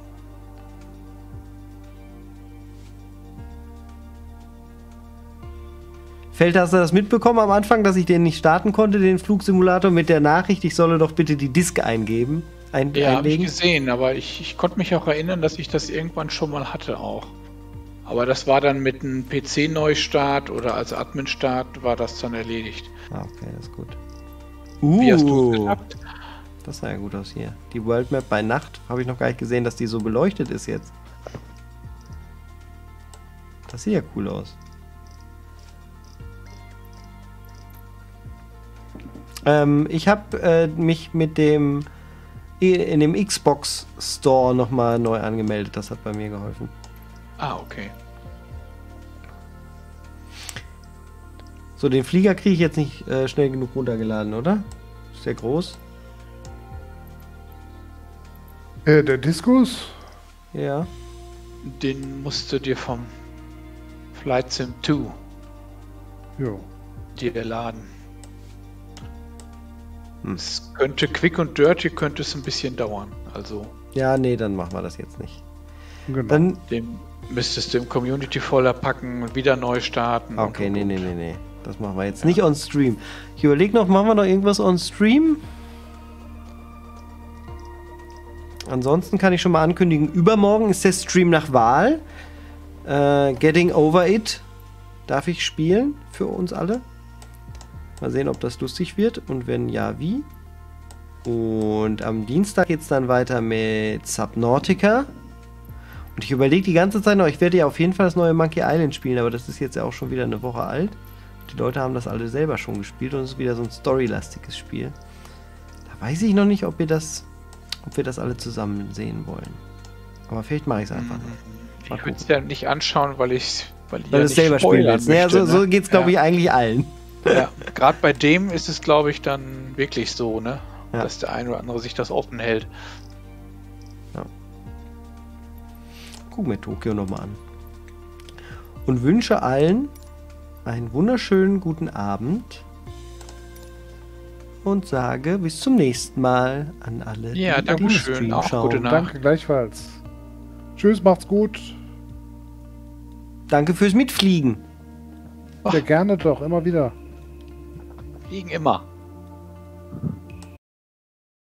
Feld, hast du das mitbekommen am Anfang, dass ich den nicht starten konnte, den Flugsimulator, mit der Nachricht, ich solle doch bitte die Disk eingeben? Ein, Ja, habe ich gesehen, aber ich, ich konnte mich auch erinnern, dass ich das irgendwann schon mal hatte auch. Aber das war dann mit einem PC-Neustart oder als Admin-Start war das dann erledigt. Ah, okay, das ist gut. Wie hast du Uh. es gehabt? Das sah ja gut aus hier. Die World Map bei Nacht habe ich noch gar nicht gesehen, dass die so beleuchtet ist jetzt. Das sieht ja cool aus. Ähm, ich habe äh, mich mit dem in dem Xbox Store nochmal neu angemeldet. Das hat bei mir geholfen. Ah, okay. So, den Flieger kriege ich jetzt nicht äh, schnell genug runtergeladen, oder? Ist der groß? Äh, der Diskus? Ja. Den musst du dir vom Flight Sim 2 Jo. dir laden. Hm. Es könnte quick und dirty könnte es ein bisschen dauern. Also Ja, nee, dann machen wir das jetzt nicht. Genau. Dann dem müsstest du im Community Folder packen und wieder neu starten. Okay, und, nee, und, nee, nee, nee. Das machen wir jetzt nicht on Stream. Ich überlege noch, machen wir noch irgendwas on Stream? Ansonsten kann ich schon mal ankündigen, übermorgen ist der Stream nach Wahl. Äh, Getting Over It darf ich spielen für uns alle. Mal sehen, ob das lustig wird und wenn ja, wie. Und am Dienstag geht es dann weiter mit Subnautica. Und ich überlege die ganze Zeit noch, ich werde ja auf jeden Fall das neue Monkey Island spielen, aber das ist jetzt ja auch schon wieder eine Woche alt. Die Leute haben das alle selber schon gespielt und es ist wieder so ein storylastiges Spiel. Da weiß ich noch nicht, ob wir das, ob wir das alle zusammen sehen wollen. Aber vielleicht mache ich es einfach. Ich Mal würde es ja nicht anschauen, weil ich weil, ich Weil ja es selber spielen willst. Naja, möchte, so, so ne? geht es, glaube ja. ich, eigentlich allen. Ja, gerade bei dem ist es, glaube ich, dann wirklich so, ne? Ja. Dass der eine oder andere sich das offen hält. Gucken wir Tokio nochmal an. Und wünsche allen einen wunderschönen guten Abend. Und sage bis zum nächsten Mal an alle, Ja, die danke schön. Stream Auch schauen. gute Nacht. Danke gleichfalls. Tschüss, macht's gut. Danke fürs Mitfliegen. Ach. Ja, gerne doch, immer wieder. Fliegen immer.